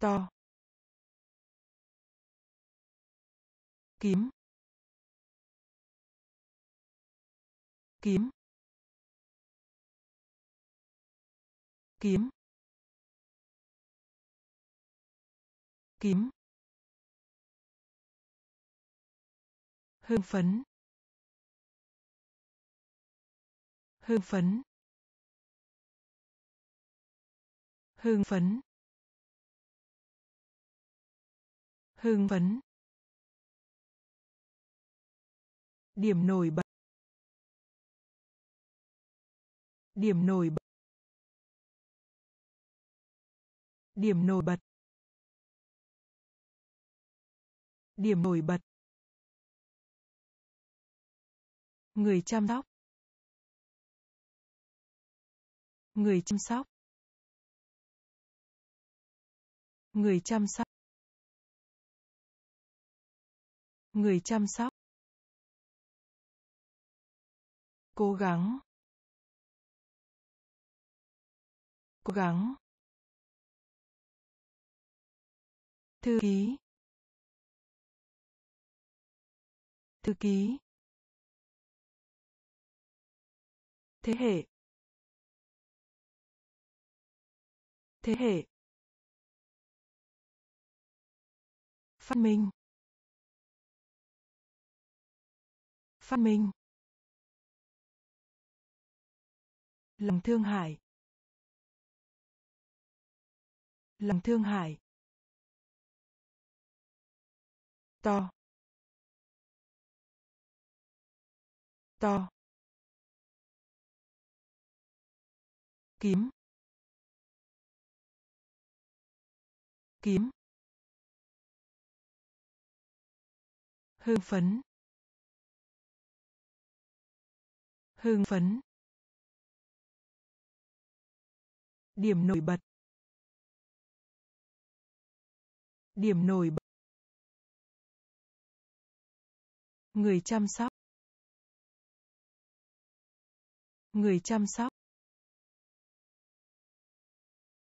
A: To. Kiếm. Kiếm. Kiếm. Kiếm. Hưng phấn. Hưng phấn. Hưng phấn. Hưng phấn. Điểm nổi bật. Điểm nổi bật. Điểm nổi bật. Điểm nổi bật. Người chăm sóc. Người chăm sóc. Người chăm sóc. Người chăm sóc. Cố gắng. Cố gắng. Thư ký. Thư ký. Thế hệ. Thế hệ. Phát minh. Phát minh. Lòng thương hại. Lòng thương hại. To. To. Kiếm. Kiếm. Hưng phấn. Hưng phấn. Điểm nổi bật. Điểm nổi bật. Người chăm sóc. Người chăm sóc.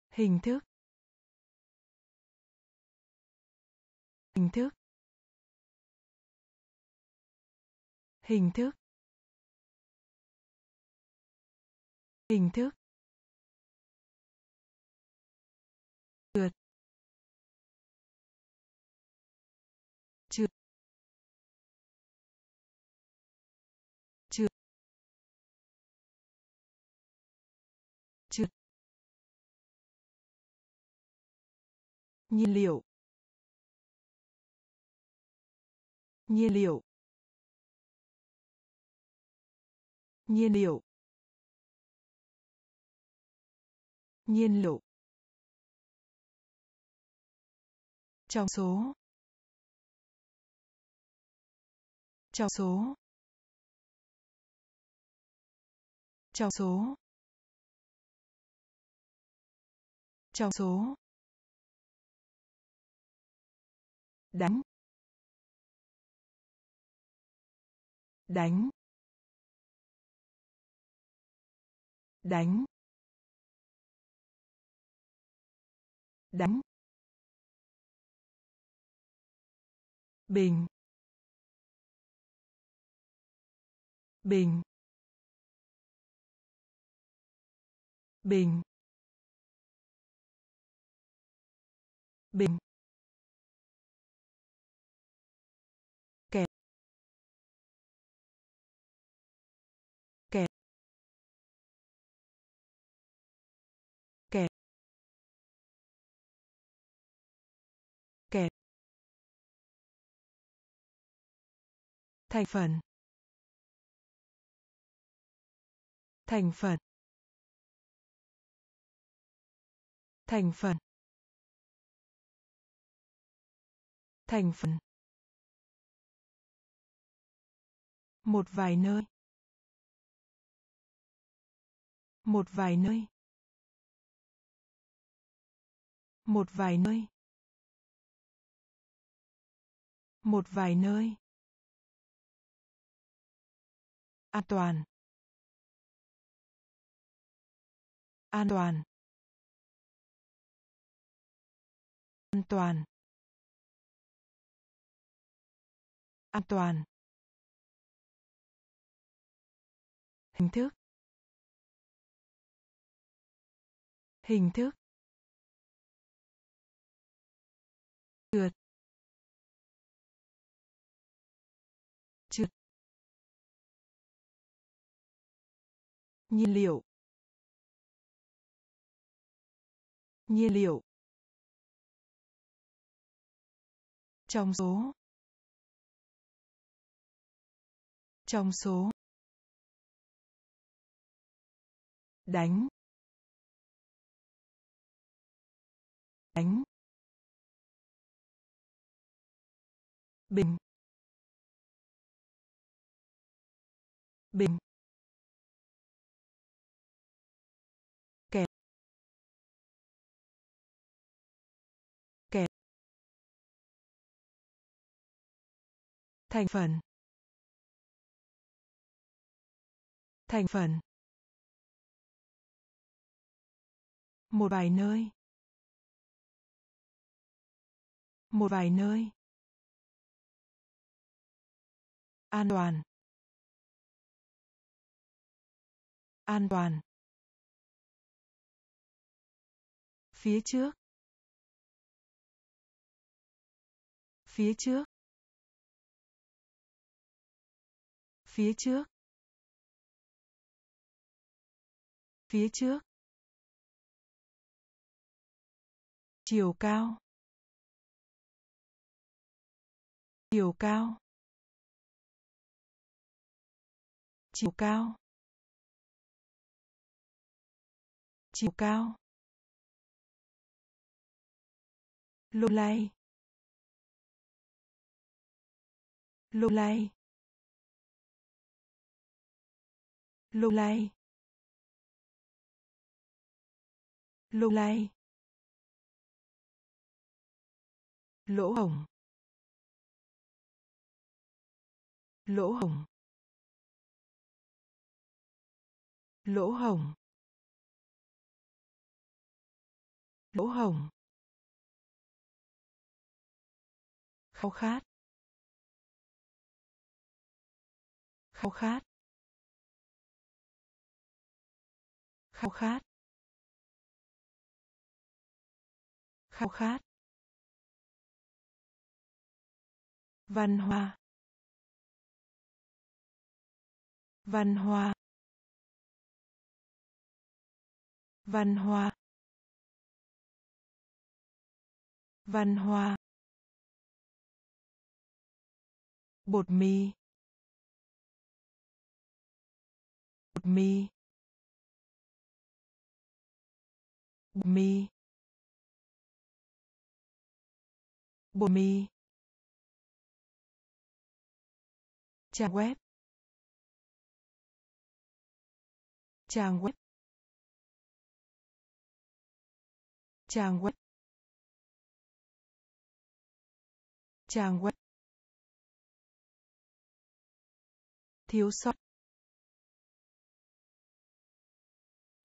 A: Hình thức. Hình thức. Hình thức. Hình thức. Nhiên liệu. Nhiên liệu. Nhiên liệu. Nhiên liệu. Trong số. Trong số. Trong số. Trong số. Đánh. Đánh. Đánh. Đánh. Bình. Bình. Bình. Bình. Thành phần. Thành phần. Thành phần. Thành phần. Một vài nơi. Một vài nơi. Một vài nơi. Một vài nơi. An toàn. An toàn. An toàn. An toàn. Hình thức. Hình thức. Nhiên liệu. Nhiên liệu. Trong số. Trong số. Đánh. Đánh. Bình. Bình. Thành phần. Thành phần. Một vài nơi. Một vài nơi. An toàn. An toàn. Phía trước. Phía trước. Phía trước. Phía trước. Chiều cao. Chiều cao. Chiều cao. Chiều cao. Lô lay. Lô lay. Lung lay. Lung lay. Lỗ hổng. Lỗ hổng. Lỗ hổng. Lỗ hổng. Khao khát. Khao khát. Khao khát. Khao khát. Văn hoa văn hoa văn hoa văn hoa bột mì. Bột mì. Bột mì bột mì trang web. Trang web. Trang web. Trang web. Thiếu sót.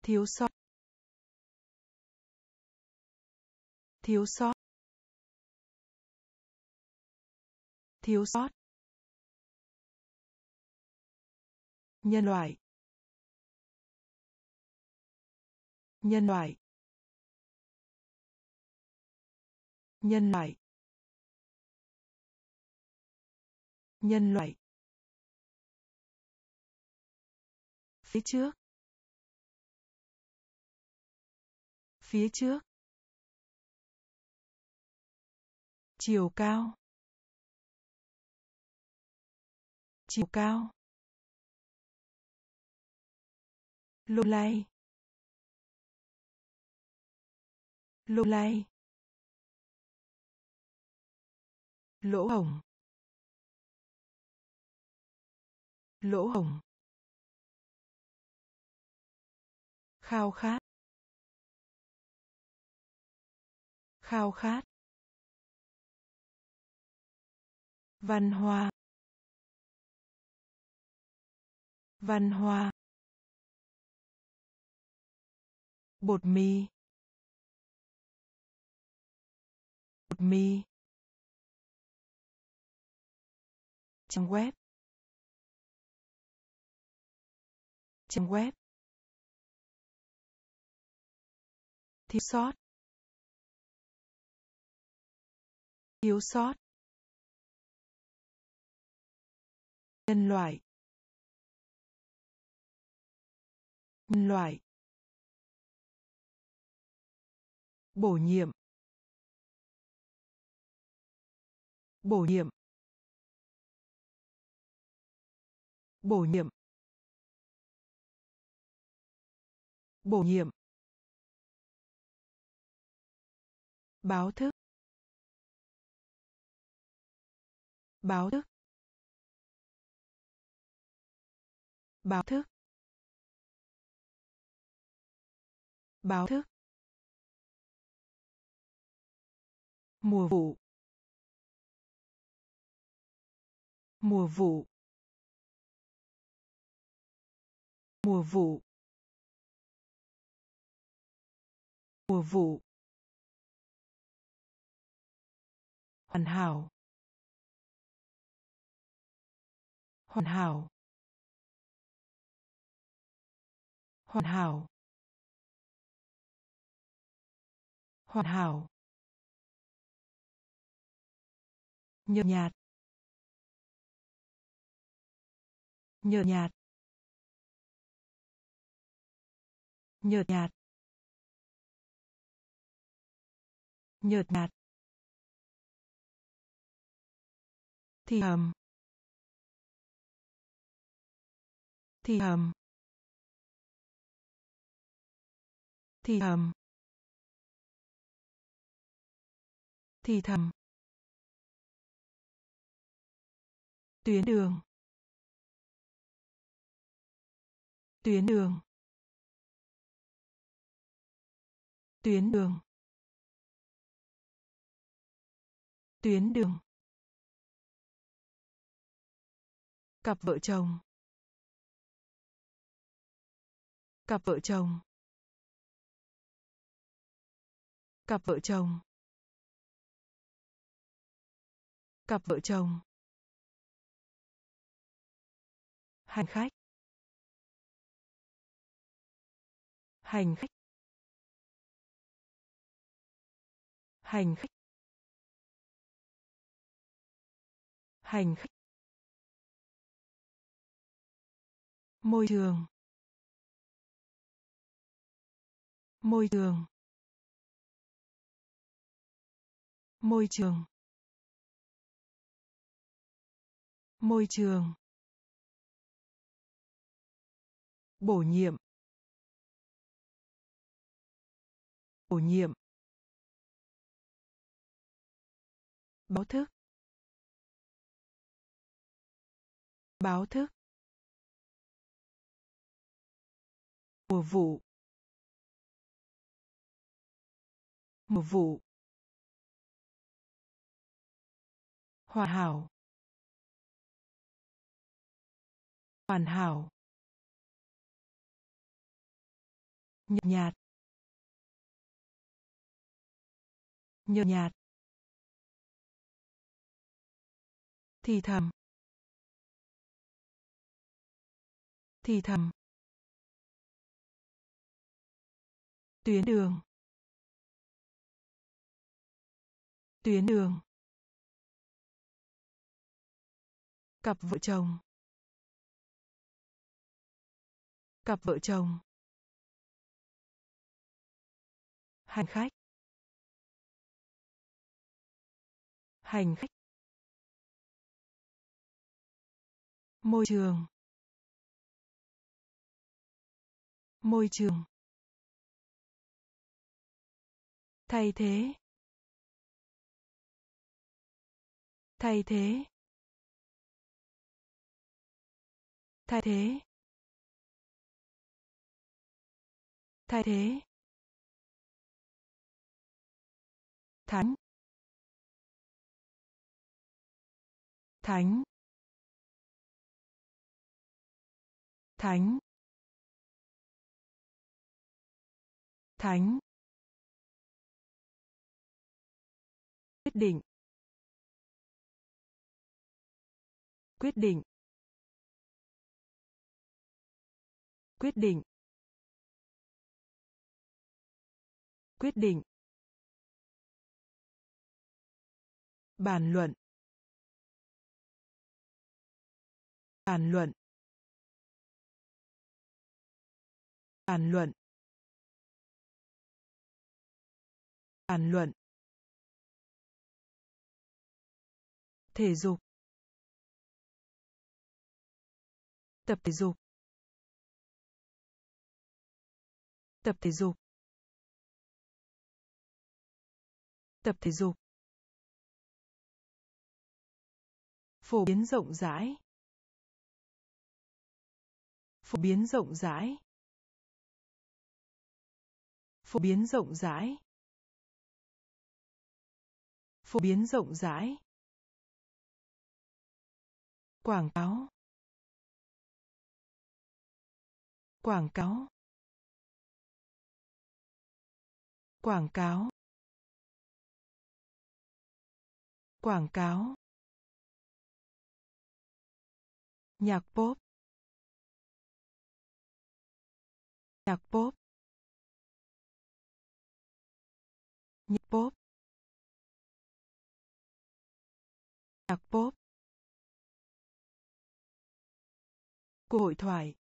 A: Thiếu sót. Thiếu sót. Thiếu sót. Nhân loại. Nhân loại. Nhân loại. Nhân loại. Phía trước. Phía trước. Chiều cao. Chiều cao. Lung lay lung lay lỗ hổng. Lỗ hổng. Khao khát. Khao khát. Văn hoa. Văn hoa. Bột mì. Bột mì. Trang web. Trang web. Thiếu sót. Thiếu sót. Nhân loại. Nhân loại. Bổ nhiệm. Bổ nhiệm. Bổ nhiệm. Bổ nhiệm. Báo thức. Báo thức. Báo thức. Báo thức. Mùa vụ. Mùa vụ. Mùa vụ. Mùa vụ. Hoàn hảo. Hoàn hảo. Hoàn hảo. Hoàn hảo. Nhợt nhạt. Nhợt nhạt. Nhợt nhạt. Nhợt nhạt. Thì thầm thì thầm thì thầm, thì thầm. Tuyến đường. Tuyến đường. Tuyến đường. Tuyến đường. Cặp vợ chồng. Cặp vợ chồng. Cặp vợ chồng. Cặp vợ chồng. Hành khách. Hành khách. Hành khách. Hành khách. Môi trường. Môi trường. Môi trường. Môi trường. Bổ nhiệm. Bổ nhiệm. Báo thức. Báo thức. Mùa vụ. Mùa vụ. Hoàn hảo. Hoàn hảo. Nhợt nhạt. Nhợt nhạt. Thì thầm. Thì thầm. Tuyến đường. Tuyến đường. Cặp vợ chồng. Cặp vợ chồng. Hành khách. Hành khách. Môi trường. Môi trường. Thay thế. Thay thế. Thay thế. Thay thế. Thánh. Thánh. Thánh. Thánh. Quyết định. Quyết định. Quyết định. Quyết định. Bàn luận. Bàn luận. Bàn luận. Bàn luận. Thể dục. Tập thể dục. Tập thể dục. Tập thể dục. Phổ biến rộng rãi. Phổ biến rộng rãi. Phổ biến rộng rãi. Phổ biến rộng rãi. Quảng cáo. Quảng cáo. Quảng cáo. Quảng cáo. Nhạc pop. Nhạc pop. Nhạc pop. Nhạc pop. Cuộc hội thoại.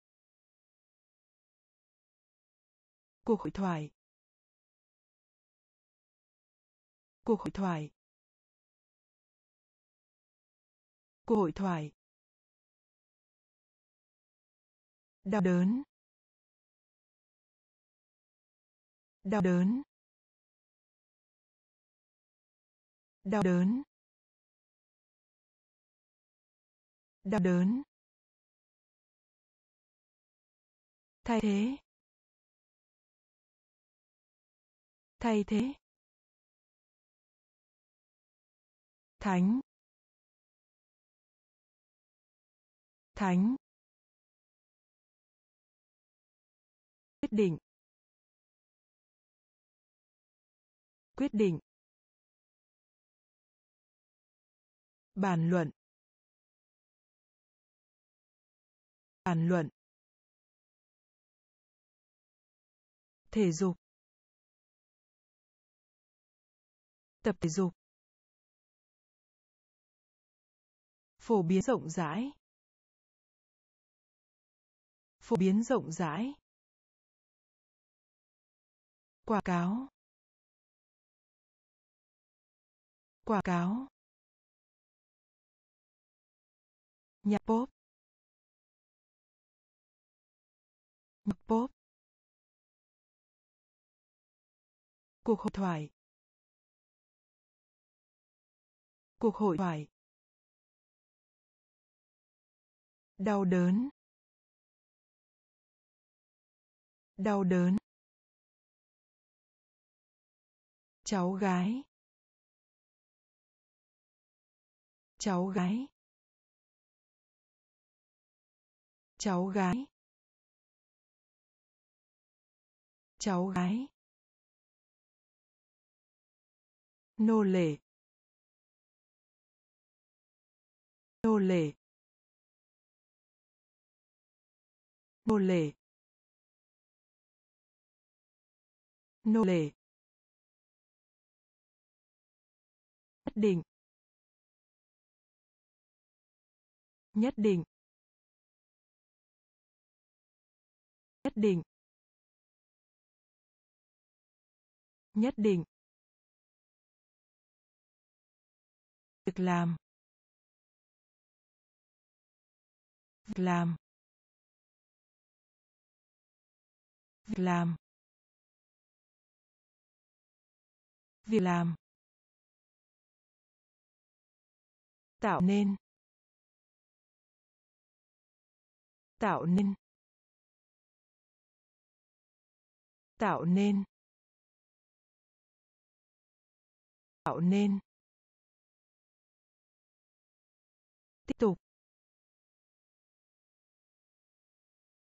A: Cuộc hội thoại. Cuộc hội thoại. Cuộc hội thoại. Đau đớn. Đau đớn. Đau đớn. Đau đớn. Thay thế. Thay thế. Thánh. Thánh. Quyết định. Quyết định. Bàn luận. Bàn luận. Thể dục. Tập thể dục. Phổ biến rộng rãi. Phổ biến rộng rãi. Quảng cáo. Quảng cáo. Nhạc pop. Nhạc pop. Cuộc hội thoại. Cuộc hội thoại. Đau đớn. Đau đớn. Cháu gái. Cháu gái. Cháu gái. Cháu gái. Nô lệ. Nô lệ. Nô lệ. Nô lệ. Nhất định. Nhất định. Nhất định. Nhất định. Việc làm. Việc làm. Việc làm. Việc làm. Tạo nên. Tạo nên. Tạo nên. Tạo nên. Tiếp tục.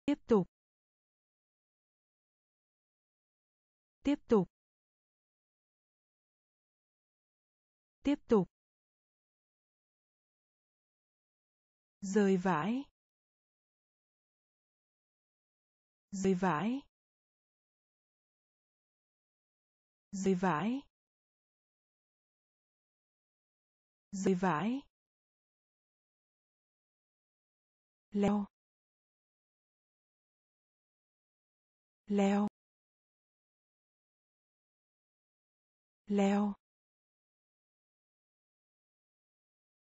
A: Tiếp tục. Tiếp tục. Tiếp tục. Rơi vãi. Rơi vãi. Rơi vãi. Rơi vãi. Leo. Leo. Leo.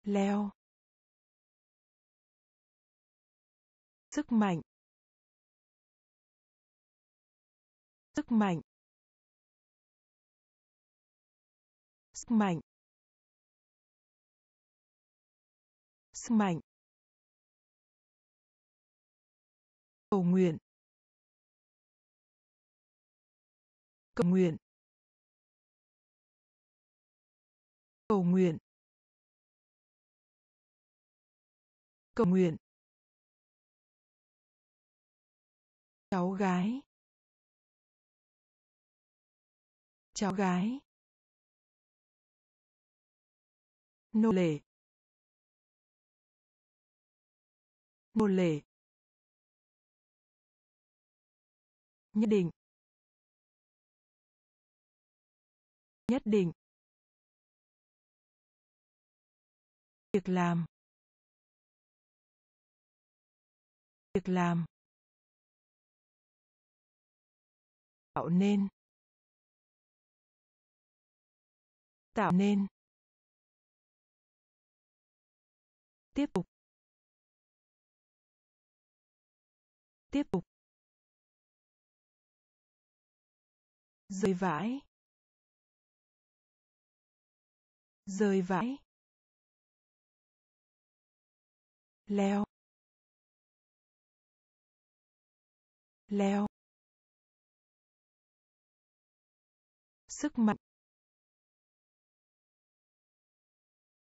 A: Leo. Sức mạnh. Sức mạnh. Sức mạnh. Sức mạnh. Cầu nguyện. Cầu nguyện. Cầu nguyện. Cầu nguyện. Cháu gái. Cháu gái. Nô lệ. Nô lệ. Nhất định. Nhất định. Việc làm. Việc làm. Tạo nên. Tạo nên. Tiếp tục. Tiếp tục. Rơi vãi. Rơi vãi. Leo. Leo. Sức mạnh.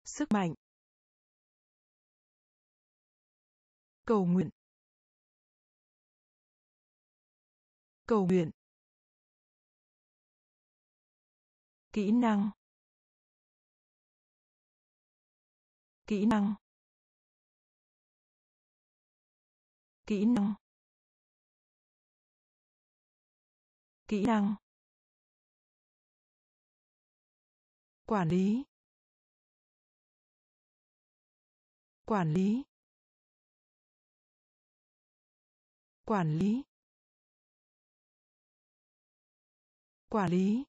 A: Sức mạnh. Cầu nguyện. Cầu nguyện. Kỹ năng. Kỹ năng. Kỹ năng. Kỹ năng. Quản lý. Quản lý. Quản lý. Quản lý.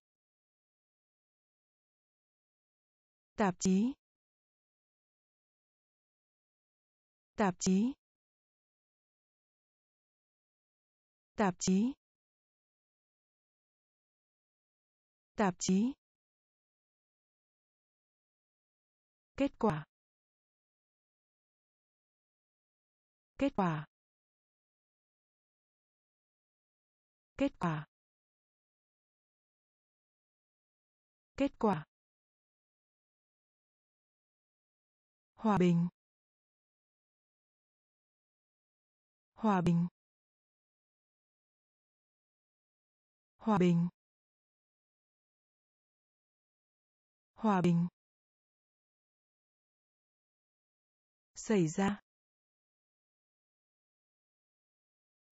A: Tạp chí. Tạp chí. Tạp chí. Tạp chí. Kết quả. Kết quả. Kết quả. Kết quả. Hòa bình. Hòa bình. Hòa bình. Hòa bình. Xảy ra.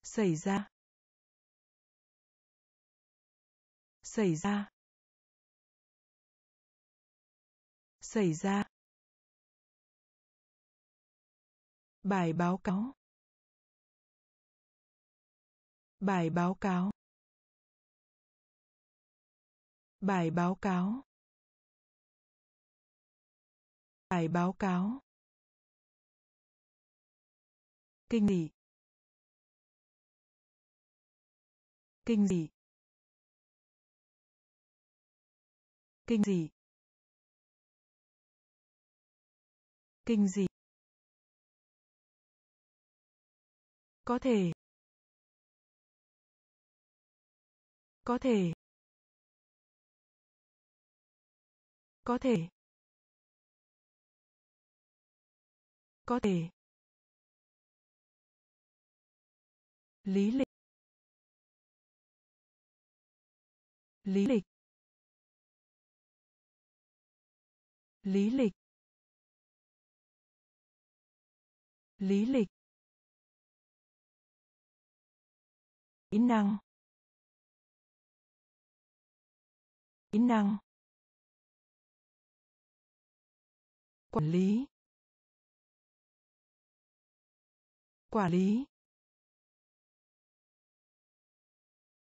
A: Xảy ra. Xảy ra. Xảy ra. Bài báo cáo. Bài báo cáo bài báo cáo. Bài báo cáo. Kinh dị. Kinh dị. Kinh dị. Kinh dị. Có thể. Có thể. Có thể. Có thể. Lý lịch. Lý lịch. Lý lịch. Lý lịch. Kỹ năng. Kỹ năng. Quản lý. Quản lý.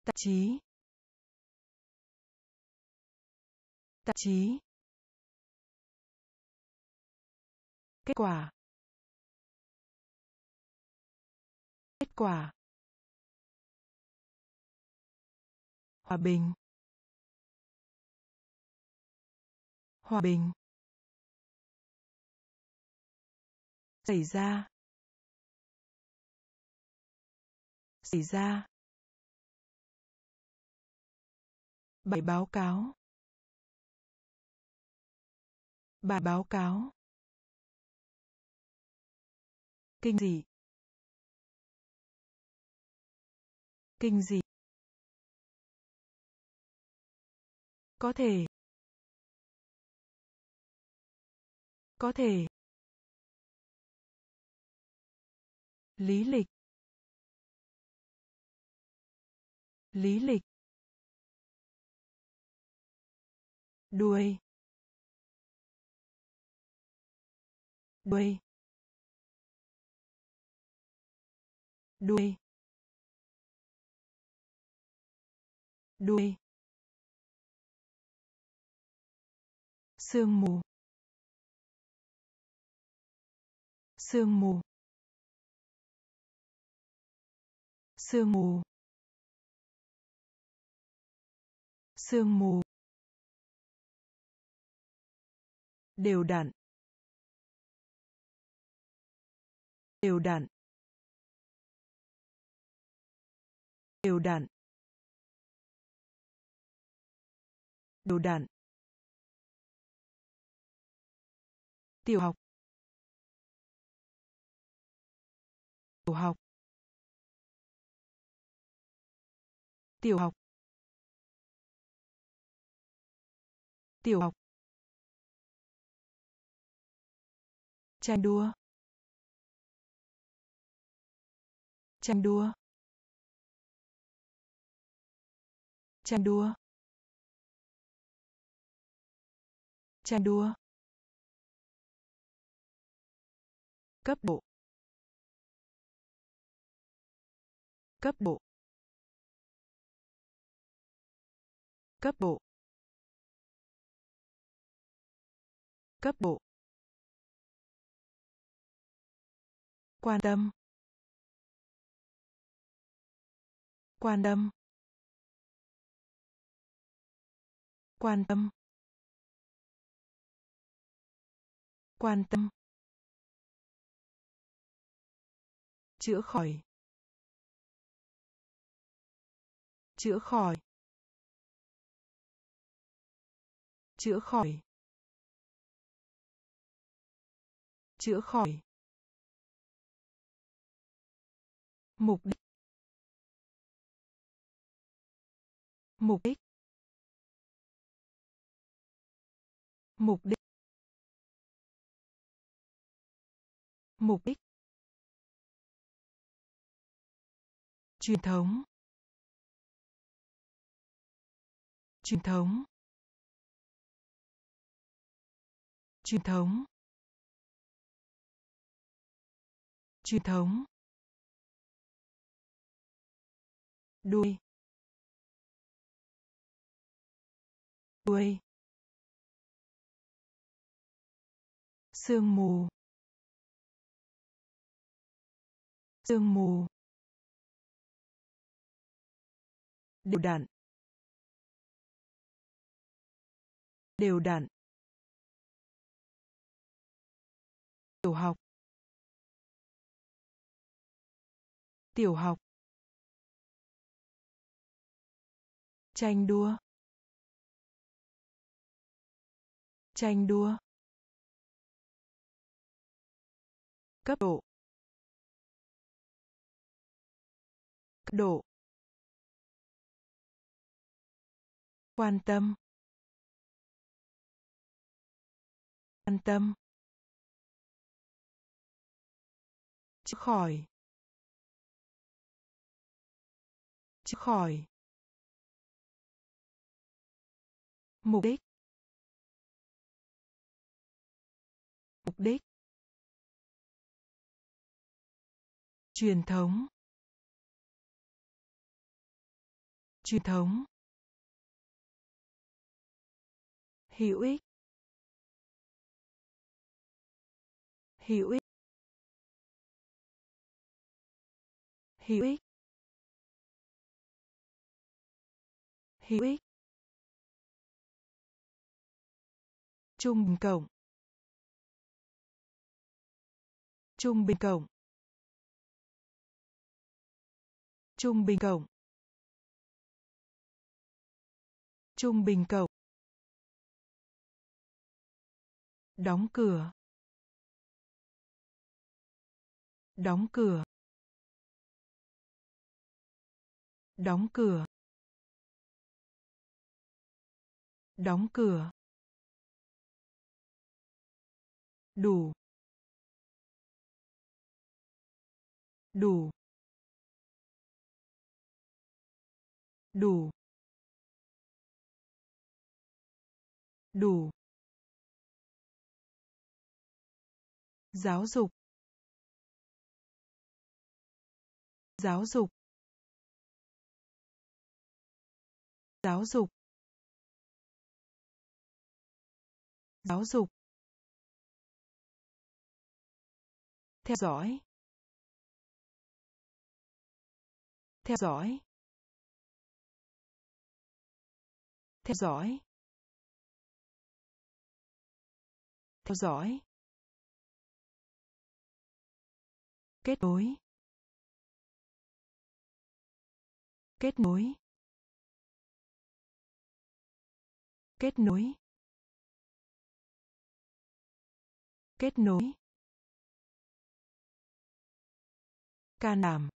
A: Tạp chí. Tạp chí. Kết quả. Kết quả. Hòa bình. Hòa bình. Xảy ra. Xảy ra. Bài báo cáo. Bài báo cáo. Kinh dị. Kinh dị. Có thể. Có thể. Lý lịch. Lý lịch. Đuôi. Đuôi. Đuôi. Đuôi. Sương mù. Sương mù. Sương mù. Sương mù. Đều đặn. Đều đặn. Đều đặn. Đều đặn. Tiểu học. Tiểu học. Tiểu học. Tiểu học. Tranh đua. Tranh đua. Tranh đua. Tranh đua. Cấp độ. Cấp độ. Cấp bộ, cấp bộ. Quan tâm. Quan tâm. Quan tâm. Quan tâm. Chữa khỏi. Chữa khỏi. Chữa khỏi. Chữa khỏi. Mục đích. Mục đích. Mục đích. Mục đích. Truyền thống. Truyền thống. Truyền thống. Truyền thống. Đuôi. Đuôi. Sương mù. Sương mù. Đều đặn. Đều đặn. Tiểu học. Tiểu học. Tranh đua. Tranh đua. Cấp độ. Cấp độ. Quan tâm. Quan tâm. Chữa khỏi. Chữa khỏi. Mục đích. Mục đích. Truyền thống. Truyền thống. Hữu ích. Hữu ích. Hữu ích. Hữu ích. Trung bình cộng. Trung bình cộng. Trung bình cộng. Trung bình cộng. Đóng cửa. Đóng cửa. Đóng cửa. Đóng cửa. Đủ. Đủ. Đủ. Đủ. Giáo dục. Giáo dục. Giáo dục. Giáo dục. Theo dõi. Theo dõi. Theo dõi. Theo dõi. Kết nối. Kết nối. Kết nối. Kết nối. Can đảm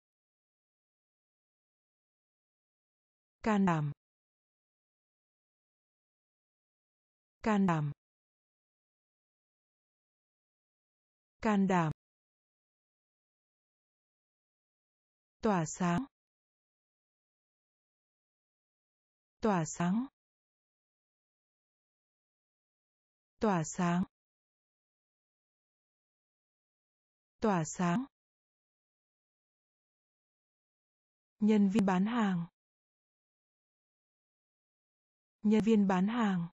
A: can đảm can đảm can đảm tỏa sáng. Tỏa sáng. Tỏa sáng. Tỏa sáng. Nhân viên bán hàng. Nhân viên bán hàng.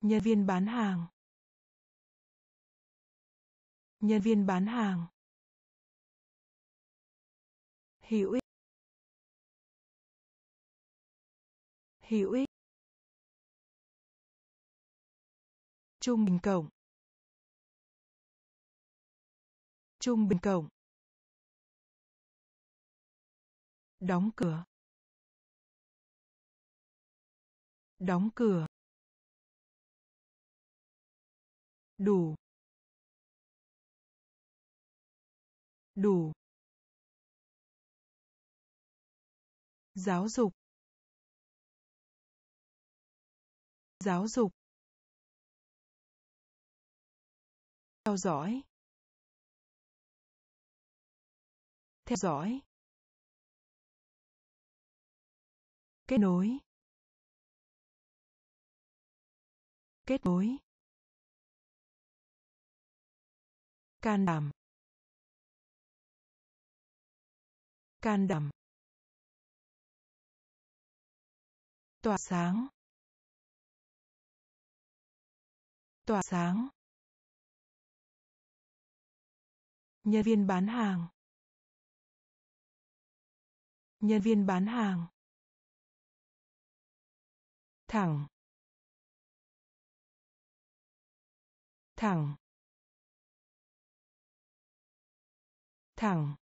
A: Nhân viên bán hàng. Nhân viên bán hàng. Hữu ích. Hữu ích. Trung bình cộng. Trung bình cộng. Đóng cửa. Đóng cửa. Đủ. Đủ. Giáo dục. Giáo dục. Theo dõi. Theo dõi. Kết nối. Kết nối. Can đảm. Can đảm. Tỏa sáng. Tỏa sáng. Nhân viên bán hàng. Nhân viên bán hàng. Thẳng. Thẳng. Thẳng.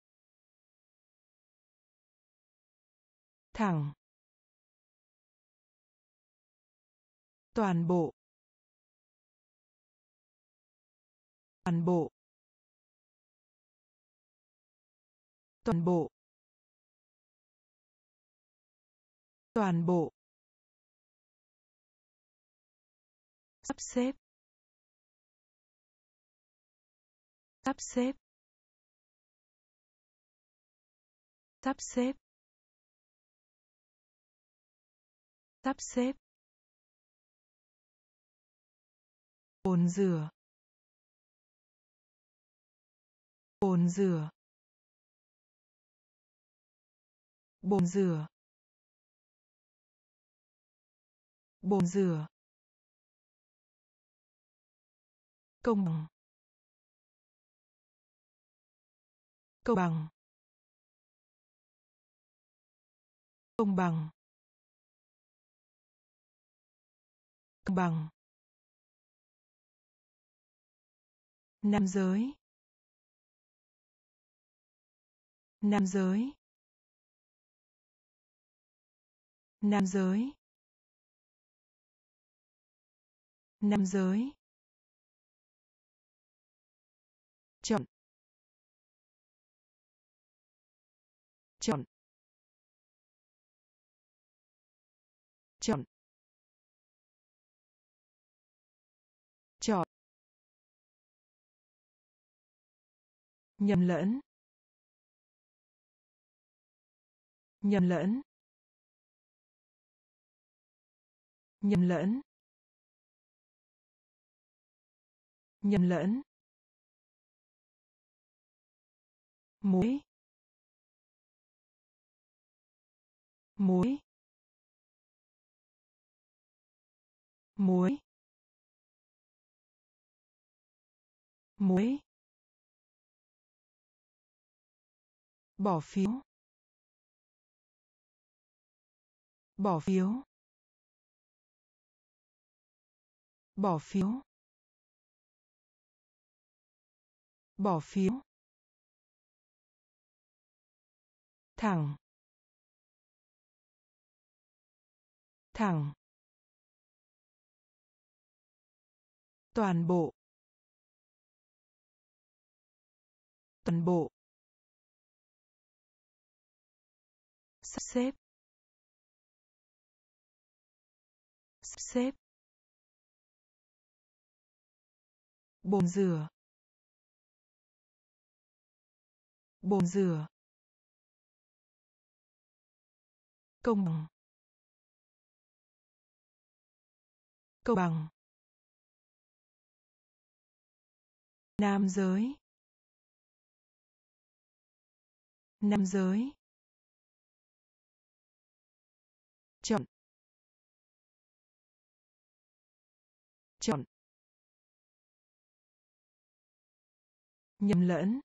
A: Thẳng. Toàn bộ. Toàn bộ. Toàn bộ. Toàn bộ. Sắp xếp. Sắp xếp. Sắp xếp. Sắp xếp. Bồn rửa. Bồn rửa. Bồn rửa. Bồn rửa. Công bằng. Công bằng. Công bằng. Công bằng. Nam giới. Nam giới. Nam giới. Nam giới. Chọn. Chọn. Chọn. Chọn. Nhầm lẫn. Nhầm lẫn. Nhầm lẫn. Nhầm lẫn. Muối. Muối. Muối. Muối. Bỏ phiếu. Bỏ phiếu. Bỏ phiếu. Bỏ phiếu. Thẳng. Thẳng. Toàn bộ. Toàn bộ. Sắp xếp. Sắp xếp. Bồn rửa. Bồn rửa. Công bằng. Công bằng. Nam giới. Nam giới. Chọn. Chọn. Nhầm lẫn.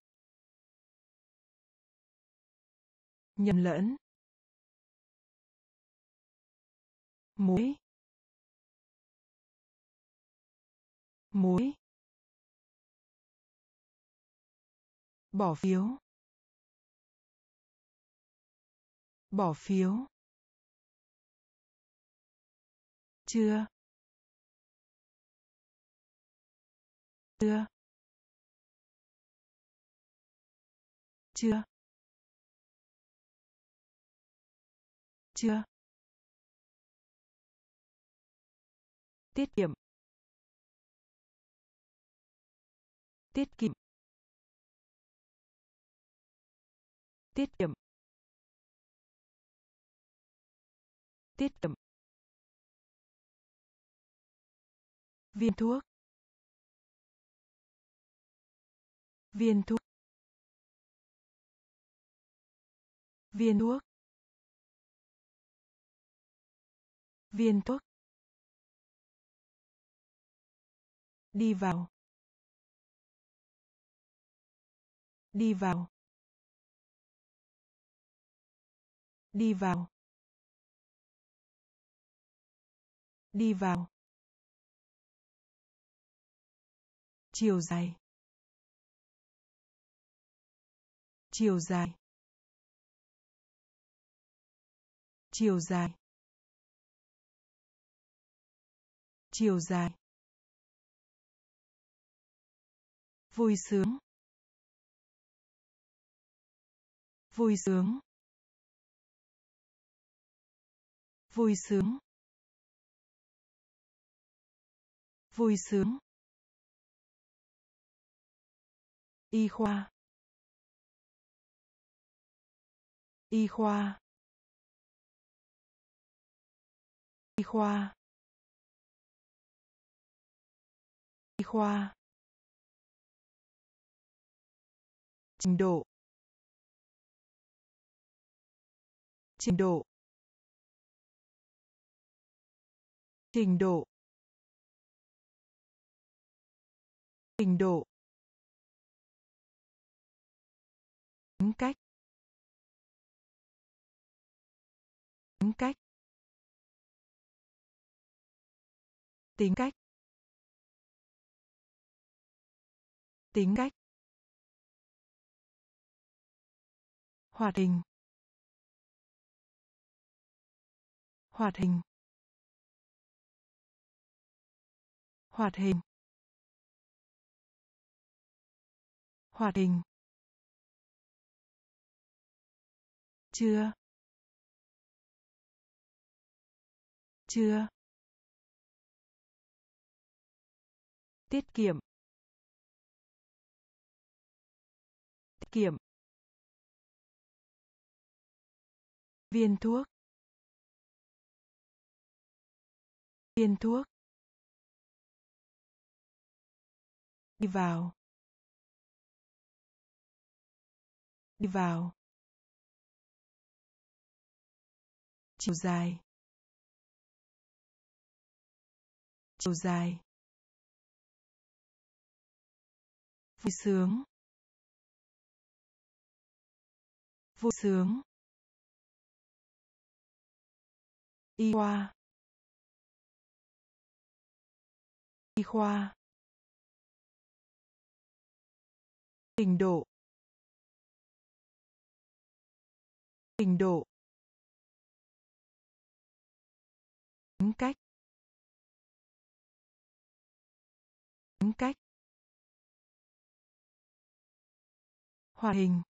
A: Nhầm lẫn. Muối. Muối. Bỏ phiếu. Bỏ phiếu. Chưa. Chưa. Chưa? Chưa. Tiết kiệm. Tiết kiệm. Tiết kiệm. Tiết kiệm. Viên thuốc. Viên thuốc. Viên thuốc. Viên thuốc. Đi vào. Đi vào. Đi vào. Đi vào. Chiều dài. Chiều dài. Chiều dài. Chiều dài. Vui sướng. Vui sướng. Vui sướng. Vui sướng. Y khoa. Y khoa. Khoa. Y khoa. Trình độ. Trình độ. Trình độ. Trình độ. Tính cách. Tính cách. Tính cách. Tính cách. Hoạt hình. Hoạt hình. Hoạt hình. Hoạt hình. Chưa. Chưa. Tiết kiệm. Tiết kiệm. Viên thuốc. Viên thuốc. Đi vào. Đi vào. Chiều dài. Chiều dài. Vui sướng. Vui sướng. Y khoa. Y khoa. Trình độ. Trình độ. Tính cách. Tính cách. Hoạt hình.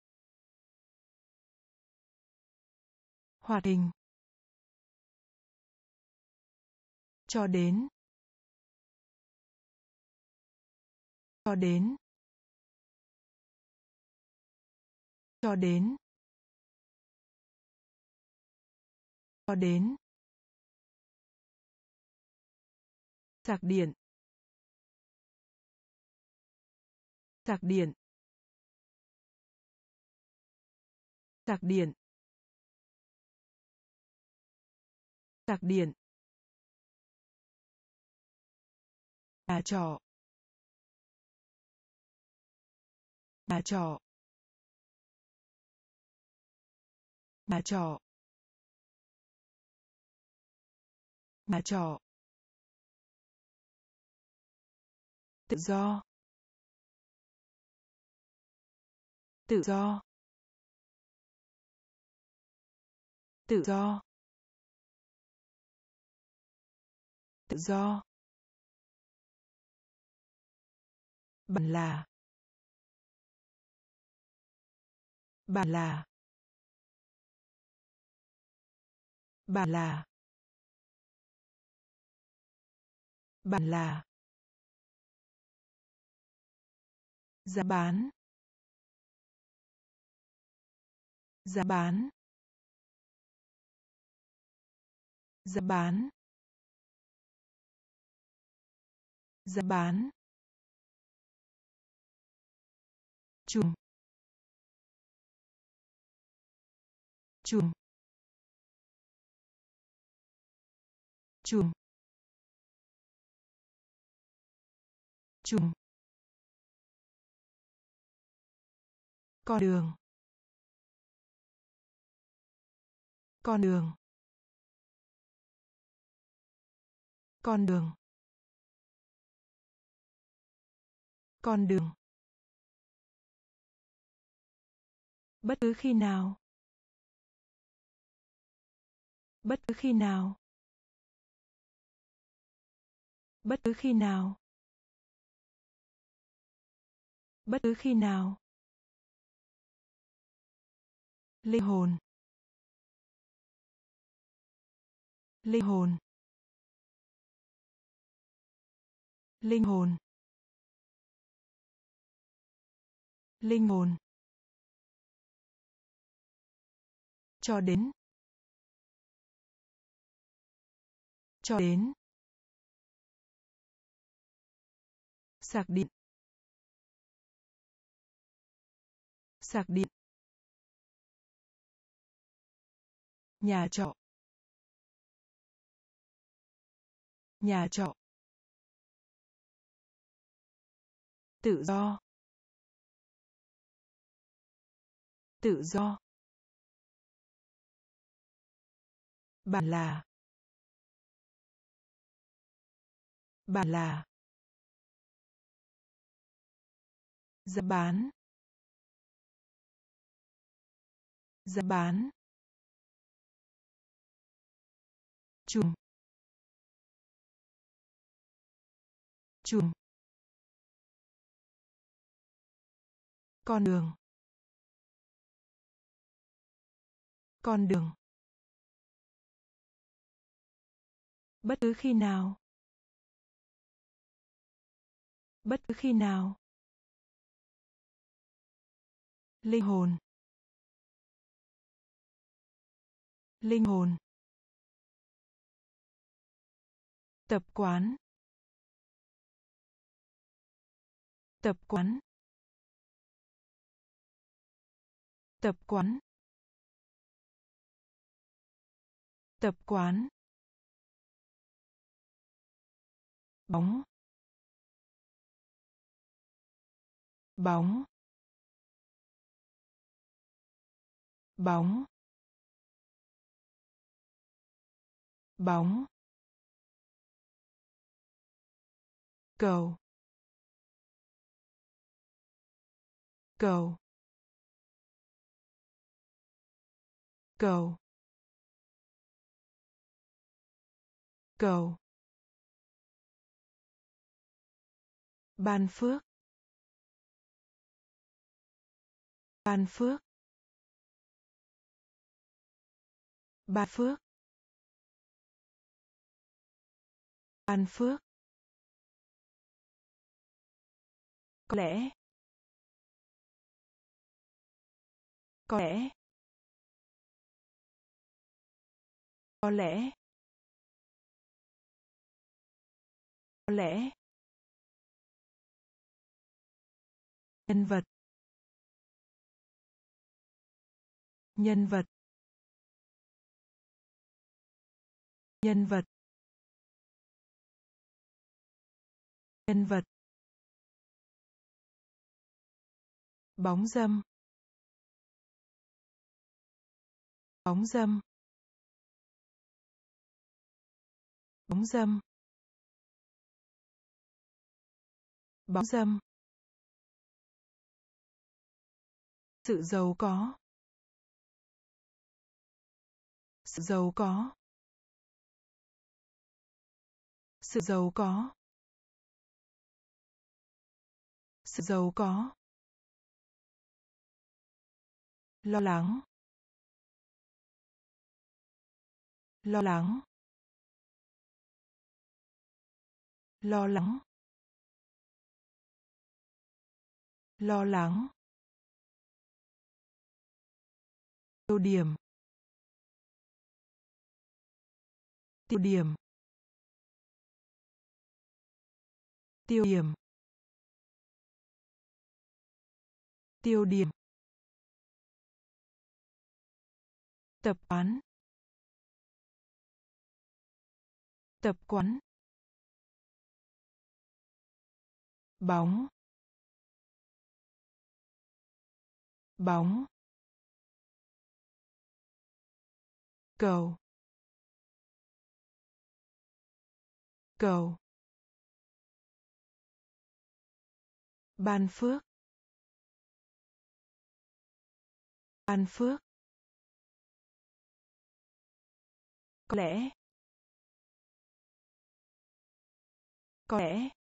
A: Hoạt hình. Cho đến. Cho đến. Cho đến. Cho đến. Sạc điện. Sạc điện. Sạc điện. Sạc điện. Nhà trọ. Nhà trọ. Nhà trọ. Nhà trọ. Tự do. Tự do. Tự do. Tự do. Bản là. Bản là. Bản là. Bản là. Giá bán. Giá bán. Giá bán. Giá bán. Chùm. Chùm. Chùm. Chùm. Con đường. Con đường. Con đường. Con đường. Bất cứ khi nào. Bất cứ khi nào. Bất cứ khi nào. Bất cứ khi nào. Linh hồn. Linh hồn. Linh hồn. Linh hồn. Cho đến. Cho đến. Sạc điện. Sạc điện. Nhà trọ. Nhà trọ. Tự do. Tự do. Bạn là. Bạn là. Giá bán. Giá bán. Chùm. Chùm. Con đường. Con đường. Bất cứ khi nào. Bất cứ khi nào. Linh hồn. Linh hồn. Tập quán. Tập quán. Tập quán. Tập quán. Bóng. Bóng. Bóng. Bóng. Cầu. Cầu. Cầu. Cầu. Ban phước. Ban phước. Ban phước. Ban phước. Có lẽ. Có lẽ. Có lẽ. Có lẽ. Nhân vật. Nhân vật. Nhân vật. Nhân vật. Bóng dâm. Bóng dâm. Bóng dâm. Bóng dâm. Sự giàu có. Sự giàu có. Sự giàu có. Sự giàu có. Lo lắng. Lo lắng. Lo lắng. Lo lắng. Tiêu điểm. Tiêu điểm. Tiêu điểm. Tiêu điểm. Tập quán. Tập quán. Bóng. Bóng. Cầu. Cầu. Ban phước. Ban phước. Có lẽ. Có lẽ.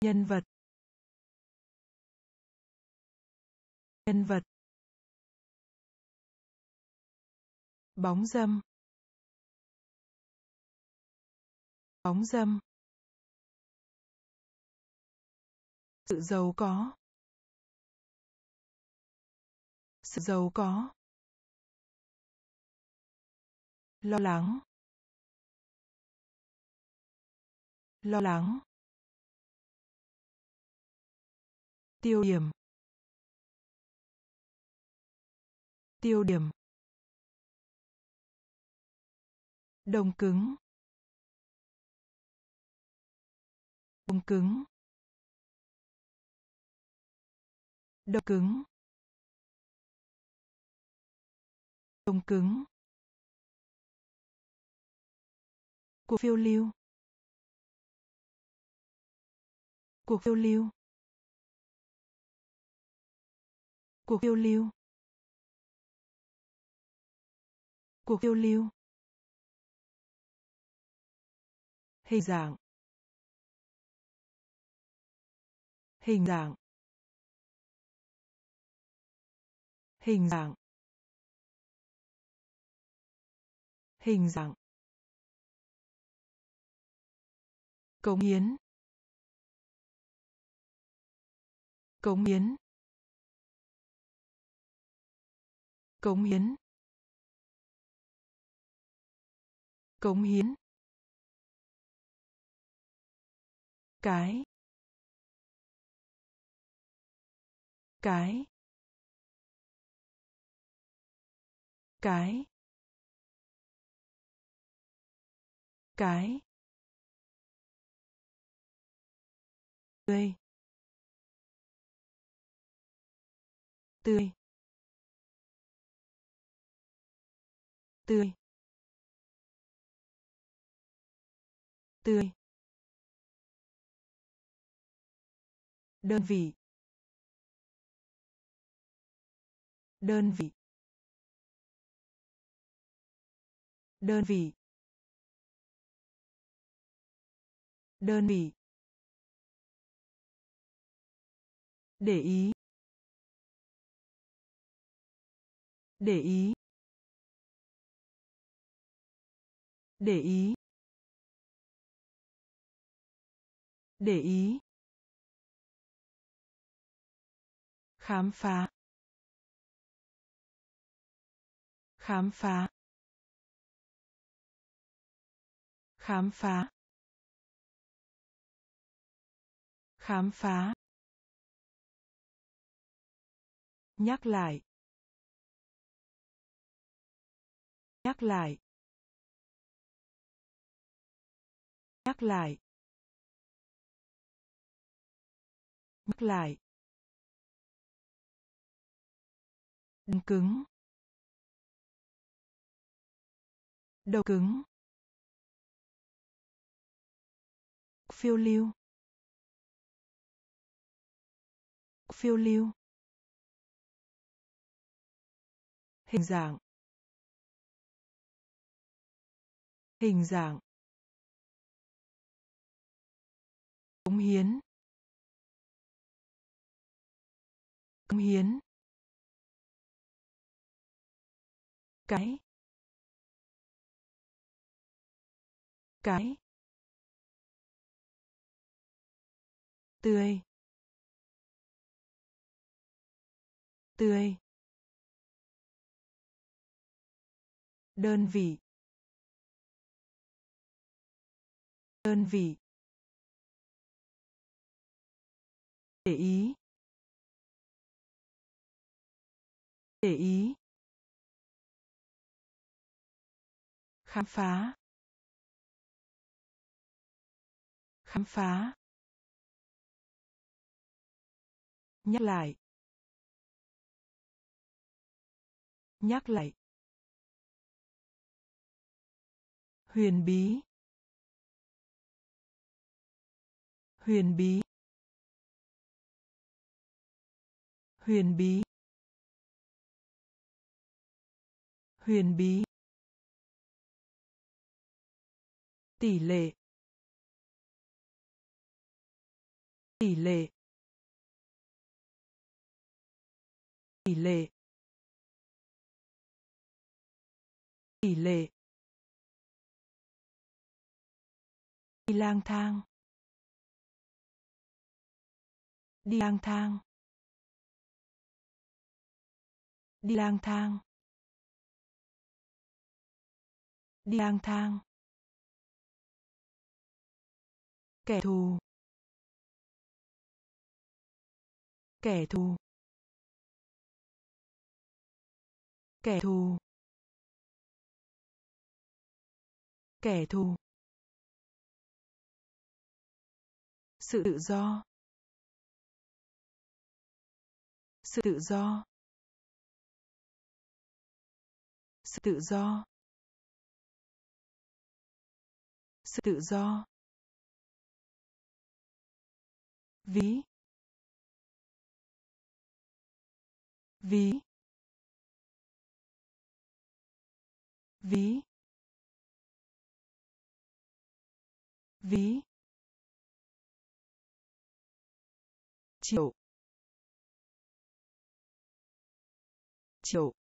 A: Nhân vật. Nhân vật. Bóng dâm. Bóng dâm. Sự giàu có. Sự giàu có. Lo lắng. Lo lắng. Tiêu điểm. Tiêu điểm. Đồng cứng. Đồng cứng. Đồng cứng. Đồng cứng. Cuộc phiêu lưu. Cuộc phiêu lưu. Cuộc phiêu lưu. Cuộc phiêu lưu. Hình dạng. Hình dạng. Hình dạng. Hình dạng. Cống hiến. Cống hiến. Cống hiến. Cống hiến. Cái. Cái. Cái. Cái. Tươi. Tươi. Tươi. Tươi. Đơn vị. Đơn vị. Đơn vị. Đơn vị. Để ý. Để ý. Để ý. Để ý. Khám phá. Khám phá. Khám phá. Khám phá. Nhắc lại. Nhắc lại. Nhắc lại. Nhắc lại. Đầu cứng. Đầu cứng. Phiêu lưu. Phiêu lưu. Hình dạng. Hình dạng. Cống hiến. Cống hiến. Cái. Cái. Tươi. Tươi. Đơn vị. Đơn vị. Để ý. Để ý. Khám phá. Khám phá. Nhắc lại. Nhắc lại. Huyền bí. Huyền bí. Huyền bí. Huyền bí. Tỷ lệ. Tỷ lệ. Tỷ lệ. Tỷ lệ. Đi lang thang. Đi lang thang. Đi lang thang. Đi lang thang. Kẻ thù. Kẻ thù. Kẻ thù. Kẻ thù. Sự tự do. Sự tự do. Sự tự do. Sự tự do. Ví. Ví. Ví. Ví. Triệu. Triệu.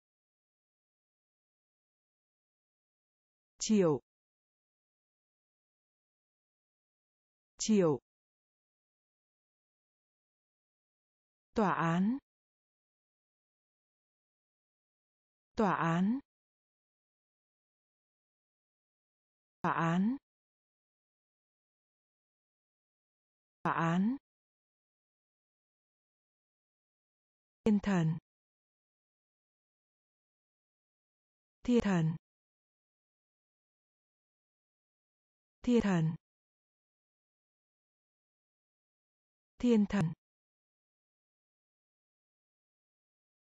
A: Chiều. Chiều. Tòa án. Tòa án. Tòa án. Tòa án. Thiên thần. Thiên thần. Thiên thần. Thiên thần.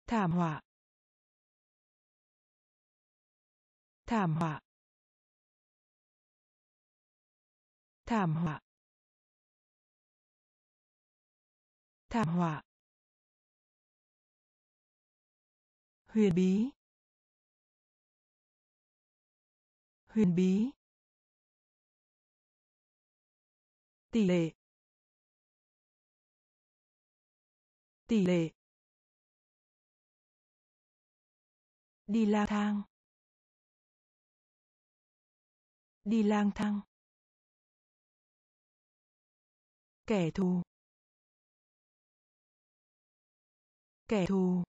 A: Thảm họa. Thảm họa. Thảm họa. Thảm họa. Huyền bí. Huyền bí. Tỷ lệ. Tỷ lệ. Đi lang thang. Đi lang thang. Kẻ thù. Kẻ thù.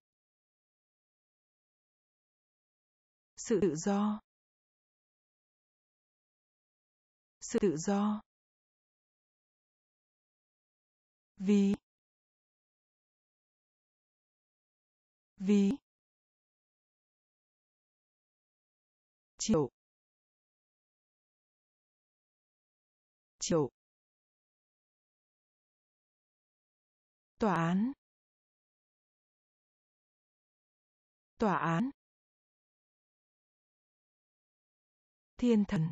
A: Sự tự do. Sự tự do. Ví, ví, triệu triệu tòa án. Tòa án. Thiên thần.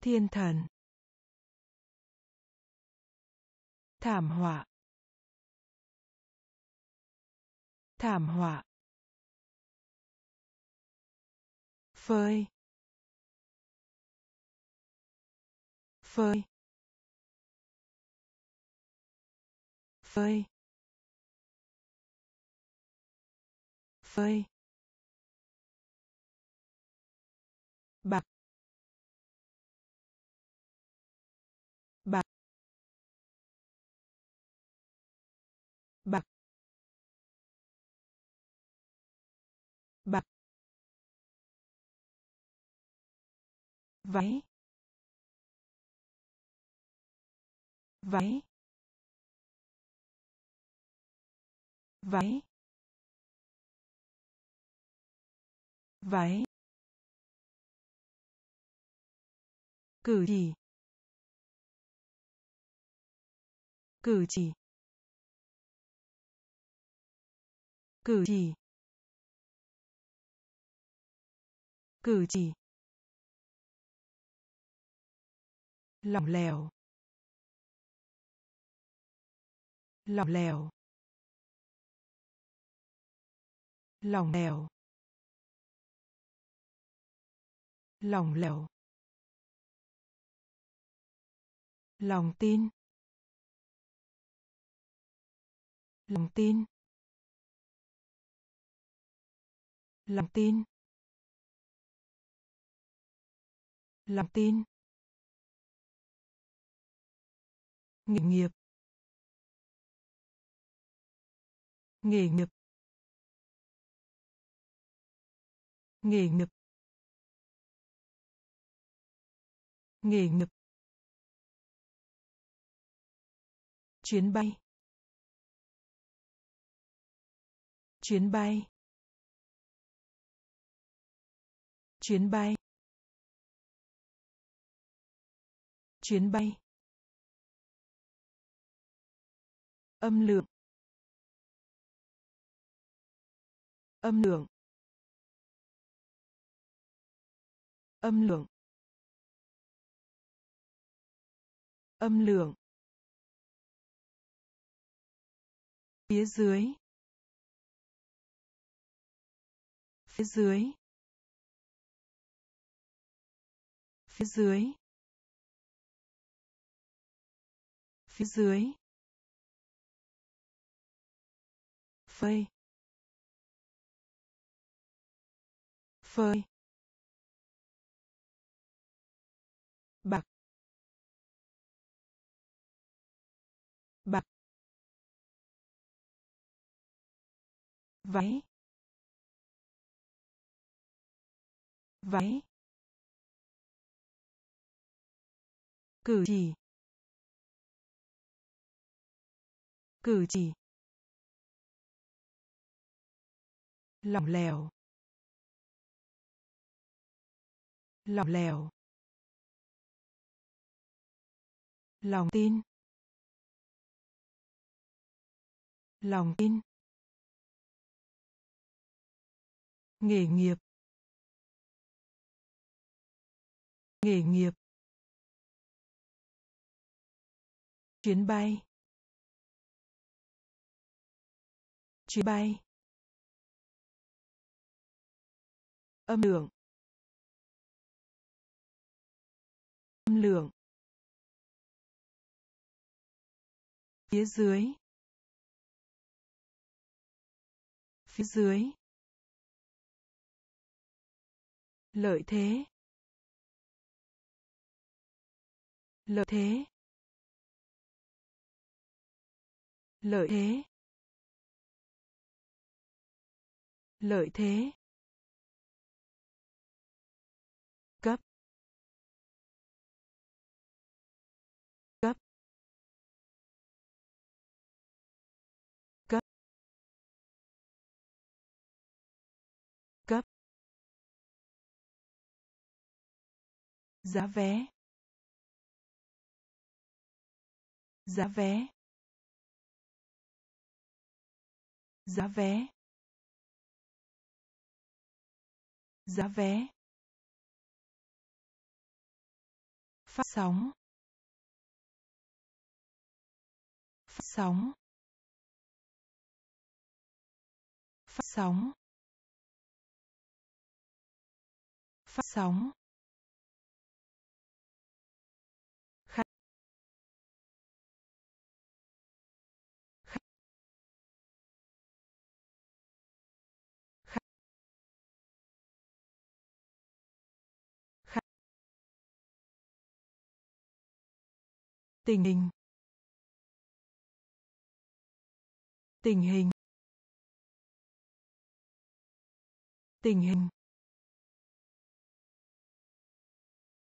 A: Thiên thần. Thảm họa. Thảm họa. Phơi. Phơi. Phơi. Phơi. Váy. Váy. Váy. Váy. Cử chỉ. Cử chỉ. Cử chỉ. Cử chỉ. Lỏng lẻo lỏng lẻo lỏng lẻo lỏng lẻo lòng tin. Lòng tin. Lòng tin. Lòng tin. Nghề nghiệp. Nghề nghiệp. Nghề nghiệp. Nghề nghiệp. Chuyến bay. Chuyến bay. Chuyến bay. Chuyến bay. Âm lượng. Âm lượng. Âm lượng. Âm lượng. Phía dưới. Phía dưới. Phía dưới. Phía dưới. Phơi. Phơi. Bạc. Bạc. Váy. Váy. Cử chỉ. Cử chỉ. Lỏng lẻo lỏng lẻo lòng tin. Lòng tin. Nghề nghiệp. Nghề nghiệp. Chuyến bay. Chuyến bay. Âm lượng. Âm lượng. Phía dưới. Phía dưới. Lợi thế. Lợi thế. Lợi thế. Lợi thế. Giá vé. Giá vé. Giá vé. Giá vé. Phát sóng. Phát sóng. Phát sóng. Phát sóng. Tình hình. Tình hình. Tình hình.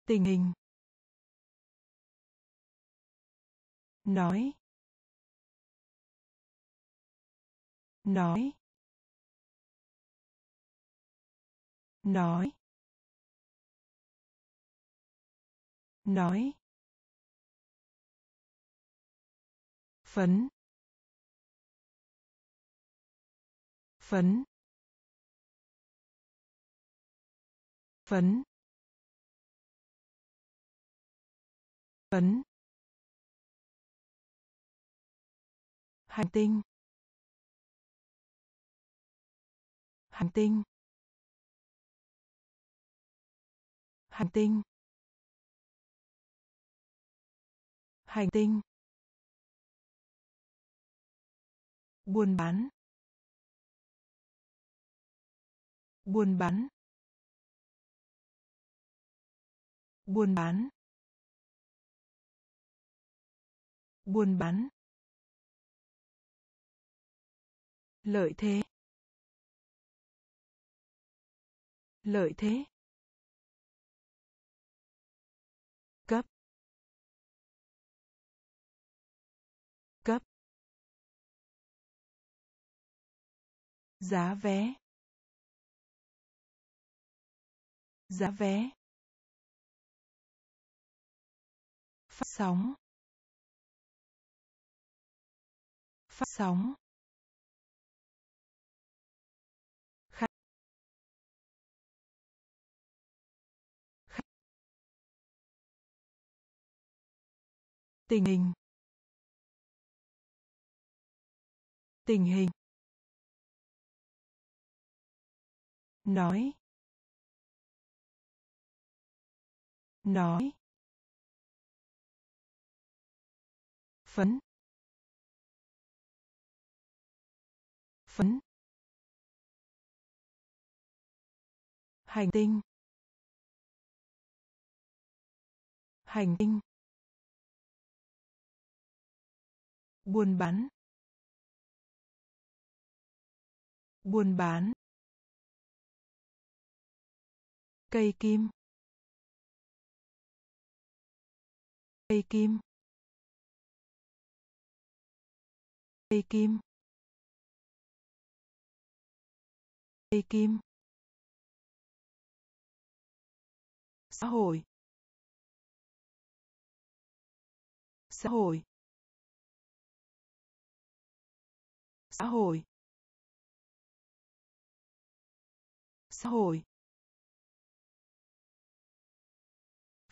A: Tình hình. Nói. Nói. Nói. Nói. Phấn. Phấn. Phấn. Phấn. Hành tinh. Hành tinh. Hành tinh. Hành tinh. Buôn bán. Buôn bán. Buôn bán. Buôn bán. Lợi thế. Lợi thế. Giá vé. Giá vé. Phát sóng. Phát sóng. Khách khách tình hình. Tình hình. Nói. Nói. Phấn. Phấn. Hành tinh. Hành tinh. Buôn bán. Buôn bán. Cây kim. Cây kim. Cây kim. Cây kim. Xã hội. Xã hội. Xã hội. Xã hội.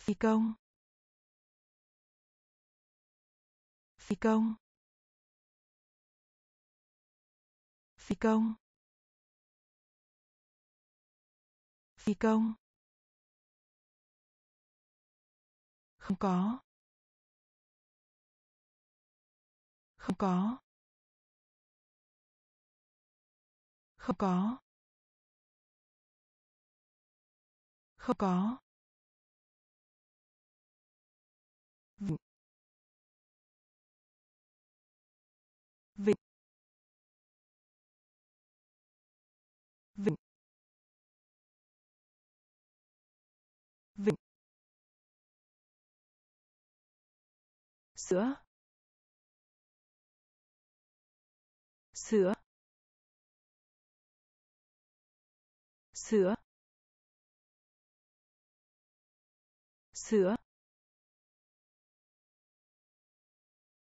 A: Phi công. Phi công. Phi công. Phi công. Không có. Không có. Không có. Không có. Sữa. Sữa. Sữa. Sữa.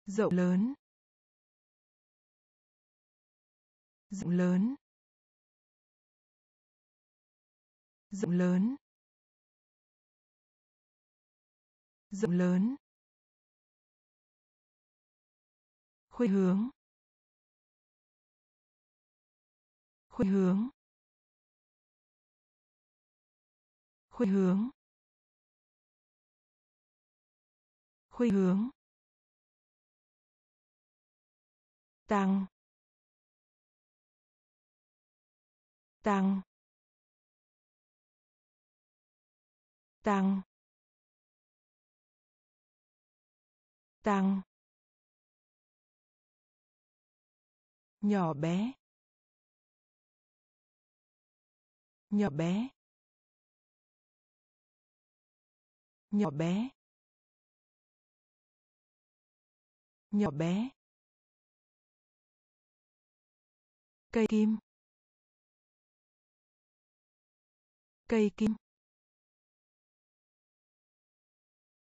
A: Rộng lớn. Rộng lớn. Rộng lớn. Rộng lớn. Khuynh hướng. Khuynh hướng. Khuynh hướng. Khuynh hướng. Tăng. Tăng. Tăng. Tăng. Nhỏ bé. Nhỏ bé. Nhỏ bé. Nhỏ bé. Cây kim. Cây kim.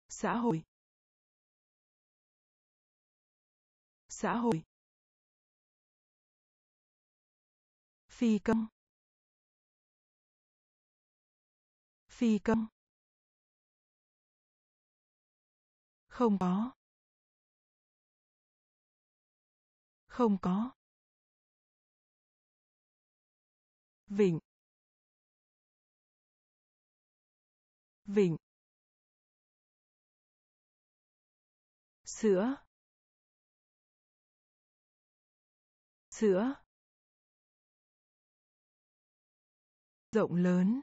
A: Xã hội. Xã hội. Phi công. Phi công. Không có. Không có. Vịnh. Vịnh. Sữa. Sữa. Rộng lớn.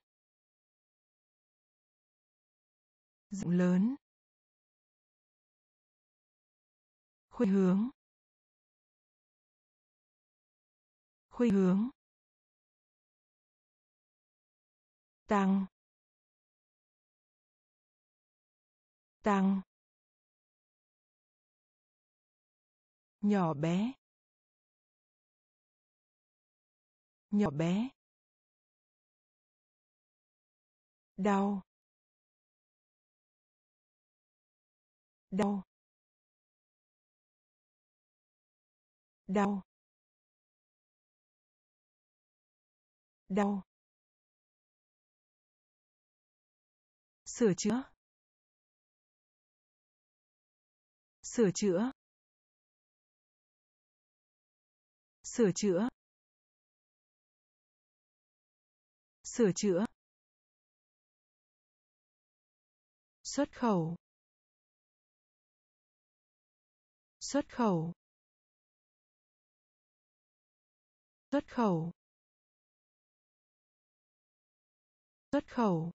A: Rộng lớn. Khuynh hướng. Khuynh hướng. Tăng. Tăng. Nhỏ bé. Nhỏ bé. Đau. Đau. Đau. Đau. Sửa chữa. Sửa chữa. Sửa chữa. Sửa chữa. Xuất khẩu. Xuất khẩu. Xuất khẩu. Xuất khẩu.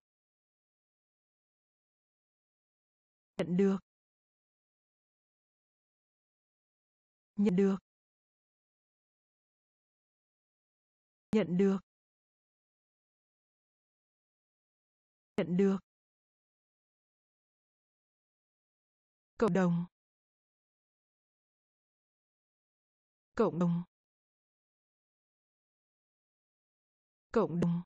A: Nhận được. Nhận được. Nhận được. Nhận được. Cộng đồng. Cộng đồng. Cộng đồng.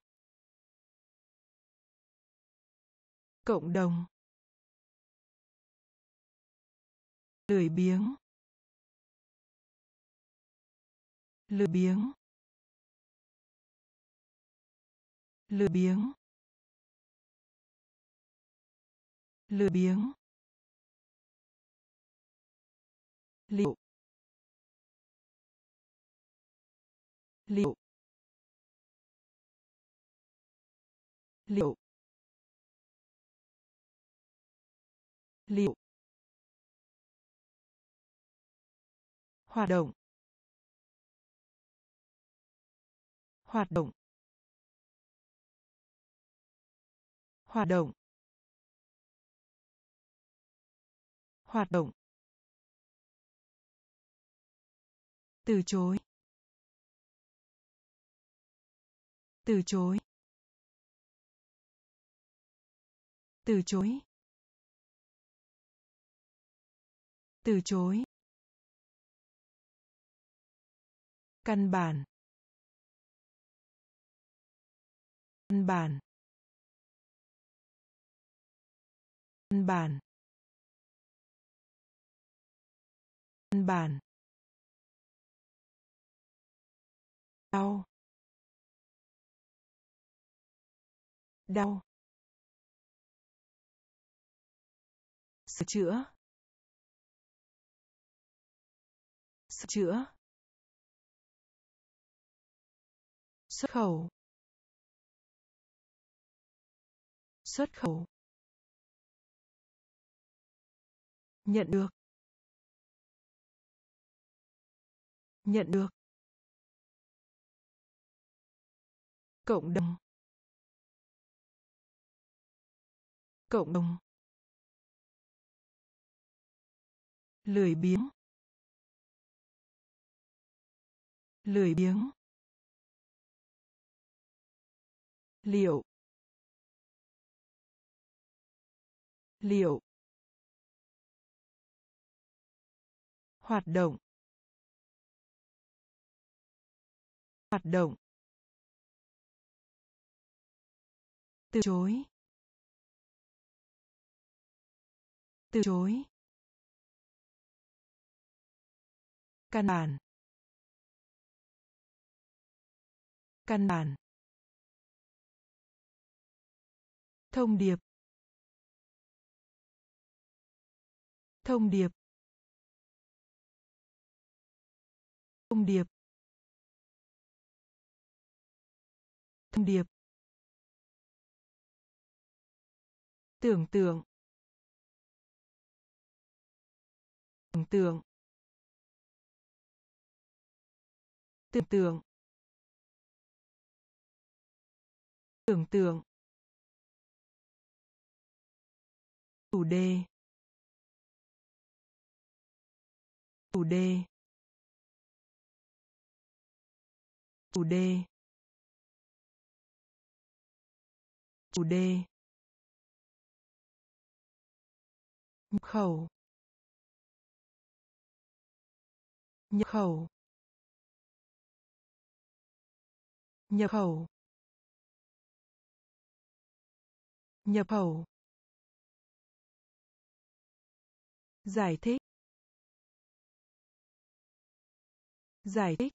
A: Cộng đồng. Lười biếng. Lười biếng. Lười biếng. Lười biếng. Liệu. Liệu. Liệu. Liệu. Hoạt động. Hoạt động. Hoạt động. Hoạt động. Từ chối. Từ chối. Từ chối. Từ chối. Căn bản. Căn bản. Căn bản. Căn bản. Đau. Đau. Sửa chữa. Sửa chữa. Xuất khẩu. Xuất khẩu. Nhận được. Nhận được. Cộng đồng. Cộng đồng. Lười biếng. Lười biếng. Liệu. Liệu. Hoạt động. Hoạt động. Từ chối. Từ chối. Căn bản. Căn bản. Thông điệp. Thông điệp. Thông điệp. Thông điệp. Tưởng tượng. Tưởng tượng. Tưởng tượng. Tưởng tượng. Chủ đề. Chủ đề. Chủ đề. Chủ đề. Khẩu. Nhập khẩu. Nhập khẩu. Nhập khẩu. Giải thích. Giải thích.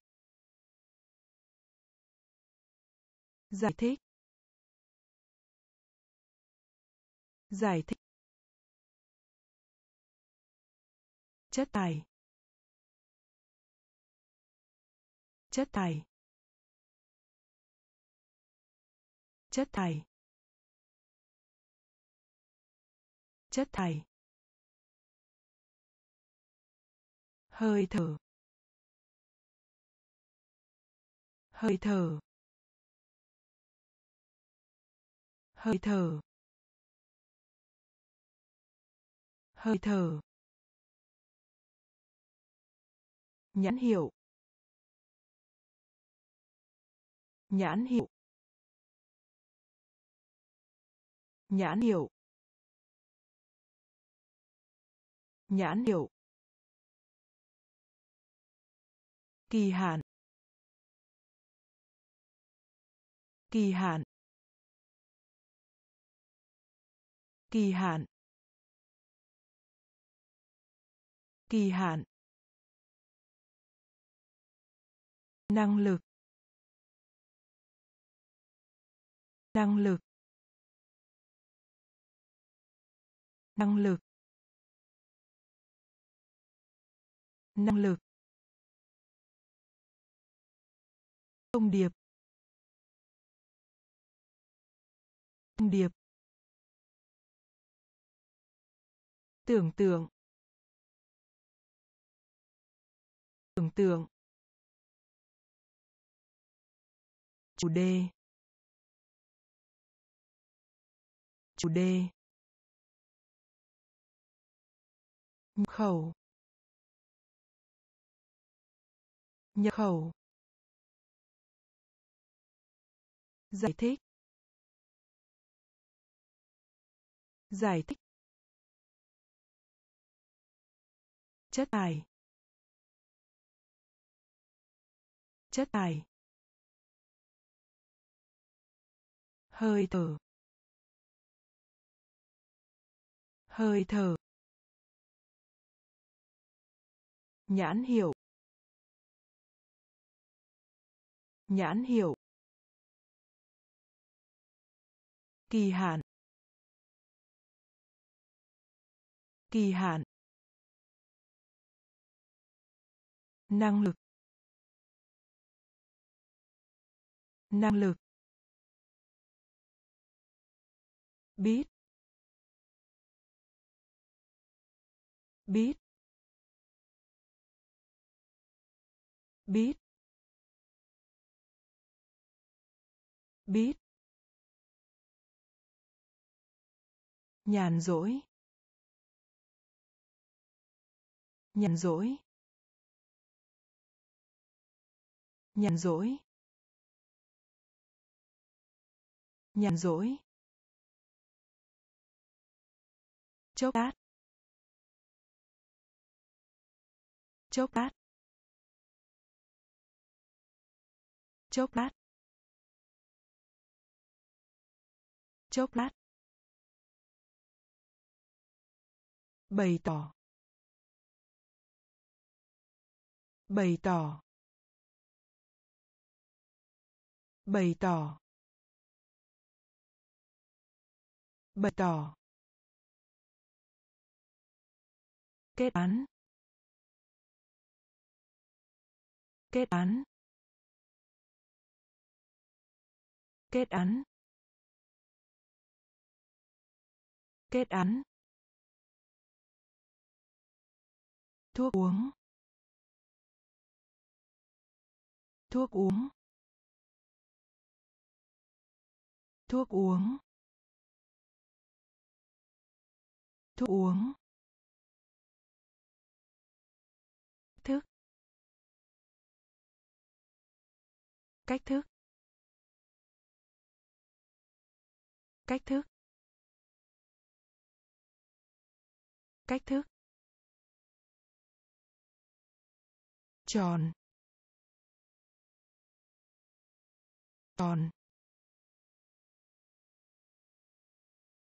A: Giải thích. Giải thích. Chất tài chất tài chất tài chất tài hơi thở. Hơi thở. Hơi thở. Hơi thở. Nhãn hiệu. Nhãn hiệu. Nhãn hiệu. Nhãn hiệu. Kỳ hạn. Kỳ hạn. Kỳ hạn. Kỳ hạn. Năng lực. Năng lực. Năng lực. Năng lực. Thông điệp. Thông điệp. Tưởng tượng. Tưởng tượng. Chủ đề. Chủ đề. Nhập khẩu. Nhập khẩu. Giải thích. Giải thích. Chất thải chất thải hơi thở. Hơi thở. Nhãn hiệu. Nhãn hiệu. Kỳ hạn. Kỳ hạn. Năng lực. Năng lực. Biết. Biết. Biết. Biết. Nhàn rỗi. Nhàn rỗi. Nhàn rỗi. Nhàn rỗi. Chốc lát. Chốc lát. Chốc lát. Chốc lát. Bày tỏ. Bày tỏ. Bày tỏ. Bày tỏ. Kết án. Kết án. Kết án. Kết án. Thuốc uống. Thuốc uống. Thuốc uống. Thuốc uống. Cách thức. Cách thức. Cách thức. Tròn tròn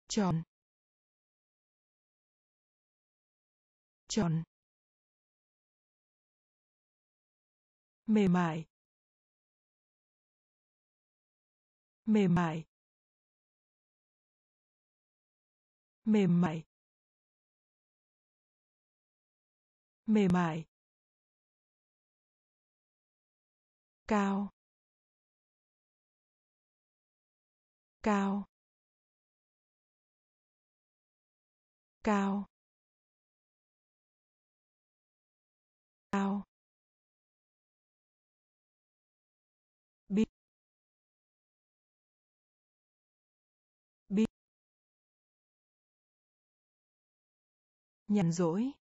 A: tròn tròn mềm mại mềm mại. Mềm mại. Mềm mại. Cao. Cao. Cao. Cao. Nhàn rỗi.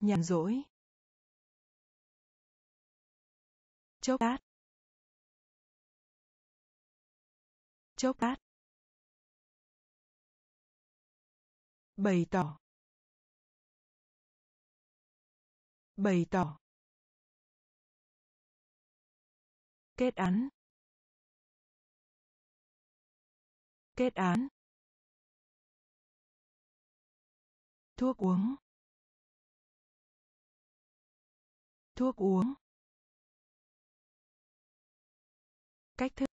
A: Nhàn rỗi. Chốc lát. Chốc lát. Bày tỏ. Bày tỏ. Kết án. Kết án. Thuốc uống. Thuốc uống. Cách thức.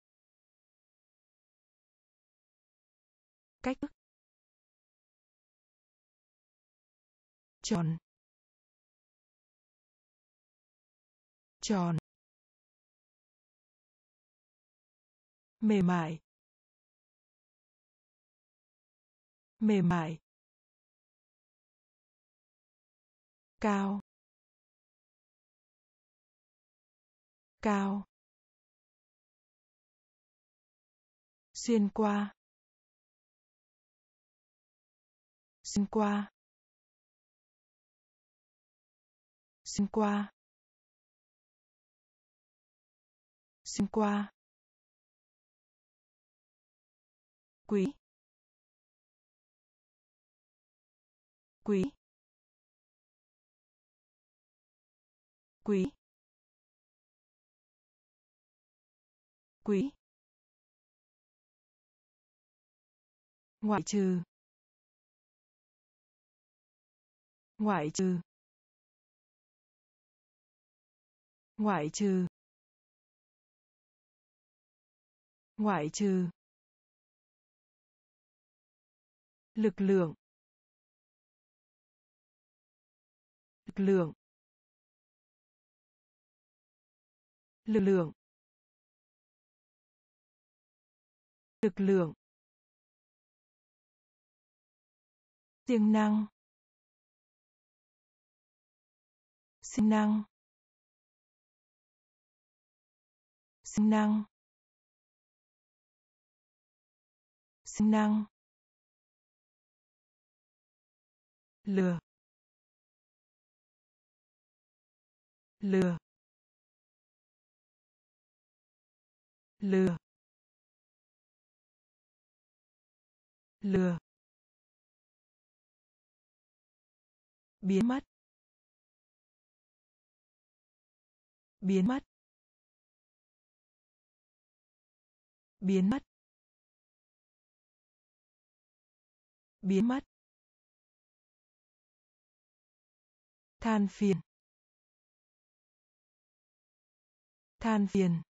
A: Cách thức. Tròn. Tròn. Mềm mại. Mềm mại. Cao. Cao. Xuyên qua. Xuyên qua. Xuyên qua. Xuyên qua. Quý. Quý. Quý. Quý. Ngoại trừ. Ngoại trừ. Ngoại trừ. Ngoại trừ. Lực lượng. Lực lượng. Lực lượng lực lượng siêng năng siêng năng siêng năng siêng năng lừa lừa lừa lừa biến mất biến mất biến mất biến mất. Than phiền. Than phiền.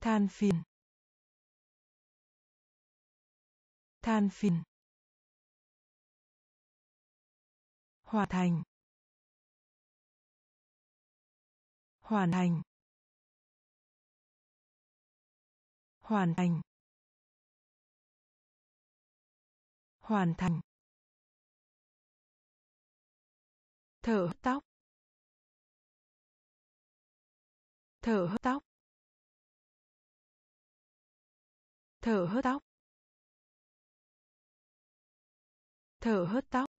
A: Than phiền than phiền hoàn thành. Hoàn thành. Hoàn thành. Hoàn thành. Thở tóc. Thở tóc. Thở hớt tóc. Thở hớt tóc.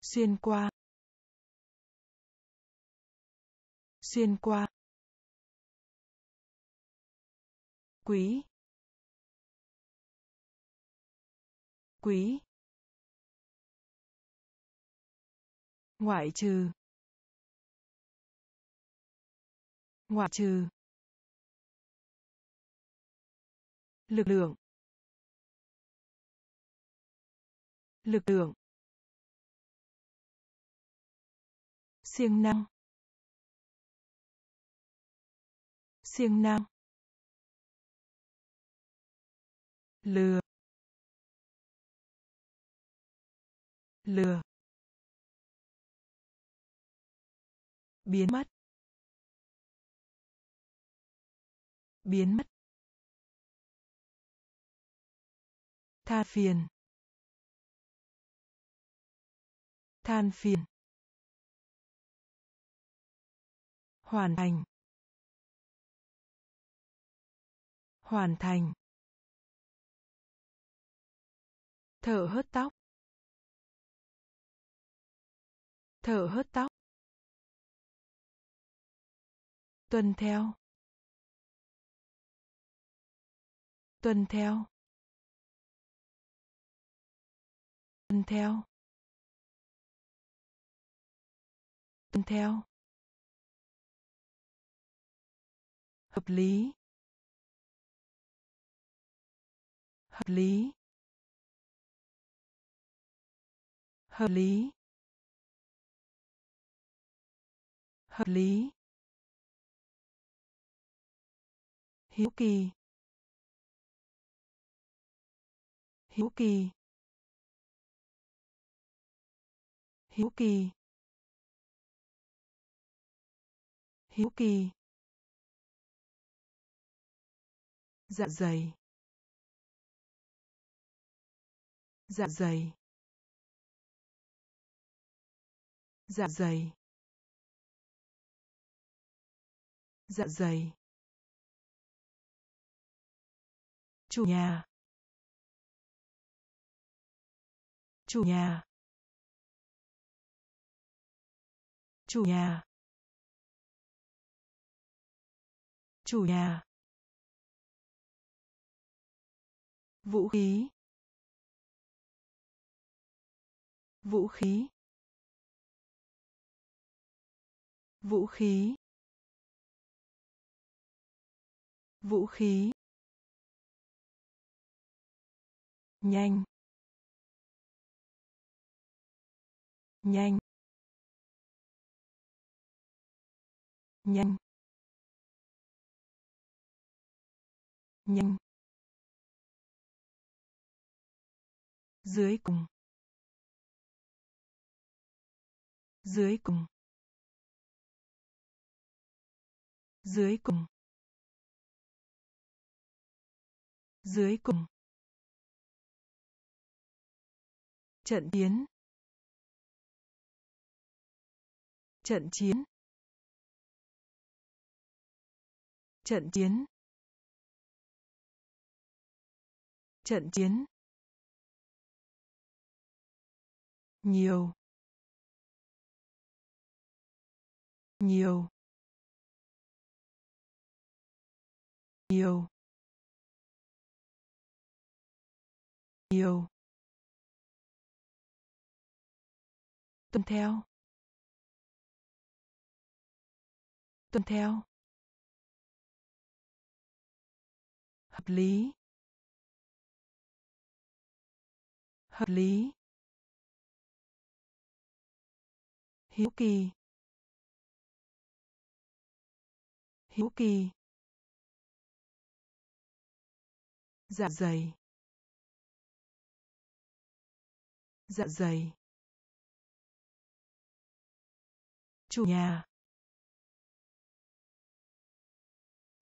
A: Xuyên qua. Xuyên qua. Quý. Quý. Ngoại trừ. Ngoại trừ. Lực lượng. Lực lượng. Siêng năng. Siêng năng. Lừa. Lừa. Biến mất. Biến mất. Tha phiền. Than phiền. Hoàn thành. Hoàn thành. Thở hớt tóc. Thở hớt tóc. Tuân theo. Tuân theo. Tuân theo. Tuân theo. Hợp lý. Hợp lý. Hợp lý. Hợp lý. Hiếu kỳ. Hiếu kỳ. Hiếu kỳ. Hiếu kỳ. Dạ dày. Dạ dày. Dạ dày. Dạ dày. Chủ nhà. Chủ nhà. Chủ nhà. Chủ nhà. Vũ khí. Vũ khí. Vũ khí. Vũ khí. Nhanh. Nhanh. Nhanh. Nhanh. Dưới cùng. Dưới cùng. Dưới cùng. Dưới cùng. Trận chiến. Trận chiến. Trận chiến. Trận chiến. Nhiều. Nhiều. Nhiều. Nhiều. Tuân theo. Tuân theo. Hợp lý. Hợp lý. Hiếu kỳ. Hiếu kỳ. Dạ dày. Dạ dày. Chủ nhà.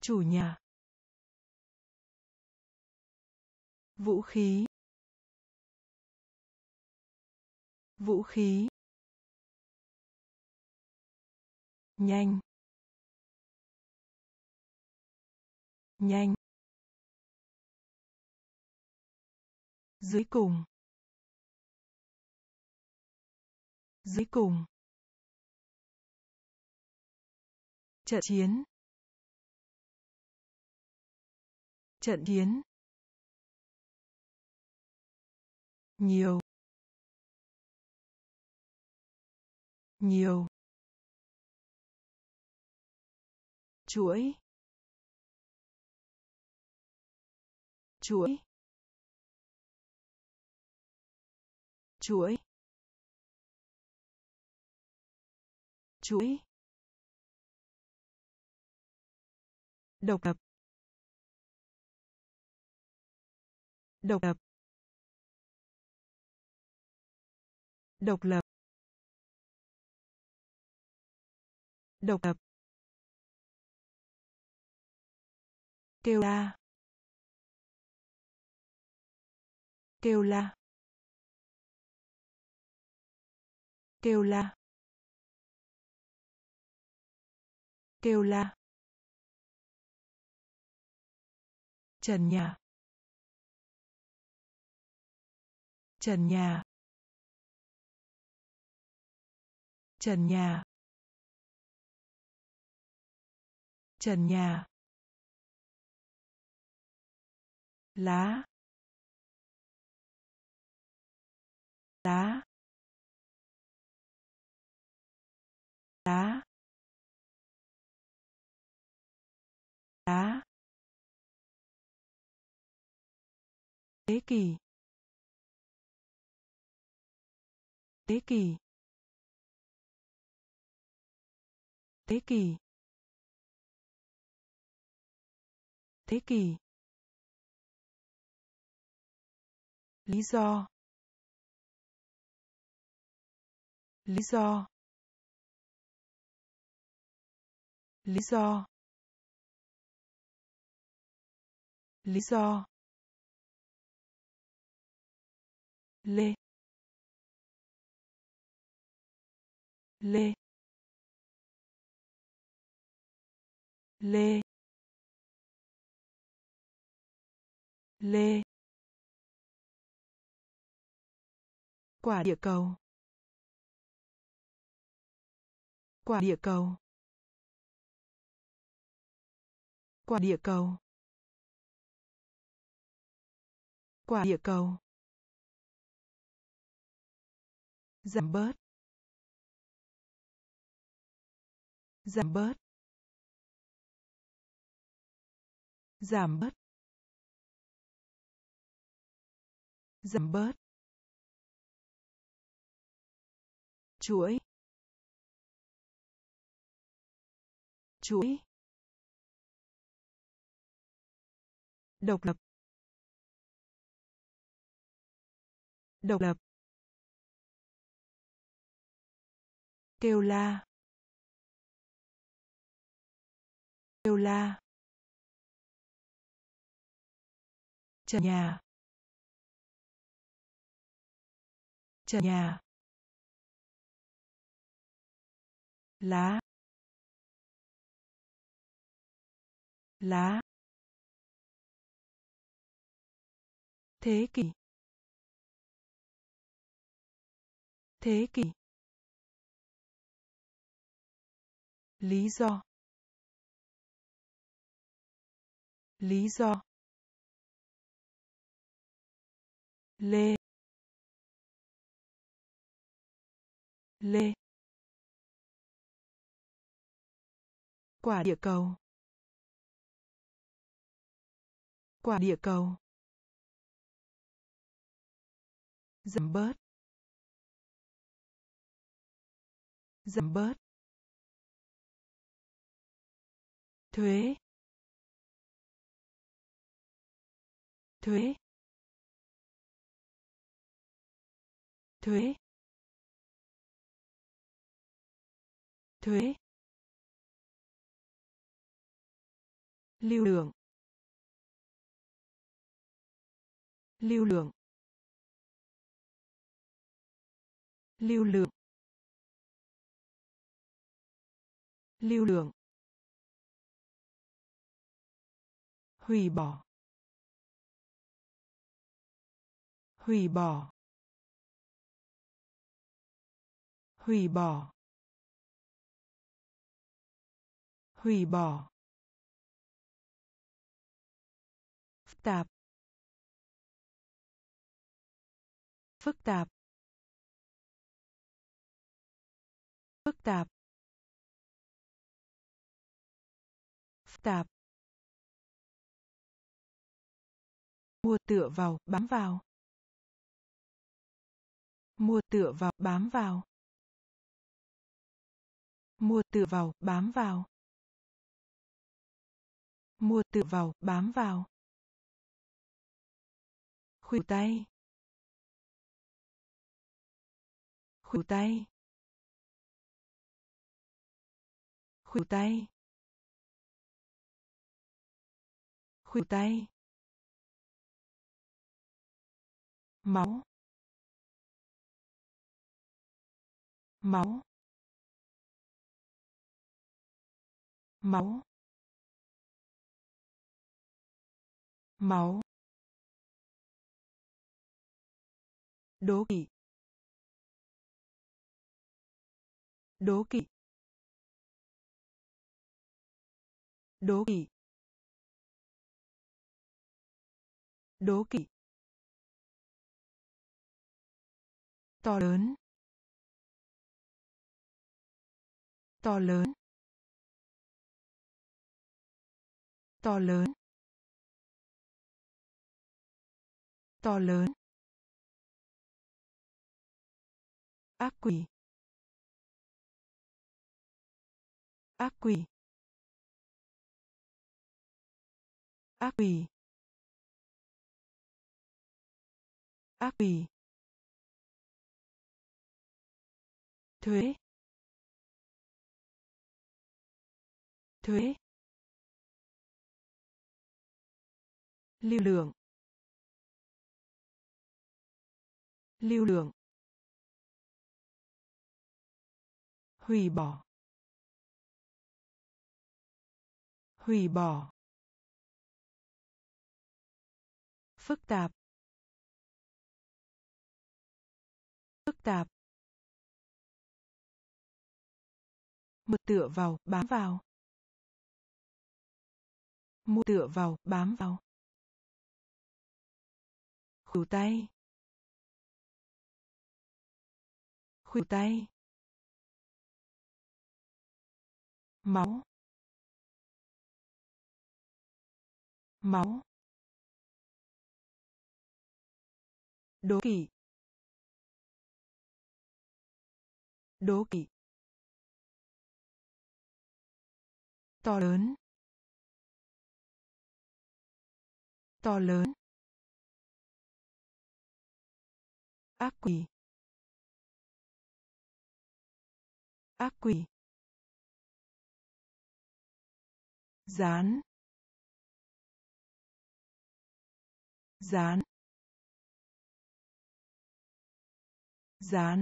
A: Chủ nhà. Vũ khí. Vũ khí. Nhanh. Nhanh. Dưới cùng. Dưới cùng. Trận chiến. Trận chiến. Nhiều nhiều chuỗi chuỗi chuỗi chuỗi độc lập độc lập. Độc lập. Độc lập. Kêu la. Kêu la. Kêu la. Kêu la. Trần nhà. Trần nhà. Trần nhà. Trần nhà. Lá. Lá. Lá. Lá. Thế kỷ. Thế kỷ. Thế kỷ. Thế kỷ. Lý do. Lý do. Lý do. Lý do. Lê. Lê. Lê. Lê. Quả địa cầu. Quả địa cầu. Quả địa cầu. Quả địa cầu. Giảm bớt. Giảm bớt. Giảm bớt giảm bớt chuỗi chuỗi độc lập độc lập kêu la kêu la. Trần nhà. Trần nhà. Lá. Lá. Thế kỷ. Thế kỷ. Lý do. Lý do. Lê. Lê. Quả địa cầu. Quả địa cầu. Giảm bớt. Giảm bớt. Thuế. Thuế. Thuế thuế lưu lượng lưu lượng lưu lượng lưu lượng. Hủy bỏ hủy bỏ. Hủy bỏ. Hủy bỏ. Phức tạp. Phức tạp. Phức tạp. Phức tạp. Mua tựa vào, bám vào. Mua tựa vào, bám vào mua tựa vào, bám vào. Mua tựa vào, bám vào. Khuỷu tay. Khuỷu tay. Khuỷu tay. Khuỷu tay. Máu. Máu. Máu. Máu. Đố kỵ. Đố kỵ. Đố kỵ. Đố kỵ. To lớn. To lớn. To lớn. To lớn. Ác quỷ. Ác quỷ. Ác quỷ. Ác quỷ. Thuế. Thuế. Lưu lượng. Lưu lượng. Hủy bỏ. Hủy bỏ. Phức tạp. Phức tạp. Một tựa vào, bám vào. Mua tựa vào, bám vào khuỷu tay. Khuỷu tay. Máu. Máu. Đố kỵ. Đố kỵ. To lớn. To lớn. Ác quỷ. Ác quỷ. Dán dán dán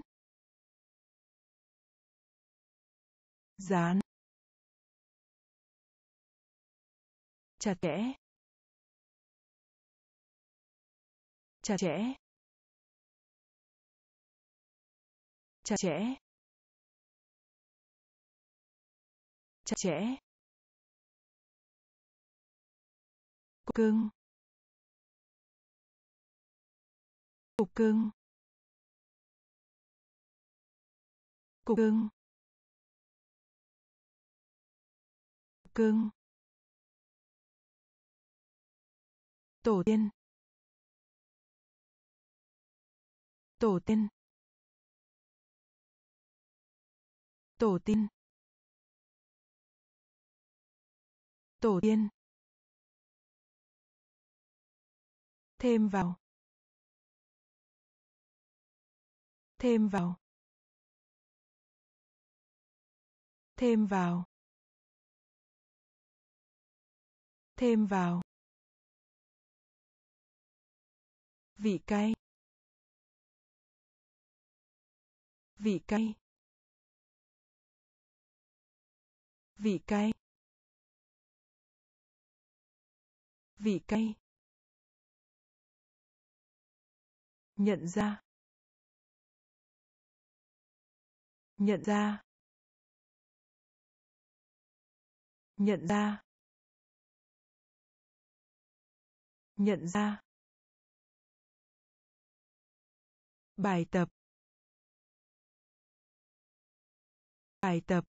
A: dán chặt chẽ. Chặt chẽ. Chặt chẽ. Chặt chẽ. Cục cưng. Cục cưng. Cục cưng. Cục cưng. Tổ tiên. Tổ tiên. Tổ tiên. Tổ tiên. Thêm vào. Thêm vào. Thêm vào. Thêm vào. Vị cay. Vị cay. Vị cay vị cay nhận ra. Nhận ra. Nhận ra. Nhận ra. Bài tập. Bài tập.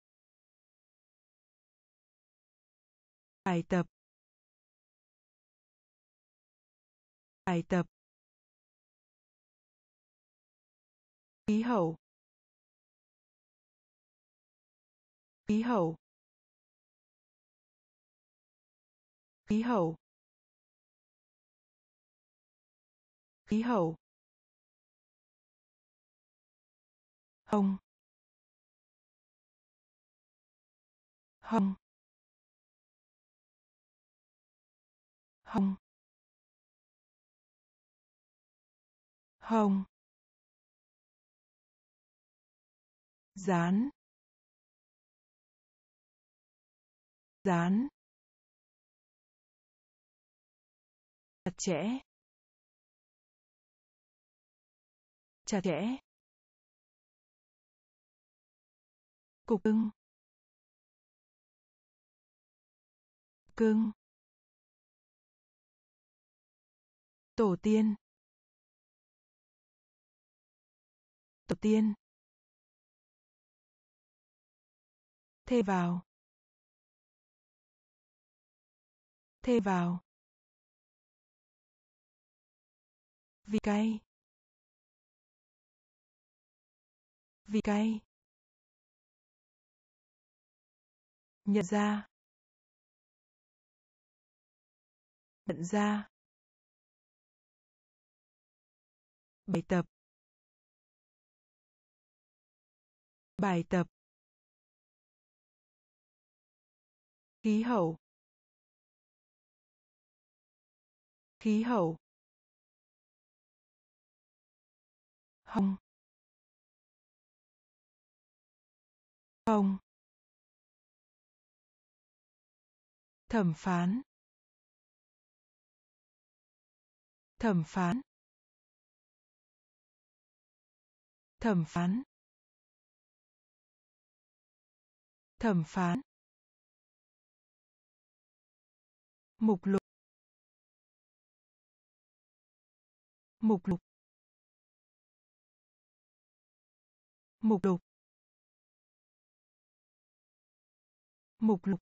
A: Bài tập. Bài tập. Khí hậu. Khí hậu. Khí hậu. Khí hậu. Hồng. Hồng. Hồng. Hồng. Dán. Dán. Chặt chẽ. Chặt chẽ. Cục cưng. Cưng. Tổ tiên. Tổ tiên. Thê vào. Thê vào. Vị cay vị cay nhận ra. Nhận ra. Bài tập. Bài tập. Khí hậu. Khí hậu. Hồng. Hồng. Thẩm phán. Thẩm phán. Thẩm phán. Thẩm phán. Mục lục. Mục lục. Mục lục. Mục lục.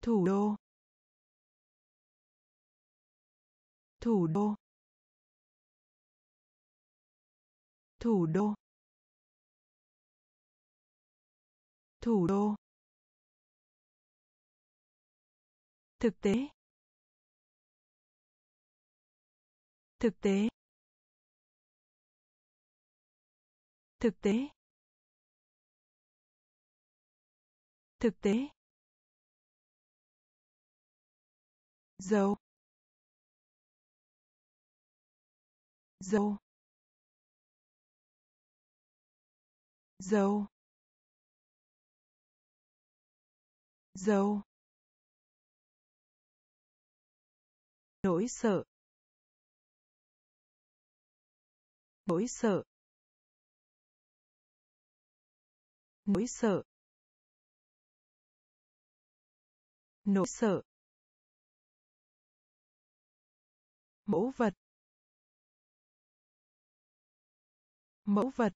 A: Thủ đô. Thủ đô. Thủ đô. Thủ đô. Thực tế. Thực tế. Thực tế. Thực tế. Dấu. Dấu. Dầu, dầu, nỗi sợ. Nỗi sợ. Nỗi sợ. Nỗi sợ. Mẫu vật. Mẫu vật.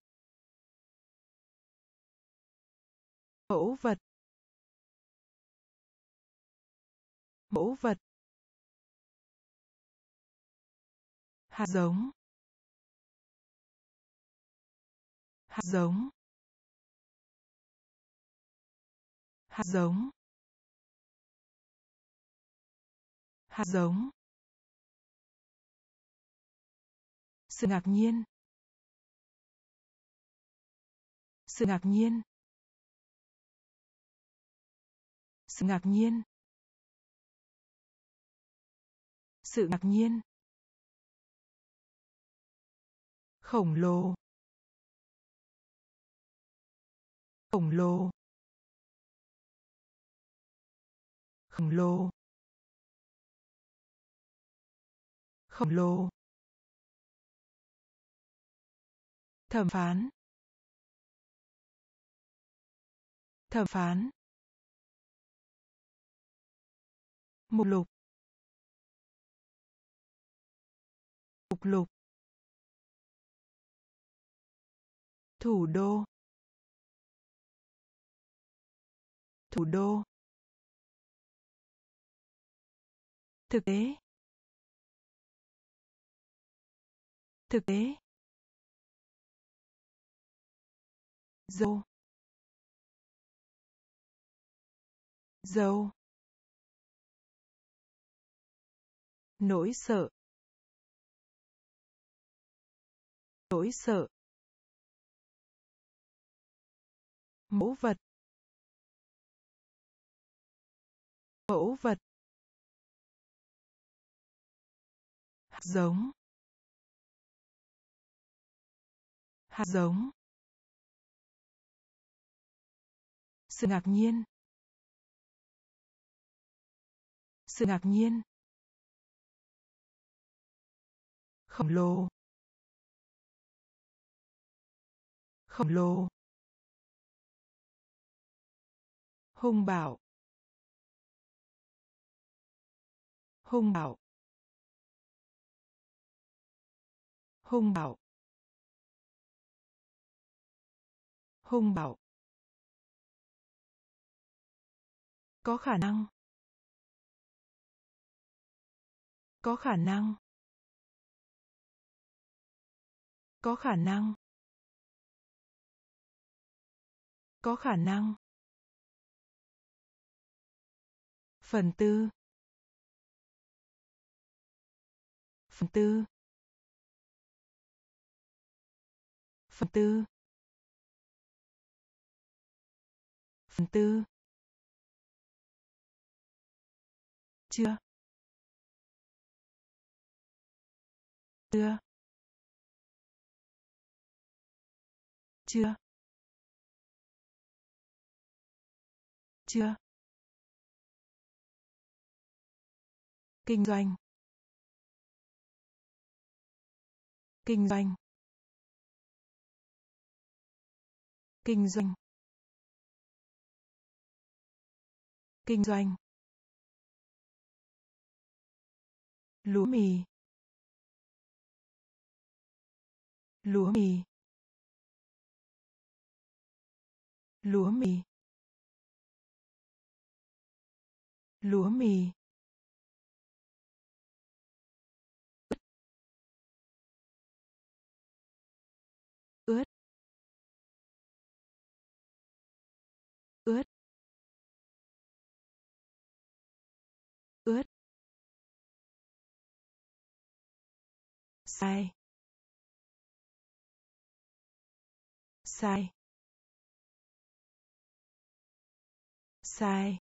A: Mẫu vật. Mẫu vật. Hạt giống. Hạt giống. Hạt giống. Hạt giống. Sự ngạc nhiên. Sự ngạc nhiên. Sự ngạc nhiên. Sự ngạc nhiên. Khổng lồ. Khổng lồ. Khổng lồ. Khổng lồ. Thẩm phán. Thẩm phán. Mục lục. Mục lục. Thủ đô. Thủ đô. Thực tế. Thực tế. Dâu dâu nỗi sợ. Nỗi sợ. Mẫu vật. Mẫu vật. Hạt giống. Hạt giống. Sự ngạc nhiên. Sự ngạc nhiên. Khổng lồ. Khổng lồ. Hung bạo. Hung bạo. Hung bạo. Hung bạo. Có khả năng. Có khả năng. Có khả năng. Có khả năng. Phần tư. Phần tư. Phần tư. Phần tư. Chưa. Chưa. Chưa? Chưa. Kinh doanh. Kinh doanh. Kinh doanh. Kinh doanh. Lúa mì. Lúa mì. Lúa mì. Lúa mì. Ướt. Ướt. Ướt. Sai sai sai.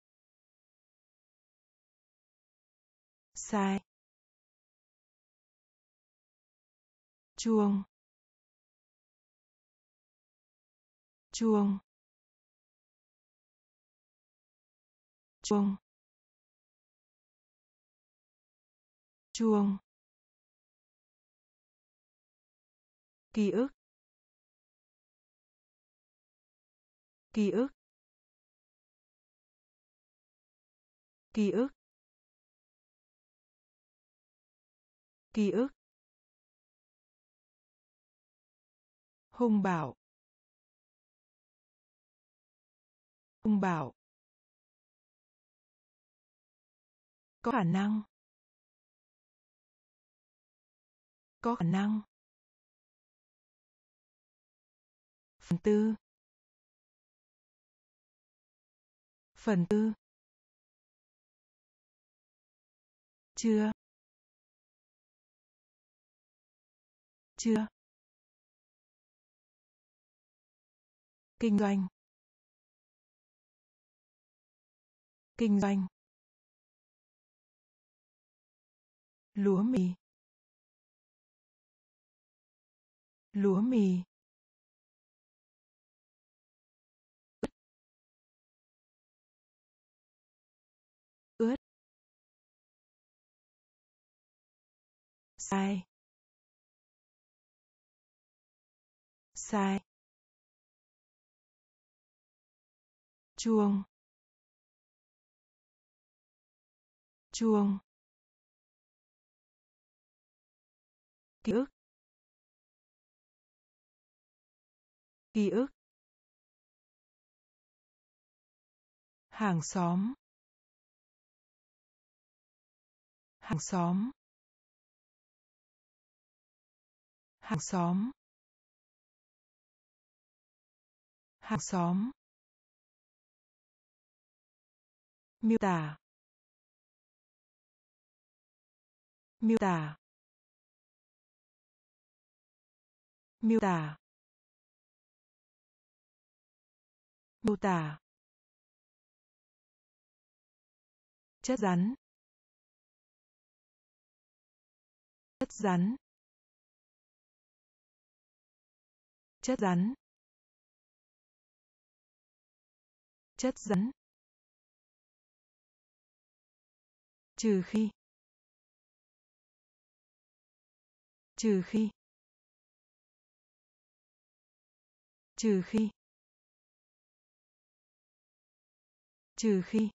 A: Sai. Chuông. Chuông. Chuông. Chuông. Ký ức. Ký ức. Ký ức. Ký ức. Hung bạo. Hung bạo. Có khả năng. Có khả năng. Phần tư. Phần tư chưa chưa kinh doanh kinh doanh lúa mì lúa mì sai. Sai. Chuông. Chuông. Ký ức. Ký ức. Hàng xóm. Hàng xóm. Hàng xóm. Hàng xóm. Miêu tả. Miêu tả. Miêu tả. Miêu tả. Chất rắn. Chất rắn. Chất rắn. Chất rắn. Trừ khi. Trừ khi. Trừ khi. Trừ khi.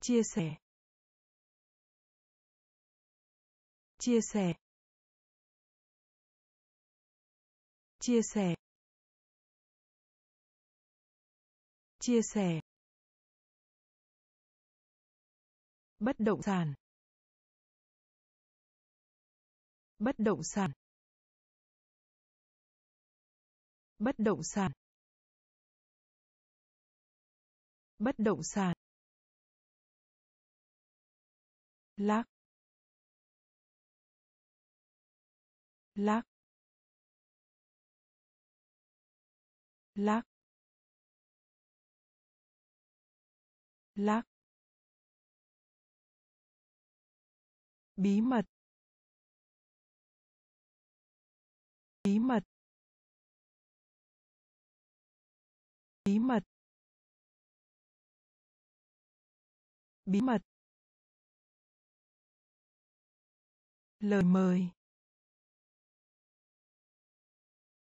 A: Chia sẻ. Chia sẻ. Chia sẻ. Chia sẻ. Bất động sản. Bất động sản. Bất động sản. Bất động sản. Lắc lắc lắc. Lắc. Bí mật. Bí mật. Bí mật. Bí mật. Lời mời.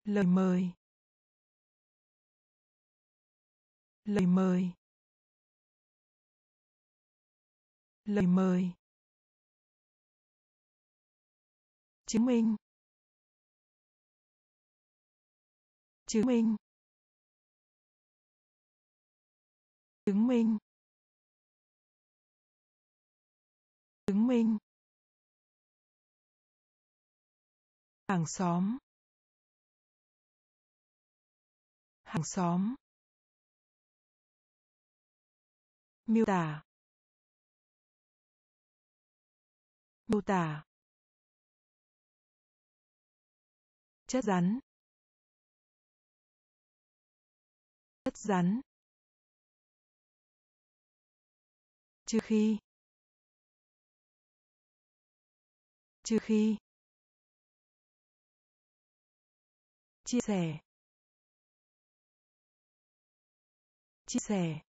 A: Lời mời. Lời mời. Lời mời. Chứng minh. Chứng minh. Chứng minh. Chứng minh. Hàng xóm. Hàng xóm. Miêu tả miêu tả, chất rắn chất rắn, trừ khi trừ khi, chia sẻ chia sẻ.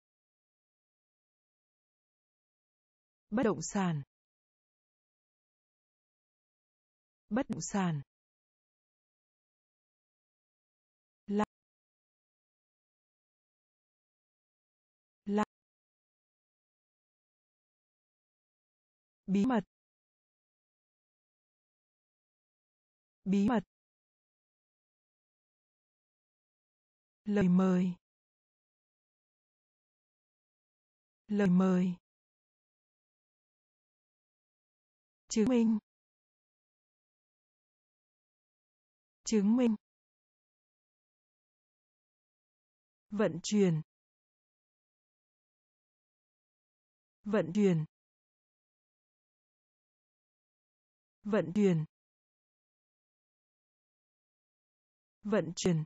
A: Bất động sản. Bất động sản. Là. Là. Bí mật. Bí mật. Lời mời. Lời mời. Chứng minh. Chứng minh. Vận chuyển. Vận chuyển. Vận chuyển. Vận chuyển.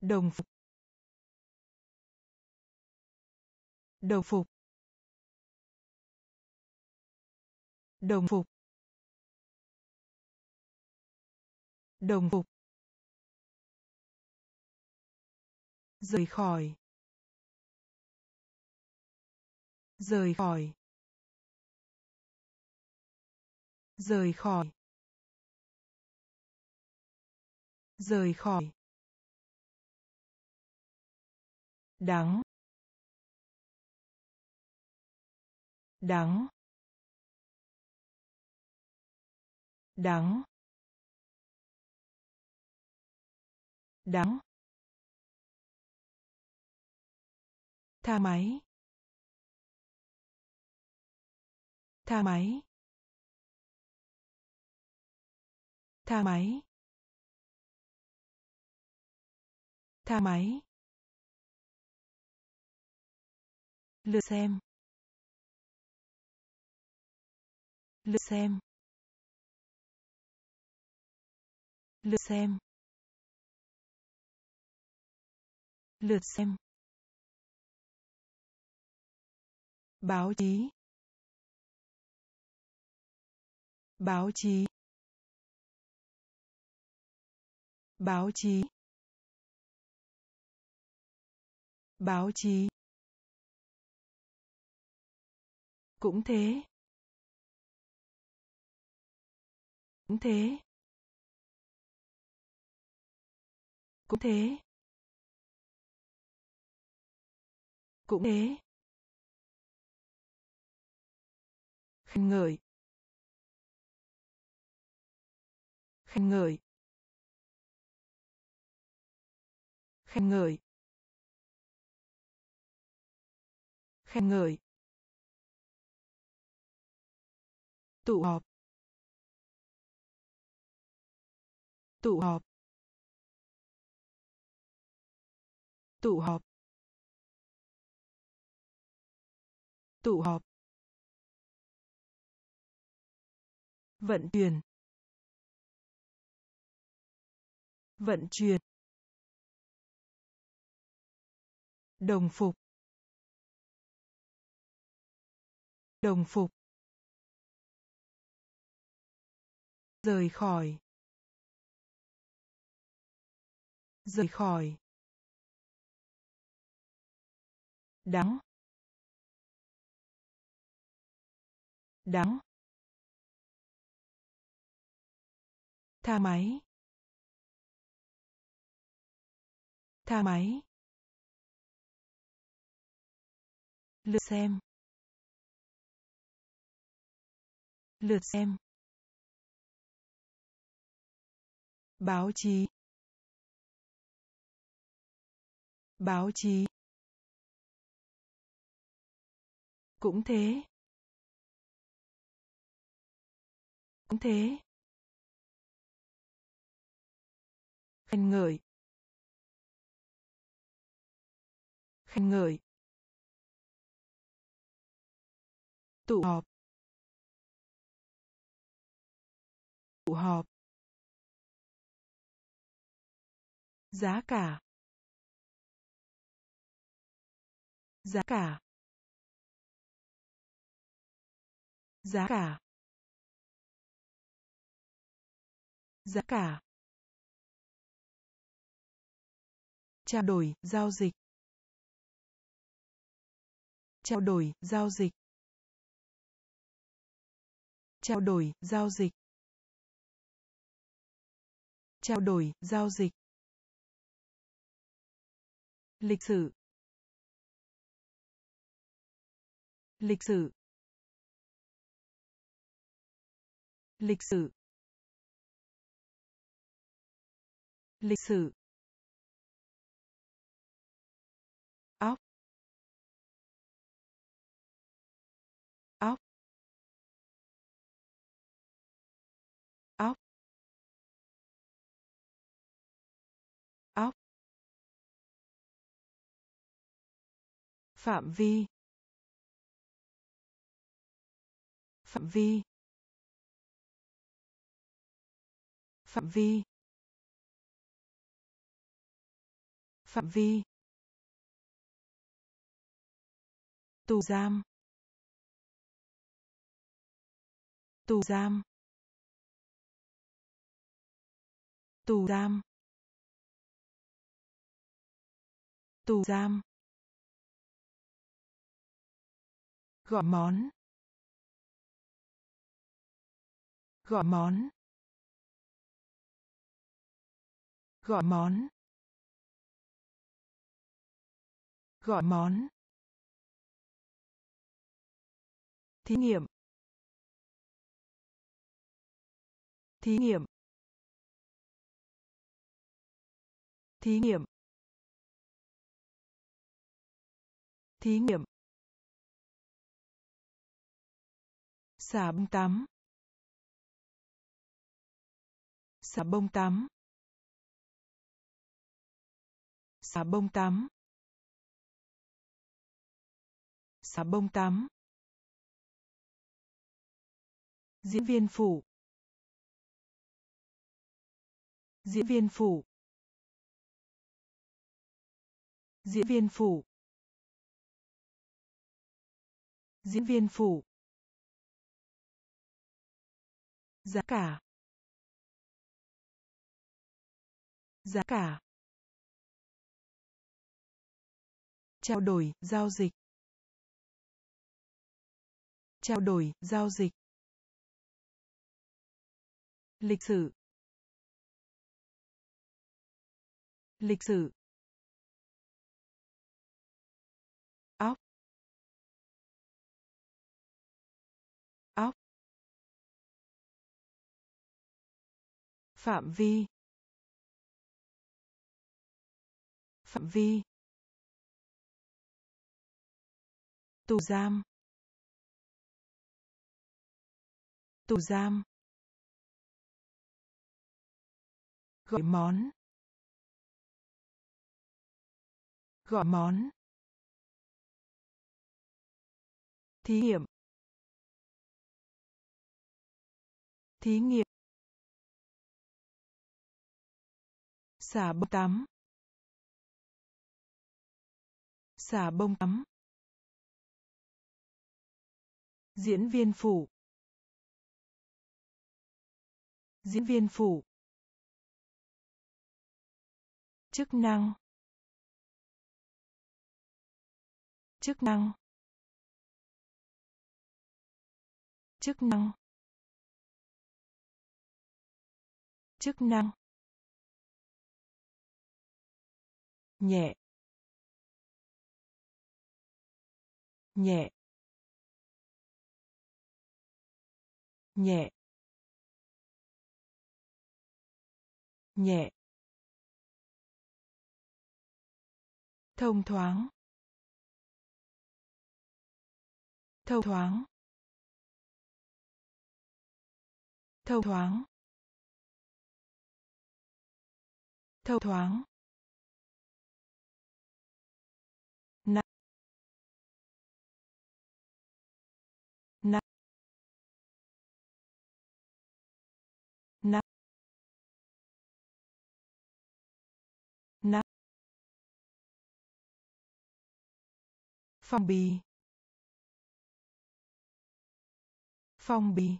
A: Đồng phục. Đồng phục. Đồng phục. Đồng phục. Rời khỏi. Rời khỏi. Rời khỏi. Rời khỏi. Đắng. Đắng. Đắng đắng tha máy. Tha máy. Tha máy. Tha máy. Lượt xem. Lượt xem. Lượt xem. Lượt xem. Báo chí. Báo chí. Báo chí. Báo chí. Cũng thế. Cũng thế. Cũng thế. Cũng thế. Khen ngợi. Khen ngợi. Khen ngợi. Khen ngợi. Tụ họp. Tụ họp. Tụ họp. Tụ họp. Vận chuyển. Vận chuyển. Đồng phục. Đồng phục. Rời khỏi. Rời khỏi. Đó. Đó. Tha máy. Tha máy. Lượt xem. Lượt xem. Báo chí. Báo chí. Cũng thế. Cũng thế. Khen ngợi. Khen ngợi. Tụ họp. Tụ họp. Giá cả. Giá cả. Giá cả. Giá cả. Trao đổi, giao dịch. Trao đổi, giao dịch. Trao đổi, giao dịch. Trao đổi, giao dịch. Lịch sử. Lịch sử. Lịch sử. Lịch sử. Óc. Óc. Óc. Óc. Phạm vi. Phạm vi. Phạm vi. Phạm vi. Tù giam. Tù giam. Tù giam. Tù giam. Gọi món. Gọi món. Gọi món. Gọi món. Thí nghiệm. Thí nghiệm. Thí nghiệm. Thí nghiệm. Xả bông tắm. Xả bông tắm. Xà bông tắm xà bông tắm diễn viên phụ. Diễn viên phụ. Diễn viên phụ. Diễn viên phụ. Giá cả. Giá cả. Trao đổi, giao dịch. Trao đổi, giao dịch. Lịch sử. Lịch sử. Óc. Óc. Phạm vi. Phạm vi. Tù giam. Tù giam. Gọi món. Gọi món. Thí nghiệm. Thí nghiệm. Xả bông tắm. Xả bông tắm. Diễn viên phủ diễn viên phủ chức năng. Chức năng. Chức năng. Chức năng. Nhẹ. Nhẹ. Nhẹ nhẹ thông thoáng thông thoáng thông thoáng thông thoáng. Phong bì. Phong bì.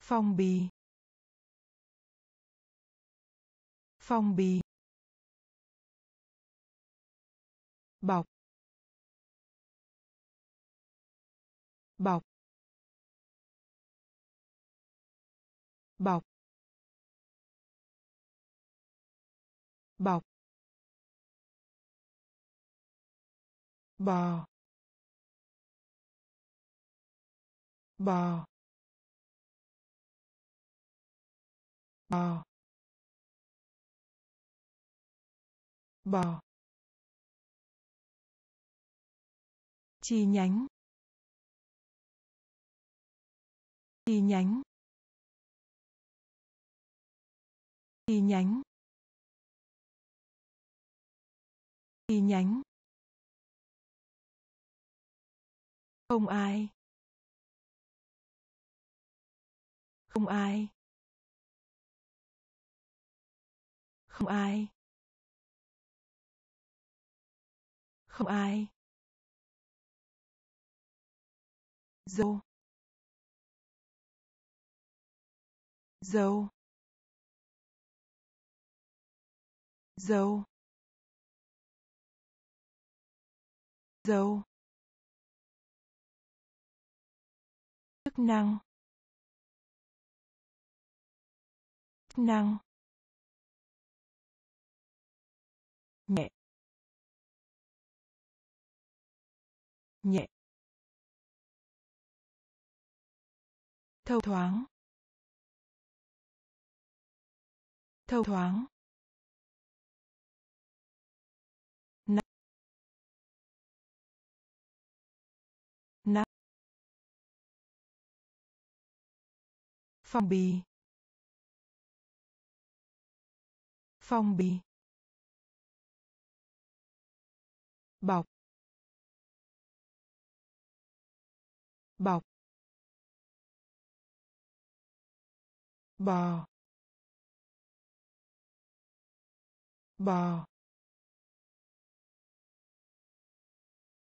A: Phong bì. Phong bì. Bọc. Bọc. Bọc. Bọc. Bò. Bò. Bò. Bò. Chi nhánh. Chi nhánh. Chi nhánh. Chi nhánh. Không ai. Không ai. Không ai. Không ai. Dâu dâu. Dâu. Dâu. Chức năng. Chức năng. Nhẹ. Nhẹ. Thâu thoáng. Thâu thoáng. Phong bì. Phong bì. Bọc. Bọc. Bò. Bò.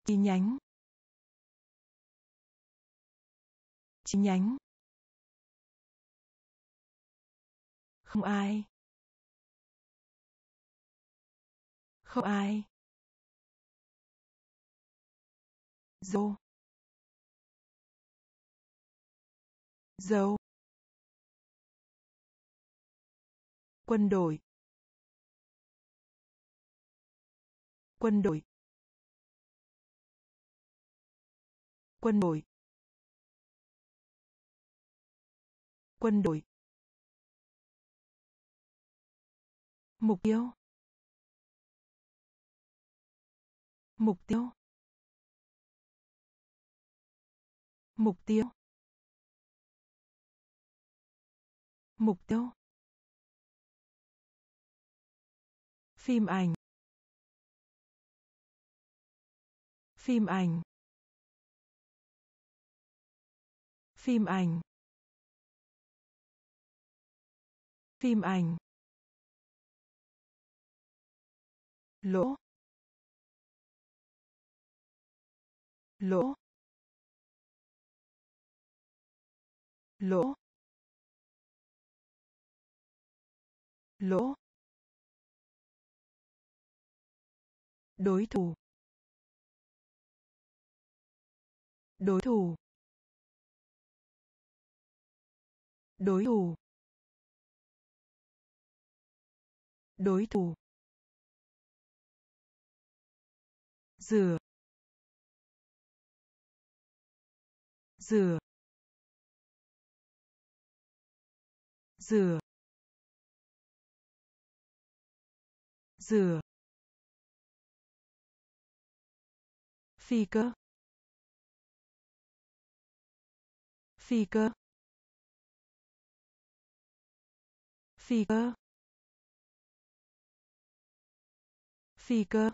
A: Chi nhánh. Chi nhánh. Không ai. Không ai. Dâu dâu. Quân đội. Quân đội. Quân đội. Quân đội. Mục tiêu. Mục tiêu. Mục tiêu. Mục tiêu. Phim ảnh. Phim ảnh. Phim ảnh. Phim ảnh. Lỗ lỗ lỗ lỗ. Đối thủ đối thủ đối thủ đối thủ. Rửa rửa rửa rửa phi cơ. Phi cơ. Phi cơ. Phi cơ.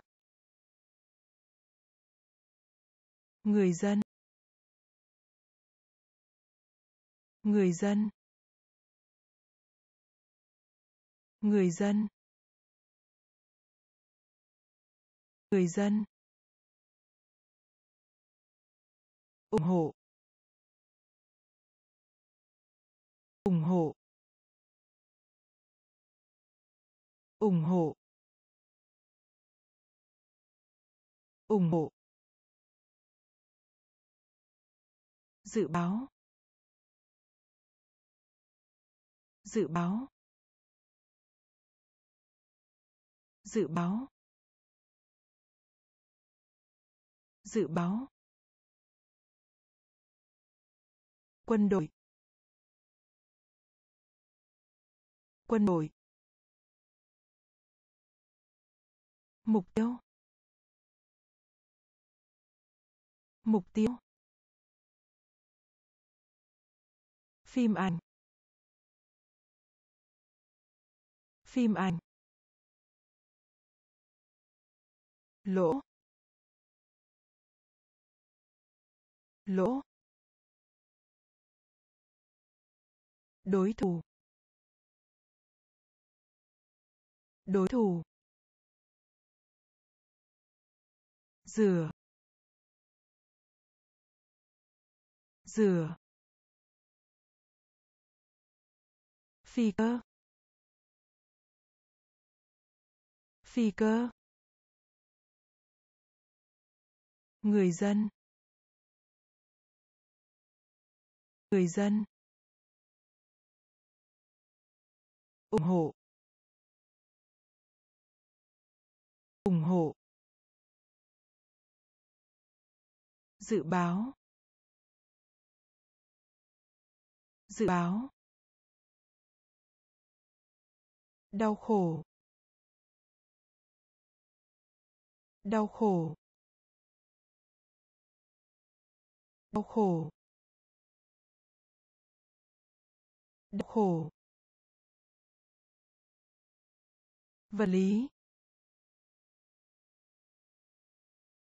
A: Người dân. Người dân. Người dân. Người dân. Ủng hộ. Ủng hộ. Ủng hộ. Ủng hộ. Dự báo. Dự báo. Dự báo. Dự báo. Quân đội. Quân đội. Mục tiêu. Mục tiêu. Phim ảnh. Phim ảnh. Lỗ. Lỗ. Đối thủ. Đối thủ. Rửa. Rửa. Phi cơ. Phi cơ. Người dân. Người dân. ủng hộ ủng hộ, dự báo dự báo. Đau khổ. Đau khổ. Đau khổ. Đau khổ. Vật lý.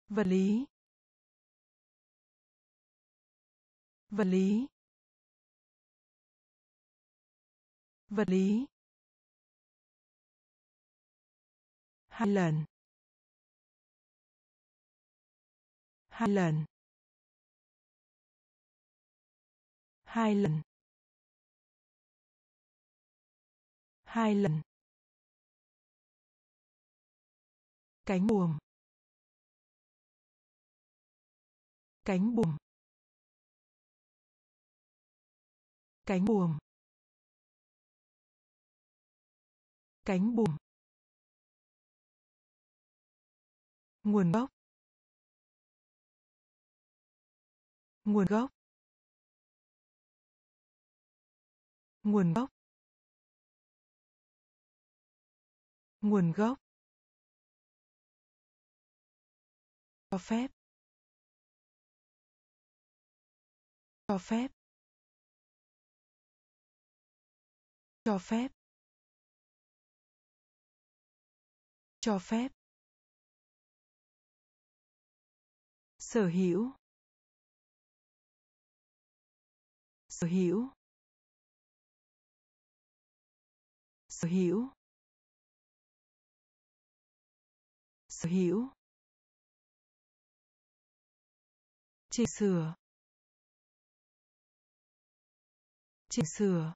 A: Vật lý. Vật lý. Vật lý. Hai lần. Hai lần. Hai lần. Hai lần. Cánh buồm. Cánh buồm. Cánh buồm. Cánh buồm. Nguồn gốc. Nguồn gốc. Nguồn gốc. Nguồn gốc. Cho phép. Cho phép. Cho phép. Cho phép. Sở hữu. Sở hữu. Sở hữu. Sở hữu. Chỉnh sửa. Chỉnh sửa.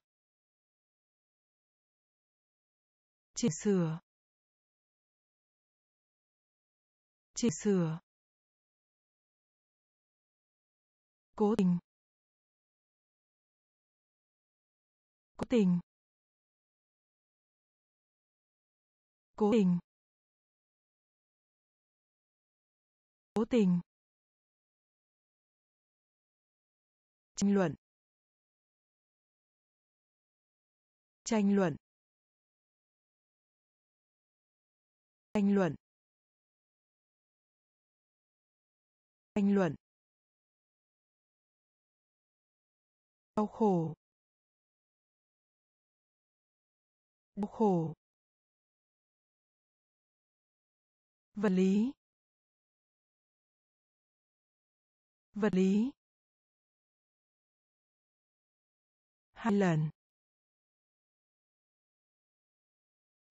A: Chỉnh sửa. Chỉnh sửa. Cố tình. Cố tình. Cố tình. Cố tình. Tranh luận. Tranh luận. Tranh luận. Tranh luận. Đau khổ. Đau khổ. Vật lý. Vật lý. Hai lần.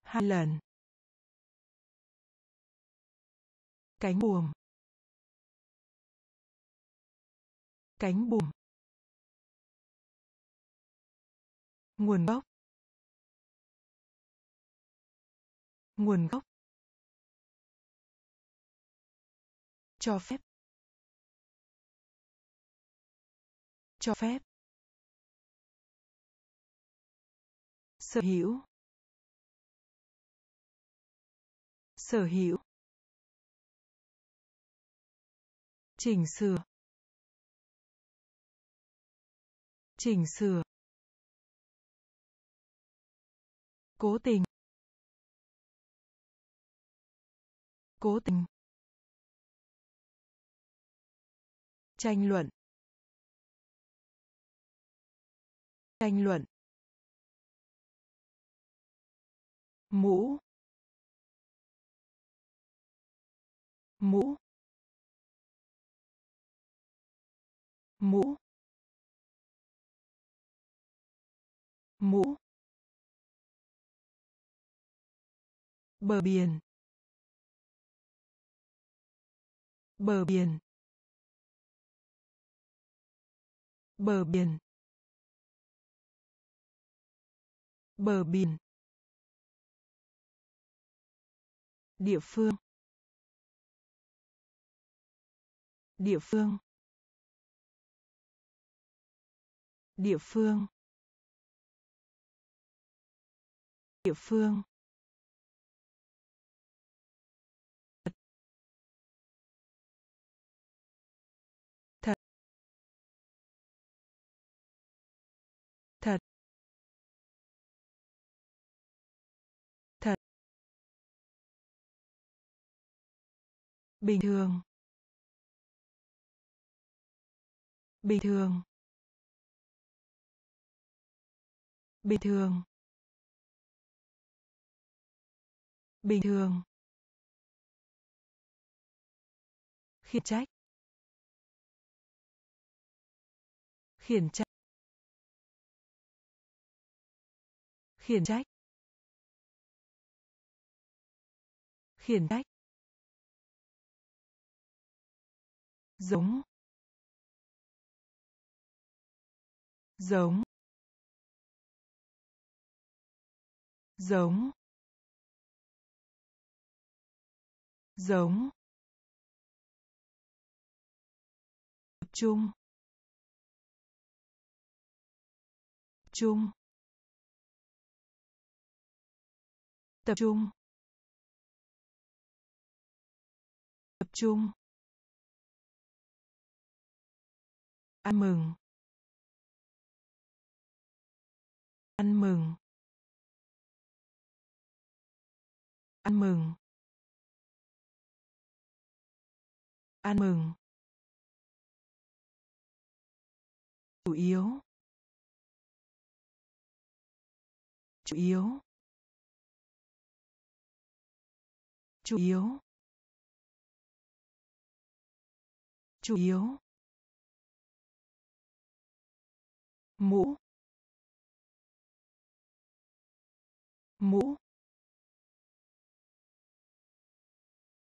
A: Hai lần. Cánh buồm. Cánh buồm. Nguồn gốc. Nguồn gốc. Cho phép. Cho phép. Sở hữu. Sở hữu. Chỉnh sửa. Chỉnh sửa. Cố tình. Cố tình. Tranh luận. Tranh luận. Mũ. Mũ. Mũ. Mũ. Bờ biển. Bờ biển. Bờ biển. Bờ biển. Địa phương. Địa phương. Địa phương. Địa phương. Bình thường. Bình thường. Bình thường. Bình thường. Khiển trách. Khiển trách. Khiển trách. Khiển trách. Giống. Giống. Giống. Giống. Tập trung. Trung. Tập trung. Tập trung. Ăn mừng. Ăn mừng. Ăn mừng. Ăn mừng. Chủ yếu. Chủ yếu. Chủ yếu. Chủ yếu. Mũ. Mũ.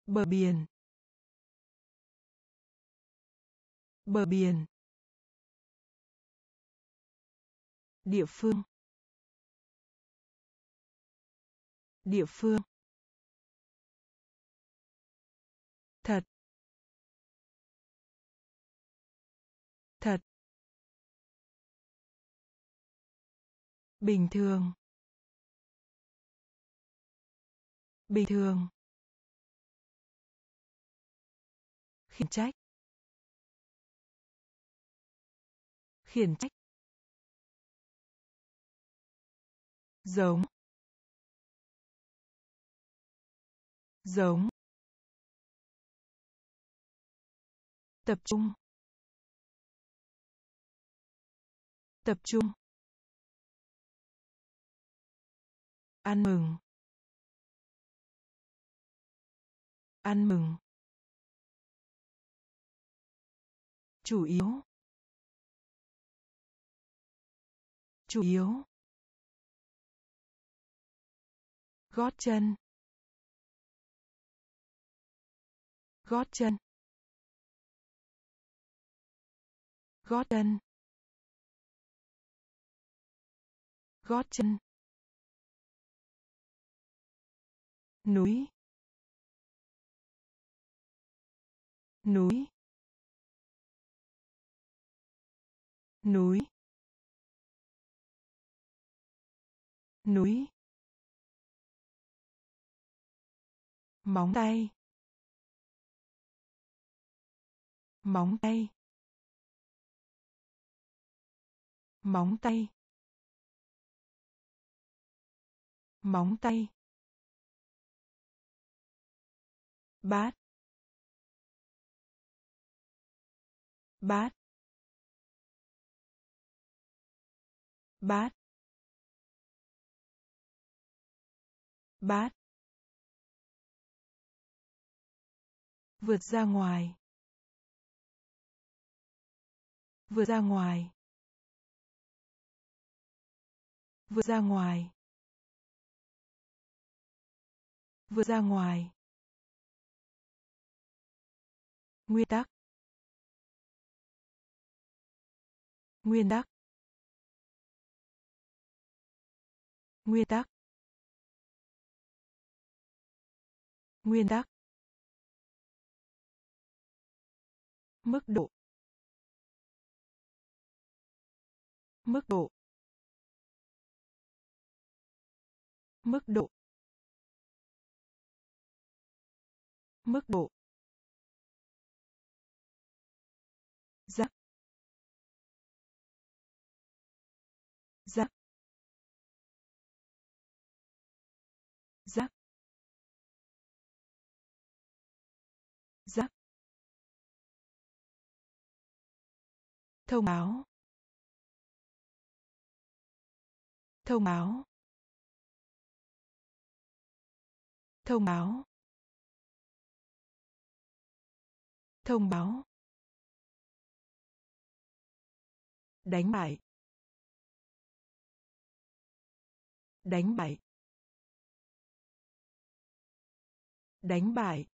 A: Bờ biển. Bờ biển. Địa phương. Địa phương. Thật. Thật. Bình thường. Bình thường. Khiển trách. Khiển trách. Giống. Giống. Tập trung. Tập trung. Ăn mừng. Ăn mừng. Chủ yếu. Chủ yếu. Gót chân. Gót chân. Gót chân. Gót chân. Núi núi núi núi. Móng tay móng tay móng tay móng tay. Bát. Bát. Bát. Bát. Vượt ra ngoài. Vượt ra ngoài. Vượt ra ngoài. Vượt ra ngoài nguyên tắc. Nguyên tắc. Nguyên tắc. Nguyên tắc. Mức độ. Mức độ. Mức độ. Mức độ. Thông báo. Thông báo. Thông báo. Thông báo. Đánh bại. Đánh bại. Đánh bại.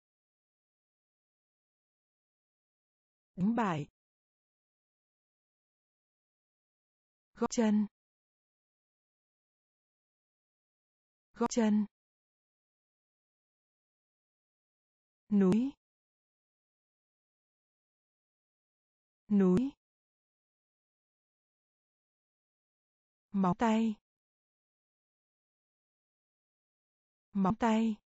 A: Đánh bại. Gót chân. Gót chân. Núi. Núi. Móng tay. Móng tay.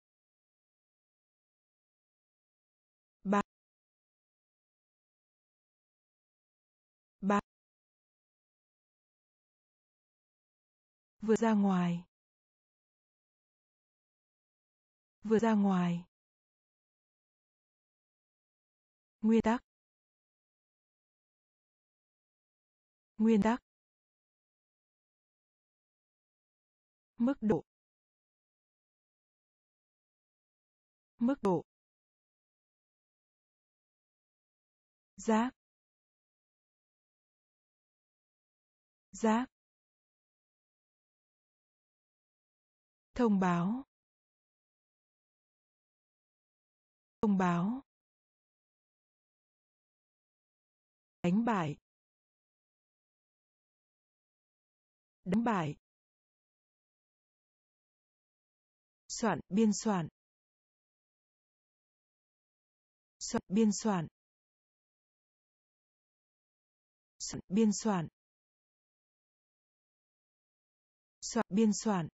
A: Vừa ra ngoài. Vừa ra ngoài. Nguyên tắc. Nguyên tắc. Mức độ. Mức độ. Giác giác thông báo. Thông báo. Đánh bại. Đánh bại. Soạn, biên soạn. Soạn, biên soạn. Soạn, biên soạn. Soạn, biên soạn.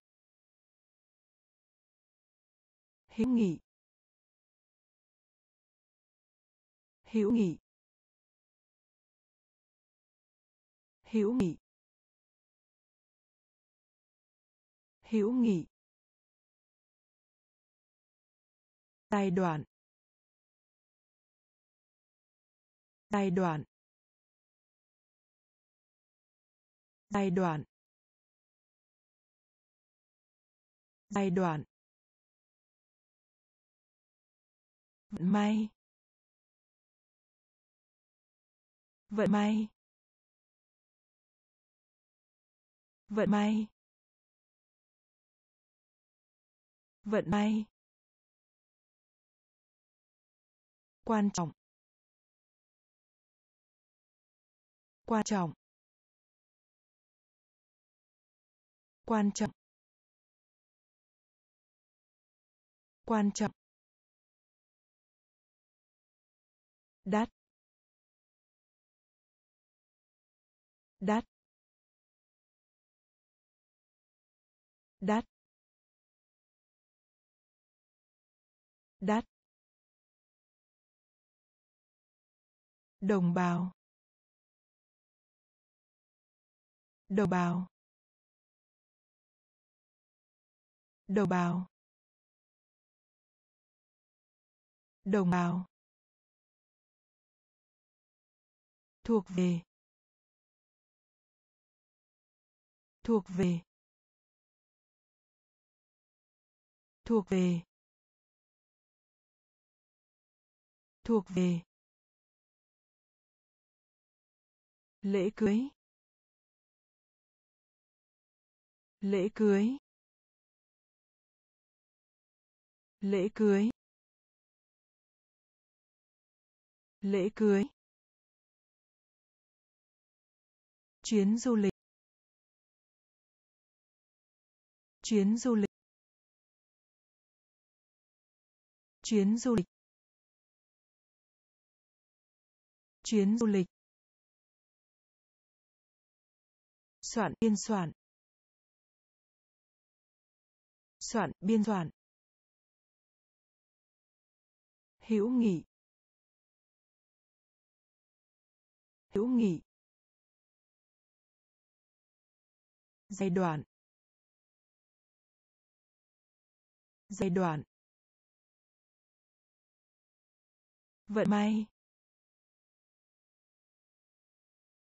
A: Hữu nghị. Hữu nghị. Hữu nghị. Hữu nghị. Giai đoạn. Giai đoạn. Giai đoạn. Giai đoạn. May. Vận may. Vận may. Vận may. Quan trọng. Quan trọng. Quan trọng. Quan trọng. Đắt. Đắt. Đắt. Đắt. Đồng bào. Đồng bào. Đồng bào. Đồng bào. Thuộc về thuộc về thuộc về thuộc về. Lễ cưới lễ cưới. Lễ cưới. Lễ cưới. Chuyến du lịch. Chuyến du lịch. Chuyến du lịch. Chuyến du lịch. Soạn, biên soạn. Soạn, biên soạn. Hữu nghị. Hữu nghị. Giai đoạn. Giai đoạn. Vận may.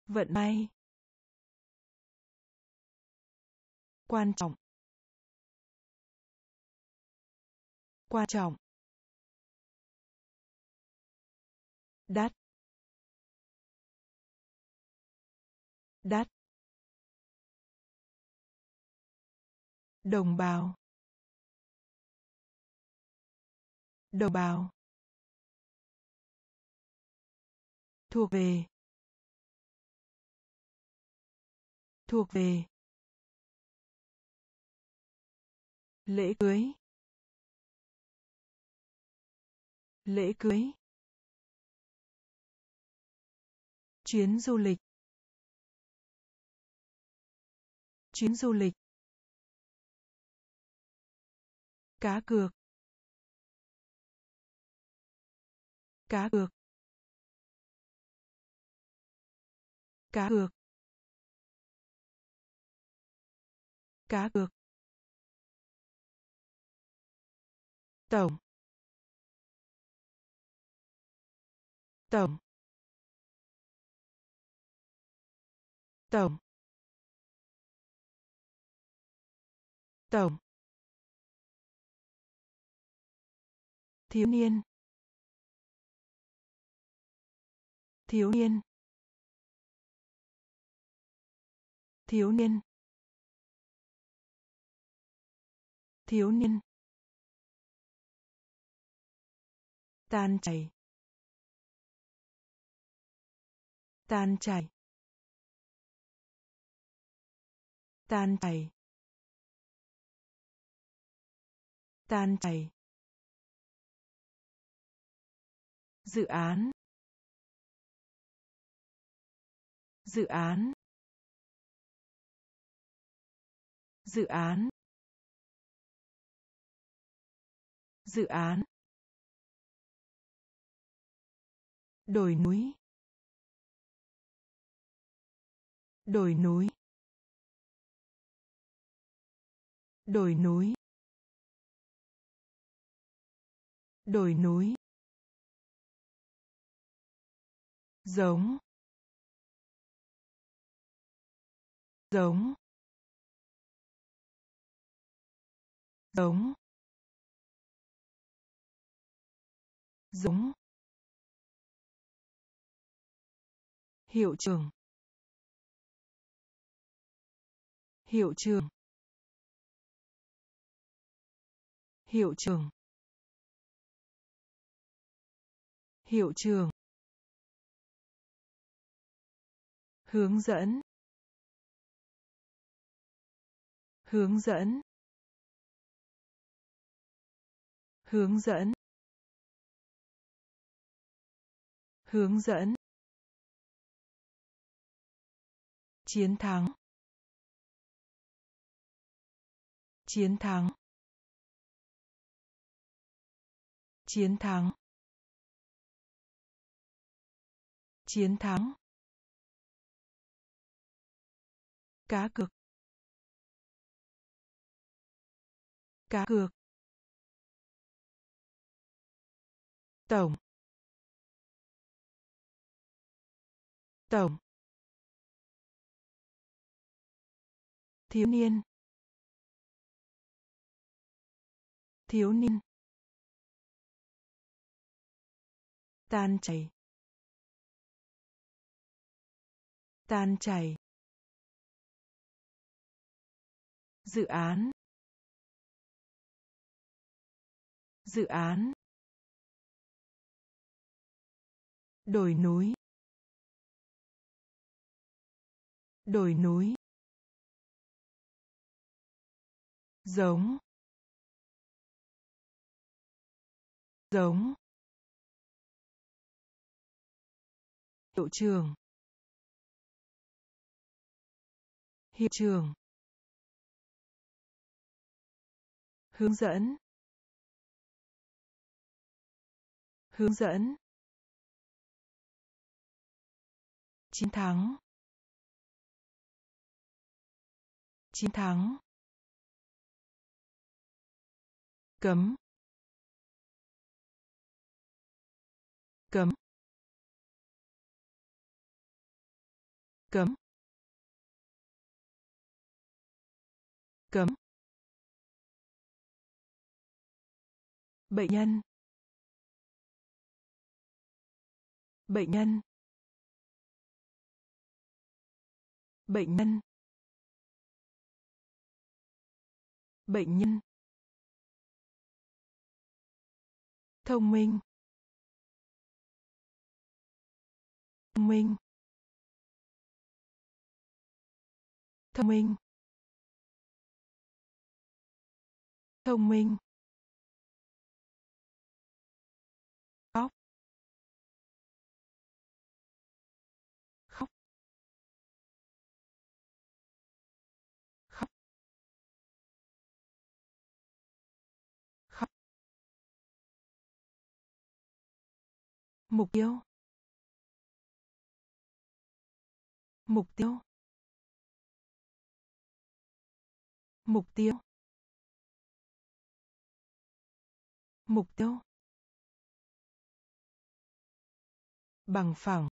A: Vận may. Quan trọng. Quan trọng. Đắt. Đắt. Đồng bào. Đồng bào. Thuộc về. Thuộc về. Lễ cưới. Lễ cưới. Chuyến du lịch. Chuyến du lịch. Cá cược. Cá cược. Cá cược. Cá cược. Tổng. Tổng. Tổng. Tổng. Thiếu niên. Thiếu niên. Thiếu niên. Thiếu niên. Tan chảy. Tan chảy. Tan chảy. Tan chảy. Dự án. Dự án. Dự án. Dự án. Đồi núi. Đồi núi. Đồi núi. Đồi núi. Giống. Giống. Giống. Giống. Hiệu trưởng. Hiệu trưởng. Hiệu trưởng. Hiệu trưởng. Hướng dẫn. Hướng dẫn. Hướng dẫn. Hướng dẫn. Chiến thắng. Chiến thắng. Chiến thắng. Chiến thắng. Cá cược. Cá cược. Tổng. Tổng. Thiếu niên. Thiếu niên. Tan chảy. Tan chảy. Dự án. Dự án. Đồi núi. Đồi núi. Giống. Giống. Hiệu trường. Hiệu trường. Hướng dẫn. Hướng dẫn. Chiến thắng. Chiến thắng. Cấm. Cấm. Cấm. Cấm. Bệnh nhân. Bệnh nhân. Bệnh nhân. Bệnh nhân. Thông minh. Thông minh. Thông minh. Thông minh. Mục tiêu. Mục tiêu. Mục tiêu. Mục tiêu. Bằng phẳng.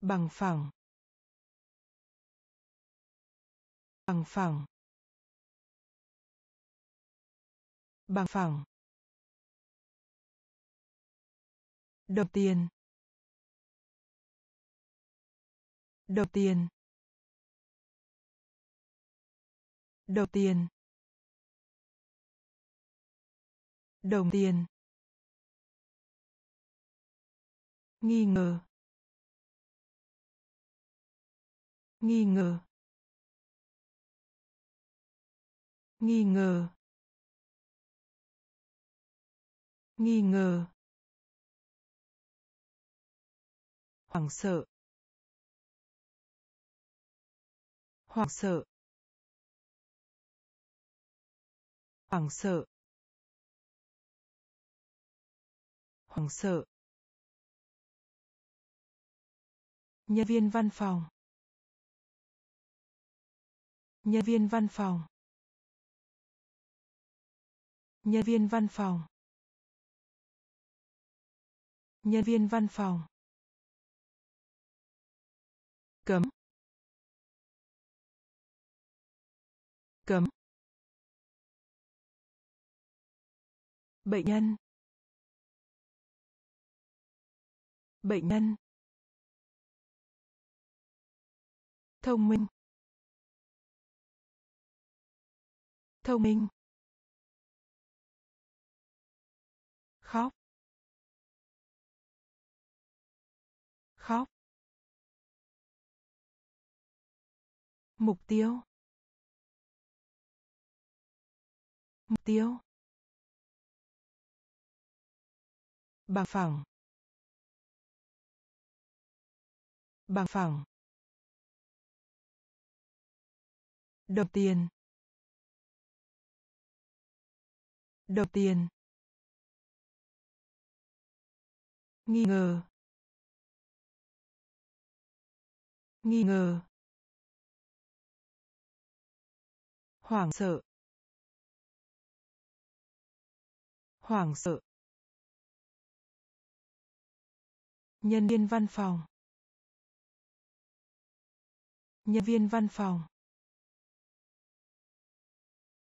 A: Bằng phẳng. Bằng phẳng. Bằng phẳng. Đồng tiền. Đồng tiền. Đồng tiền. Đồng tiền. Nghi ngờ. Nghi ngờ. Nghi ngờ. Nghi ngờ. Hoảng sợ. Hoảng sợ. Hoảng sợ. Hoảng sợ. Nhân viên văn phòng. Nhân viên văn phòng. Nhân viên văn phòng. Nhân viên văn phòng cấm. Cấm. Bệnh nhân. Bệnh nhân. Thông minh. Thông minh. Mục tiêu. Mục tiêu. Bằng phẳng. Bằng phẳng. Đồng tiền. Đồng tiền. Nghi ngờ. Nghi ngờ. Hoảng sợ. Hoảng sợ. Nhân viên văn phòng. Nhân viên văn phòng.